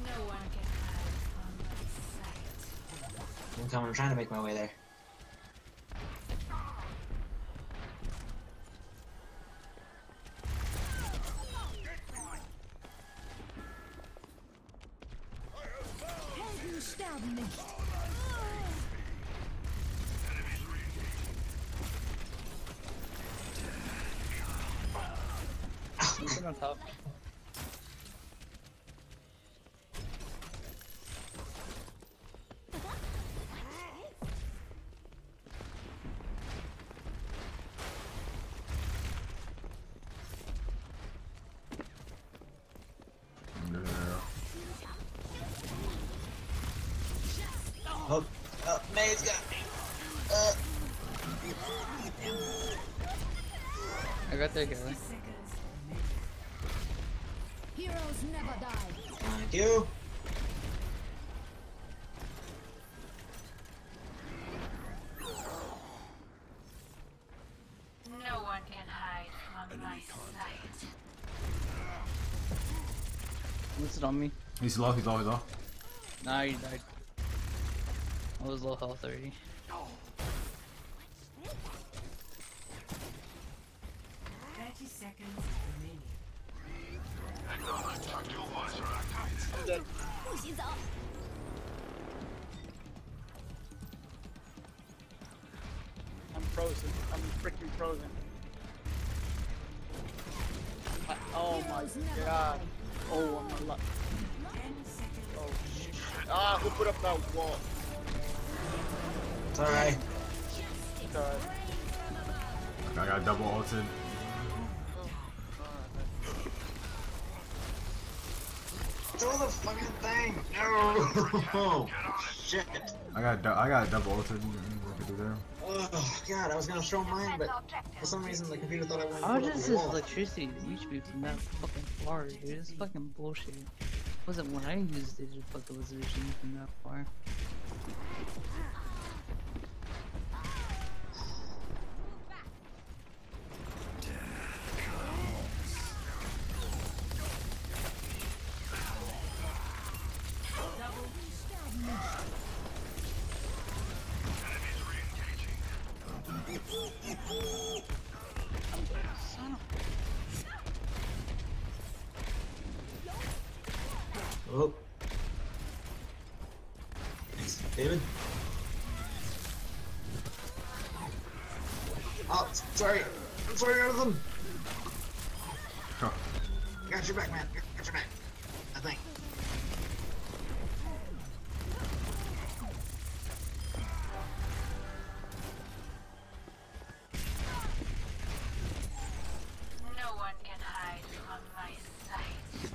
No one can hide from my sight. I'm coming. I'm trying to make my way there. Helden sterben nicht. Reaper on top. Oh, Mei's got me. Uh, I got that guy. Heroes never die. thank you. No one can hide from my sight. Listed on me. He's low, he's low, he's low. Nah, you died. I was low health already. Got du- I got double ulted. What could do there? Oh god, I was gonna throw mine, but for some reason the computer thought I wanted to How put it does up this wall. electricity reach me from that fucking far, dude? It's fucking bullshit. It wasn't when I used it, it fucking was reaching me from that far. Son of Oh. Thanks, David. Oh, sorry. I'm sorry, Jonathan. Huh. Got your back, man. Got your back. I think. No one can hide from my sight.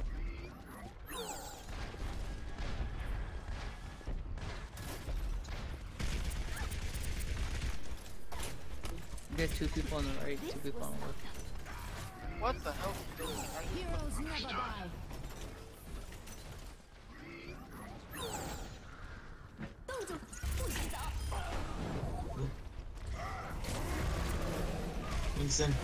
You got two people on the right, two people on the left. What the hell? Heroes never die. Winston.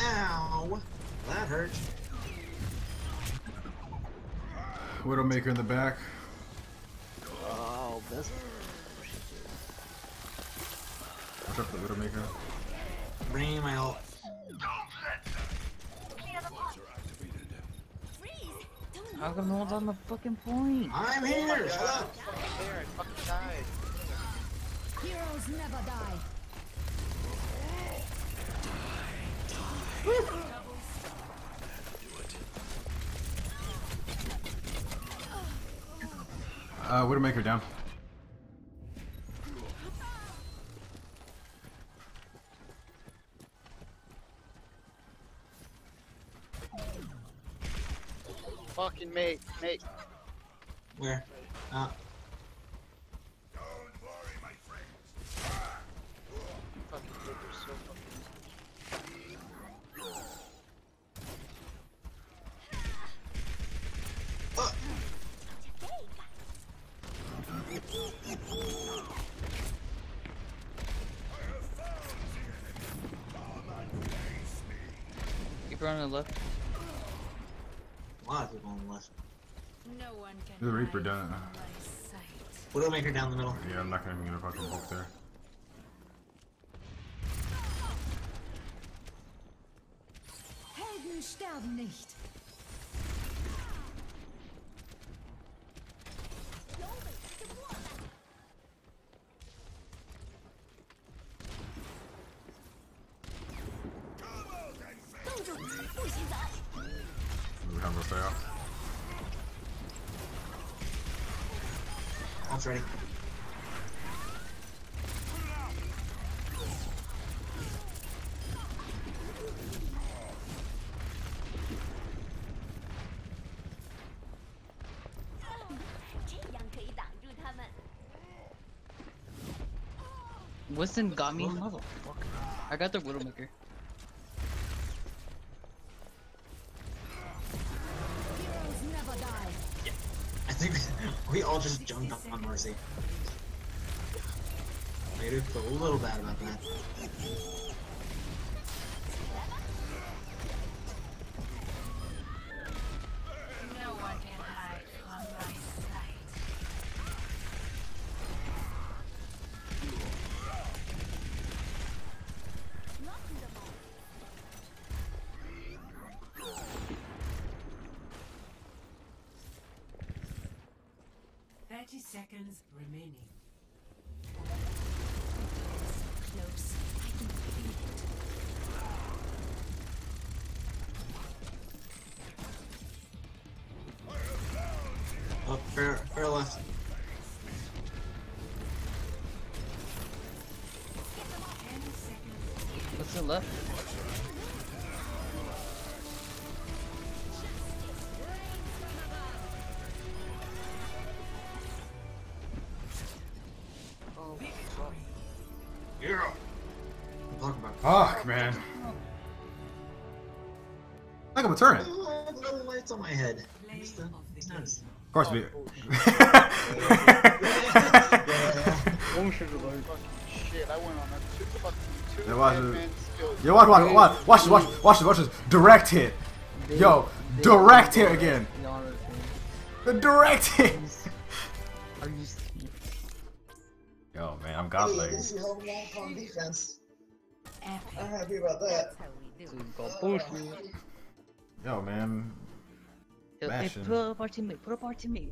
Ow! That hurt. Widowmaker in the back. That's What's up, the Widowmaker? Bring my ult. how come no one's on the fucking point? I'm here. Shut up. There, I fucking died. Heroes never die. Uh, Widowmaker down. Fucking mate, mate. Where? Uh, Fucking Joker's so fucking. Keep her on the left. a lot of people on the left. No one can The Reaper hide done it. from my sight. Widowmaker down the middle. Yeah, I'm not gonna even get a fucking book there. Helden sterben nicht. Winston got me, motherfucker. I got the Widowmaker. Heroes never die. I think we all just jumped up on Mercy. I do feel a little bad about that. Like I'm a turret. I have no lights on my head. It's the- it's nice. Of course, we. Bullshit alert. Fucking shit, I went on a two fucking two Yeah, watch it. man skill. Yo, watch, watch, watch, watch, this, watch, watch this, watch this. Direct hit. Yo, direct hit again. The direct hit. Are you serious? Yo, man, I'm godlike. This is held long on defense. Epic. I'm happy about that. Yo, man. Hey, Mashing. put up our teammate. Put up our teammate.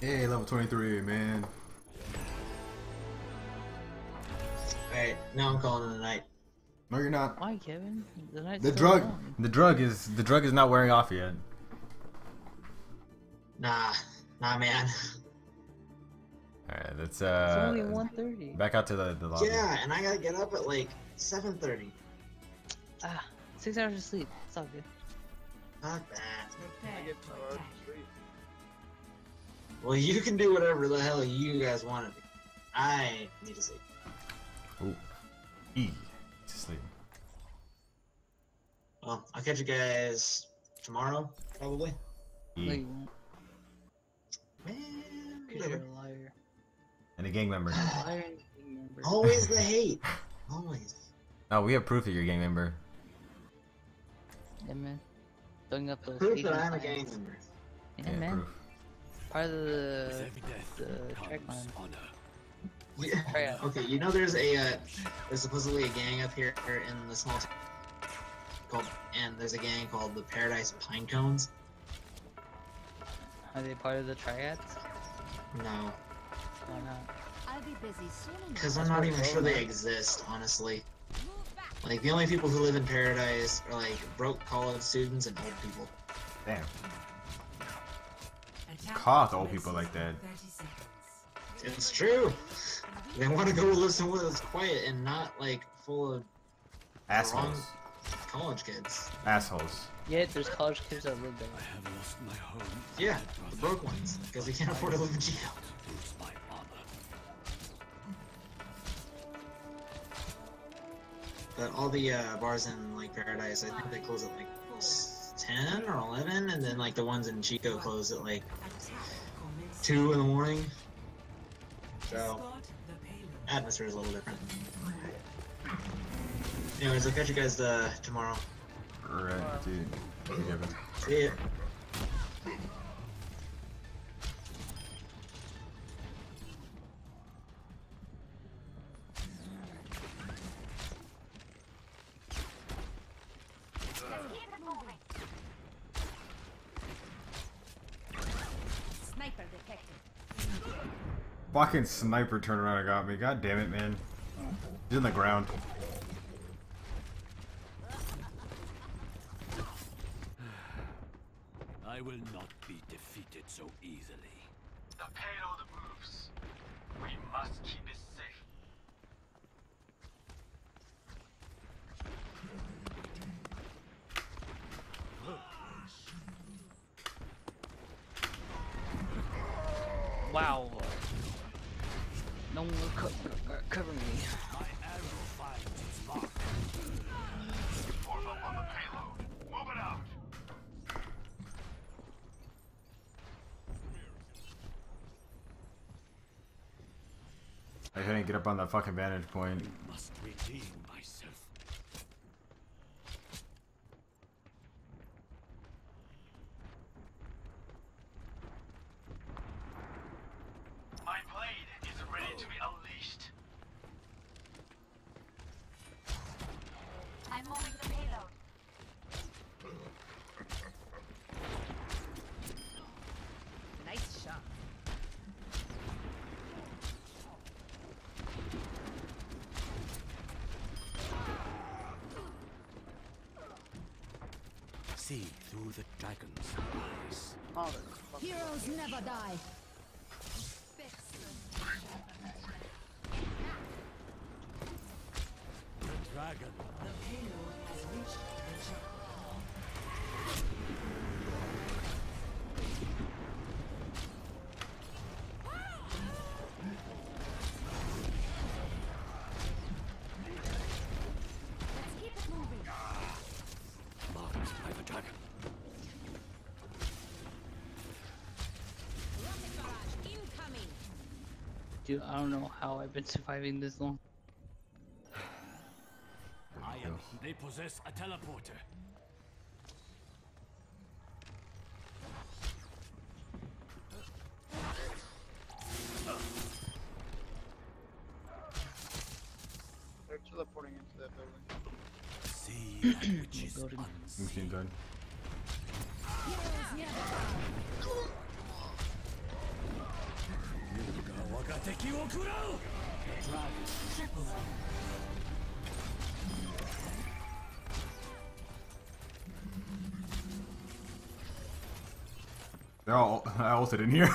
Hey, level 23, man. Alright, now I'm calling it a night. No, you're not. Why, Kevin? The, night's The drug, on. the drug is, the drug is not wearing off yet. Nah, nah, man. All right, let's It's only uh, 1:30. back out to the the lobby. Yeah, and I gotta get up at like 7:30. Ah, six hours of sleep. It's all good. Fuck that. I get to tired. attack. Sleep. Well, you can do whatever the hell you guys want to do. I need to sleep. Ooh. E. To sleep. Well, I'll catch you guys tomorrow, probably. No, E. you won't. Man, 'cause whatever. You're a liar. And a gang member. Gang member. Always the hate. Always. Oh, we have proof that you're a gang member. Yeah, man. Throwing up those Proof Asian that I'm a gang member. Yeah, man. proof. part of the the track line. Yeah. Okay, you know there's a uh, there's supposedly a gang up here in the small town called, and there's a gang called the Paradise Pine Cones. Are they part of the triads? No, Why not? I'll be busy soon enough. because I'm not even sure they exist, honestly. Like the only people who live in Paradise are like broke college students and old people. Damn. Caught old people like that. It's true. They want to go live somewhere that's quiet and not like full of Assholes. college kids. Assholes. Yeah, there's college kids that live there. I have lost my home. Yeah, the broke ones, because they can't afford to live in Chico. But all the uh, bars in like Paradise, I think they close at like ten or eleven, and then like the ones in Chico close at like two in the morning. So atmosphere is a little different. Anyways, I'll catch you guys uh, tomorrow. Right, dude. See ya. Fucking sniper turned around and got me. God damn it, man. He's in the ground. I will not be defeated so easily. The payload moves. We must keep it safe. Wow. No one will co co- cover me. My arrow finds its mark. Form up on the payload. Move it out. I couldn't get on that fucking vantage point. Dude, I don't know how I've been surviving this long. I am. They possess a teleporter. They're teleporting into that building. See that which is Building. unseen. Machine gun. Heroes never die. They're all I ulted in here.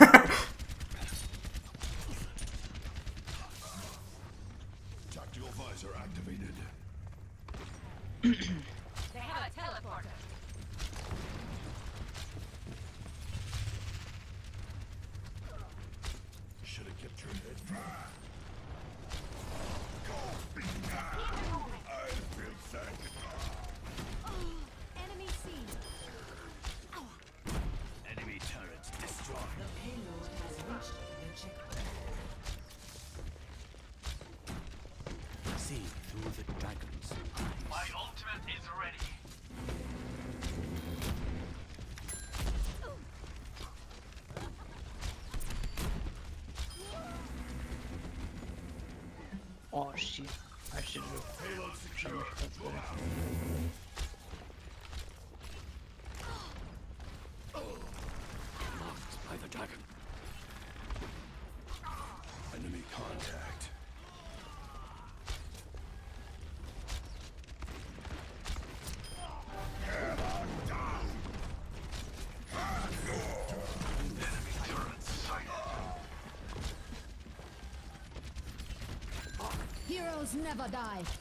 Never die.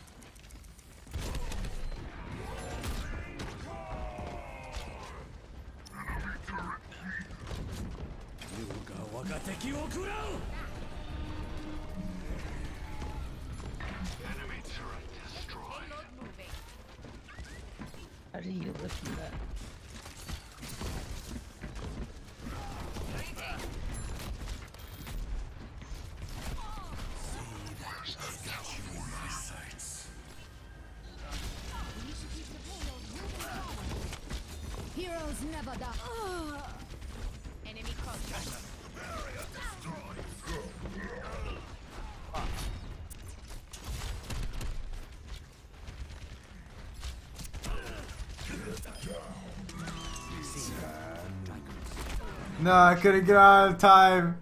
Heroes never die. Enemy contact. No, I couldn't get out of time.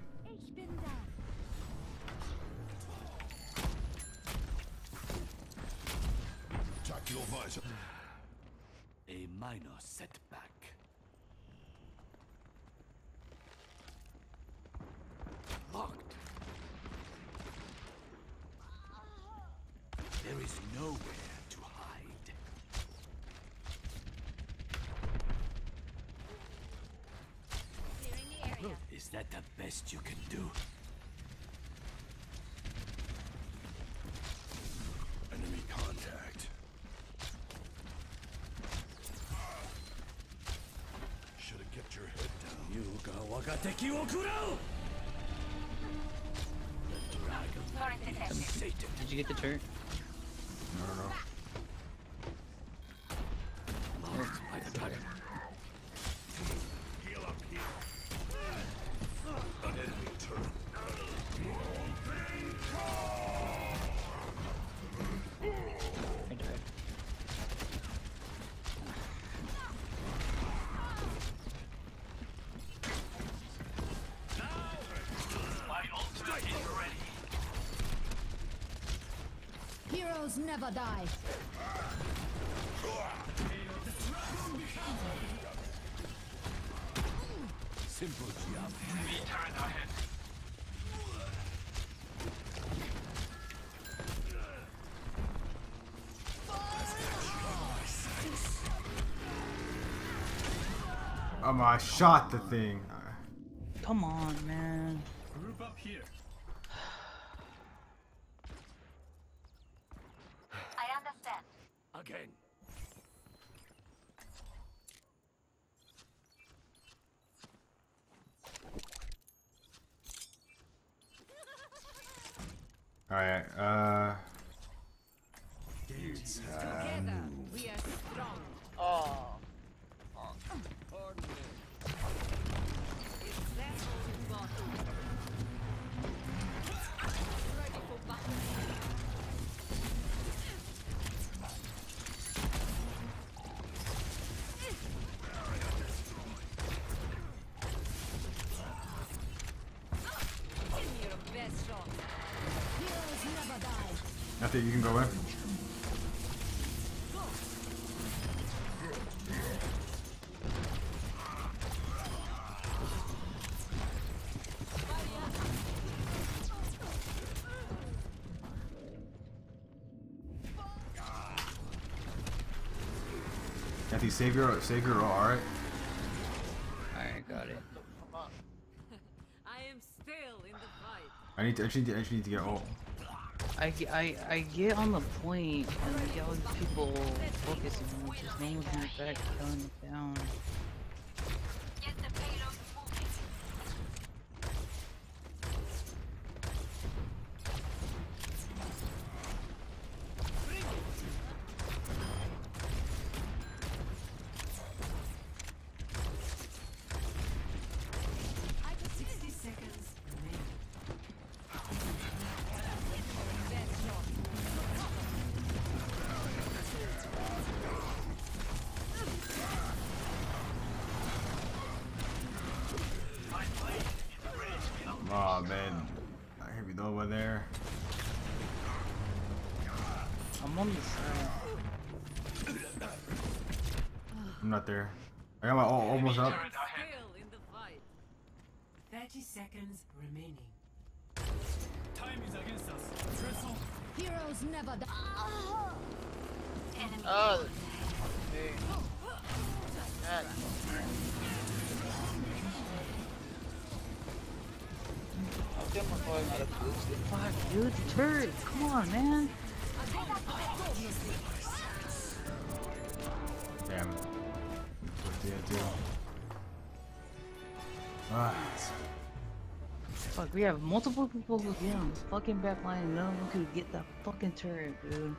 Never die. Simple job. Enemy turret ahead. Um, I shot the thing. Come on, man. Die. You can go in. Kathy, save your save your alright. Alright, got it. I am still in the fight. I need to actually need to, actually need to get ult. I, I, I get on the point and I get all these people focusing on just one's the back killing Fuck, dude, the turret. Come on, man. Damn. What did I do? Ah. Fuck, we have multiple people who get on the fucking back line and none of them could get the fucking turret, dude.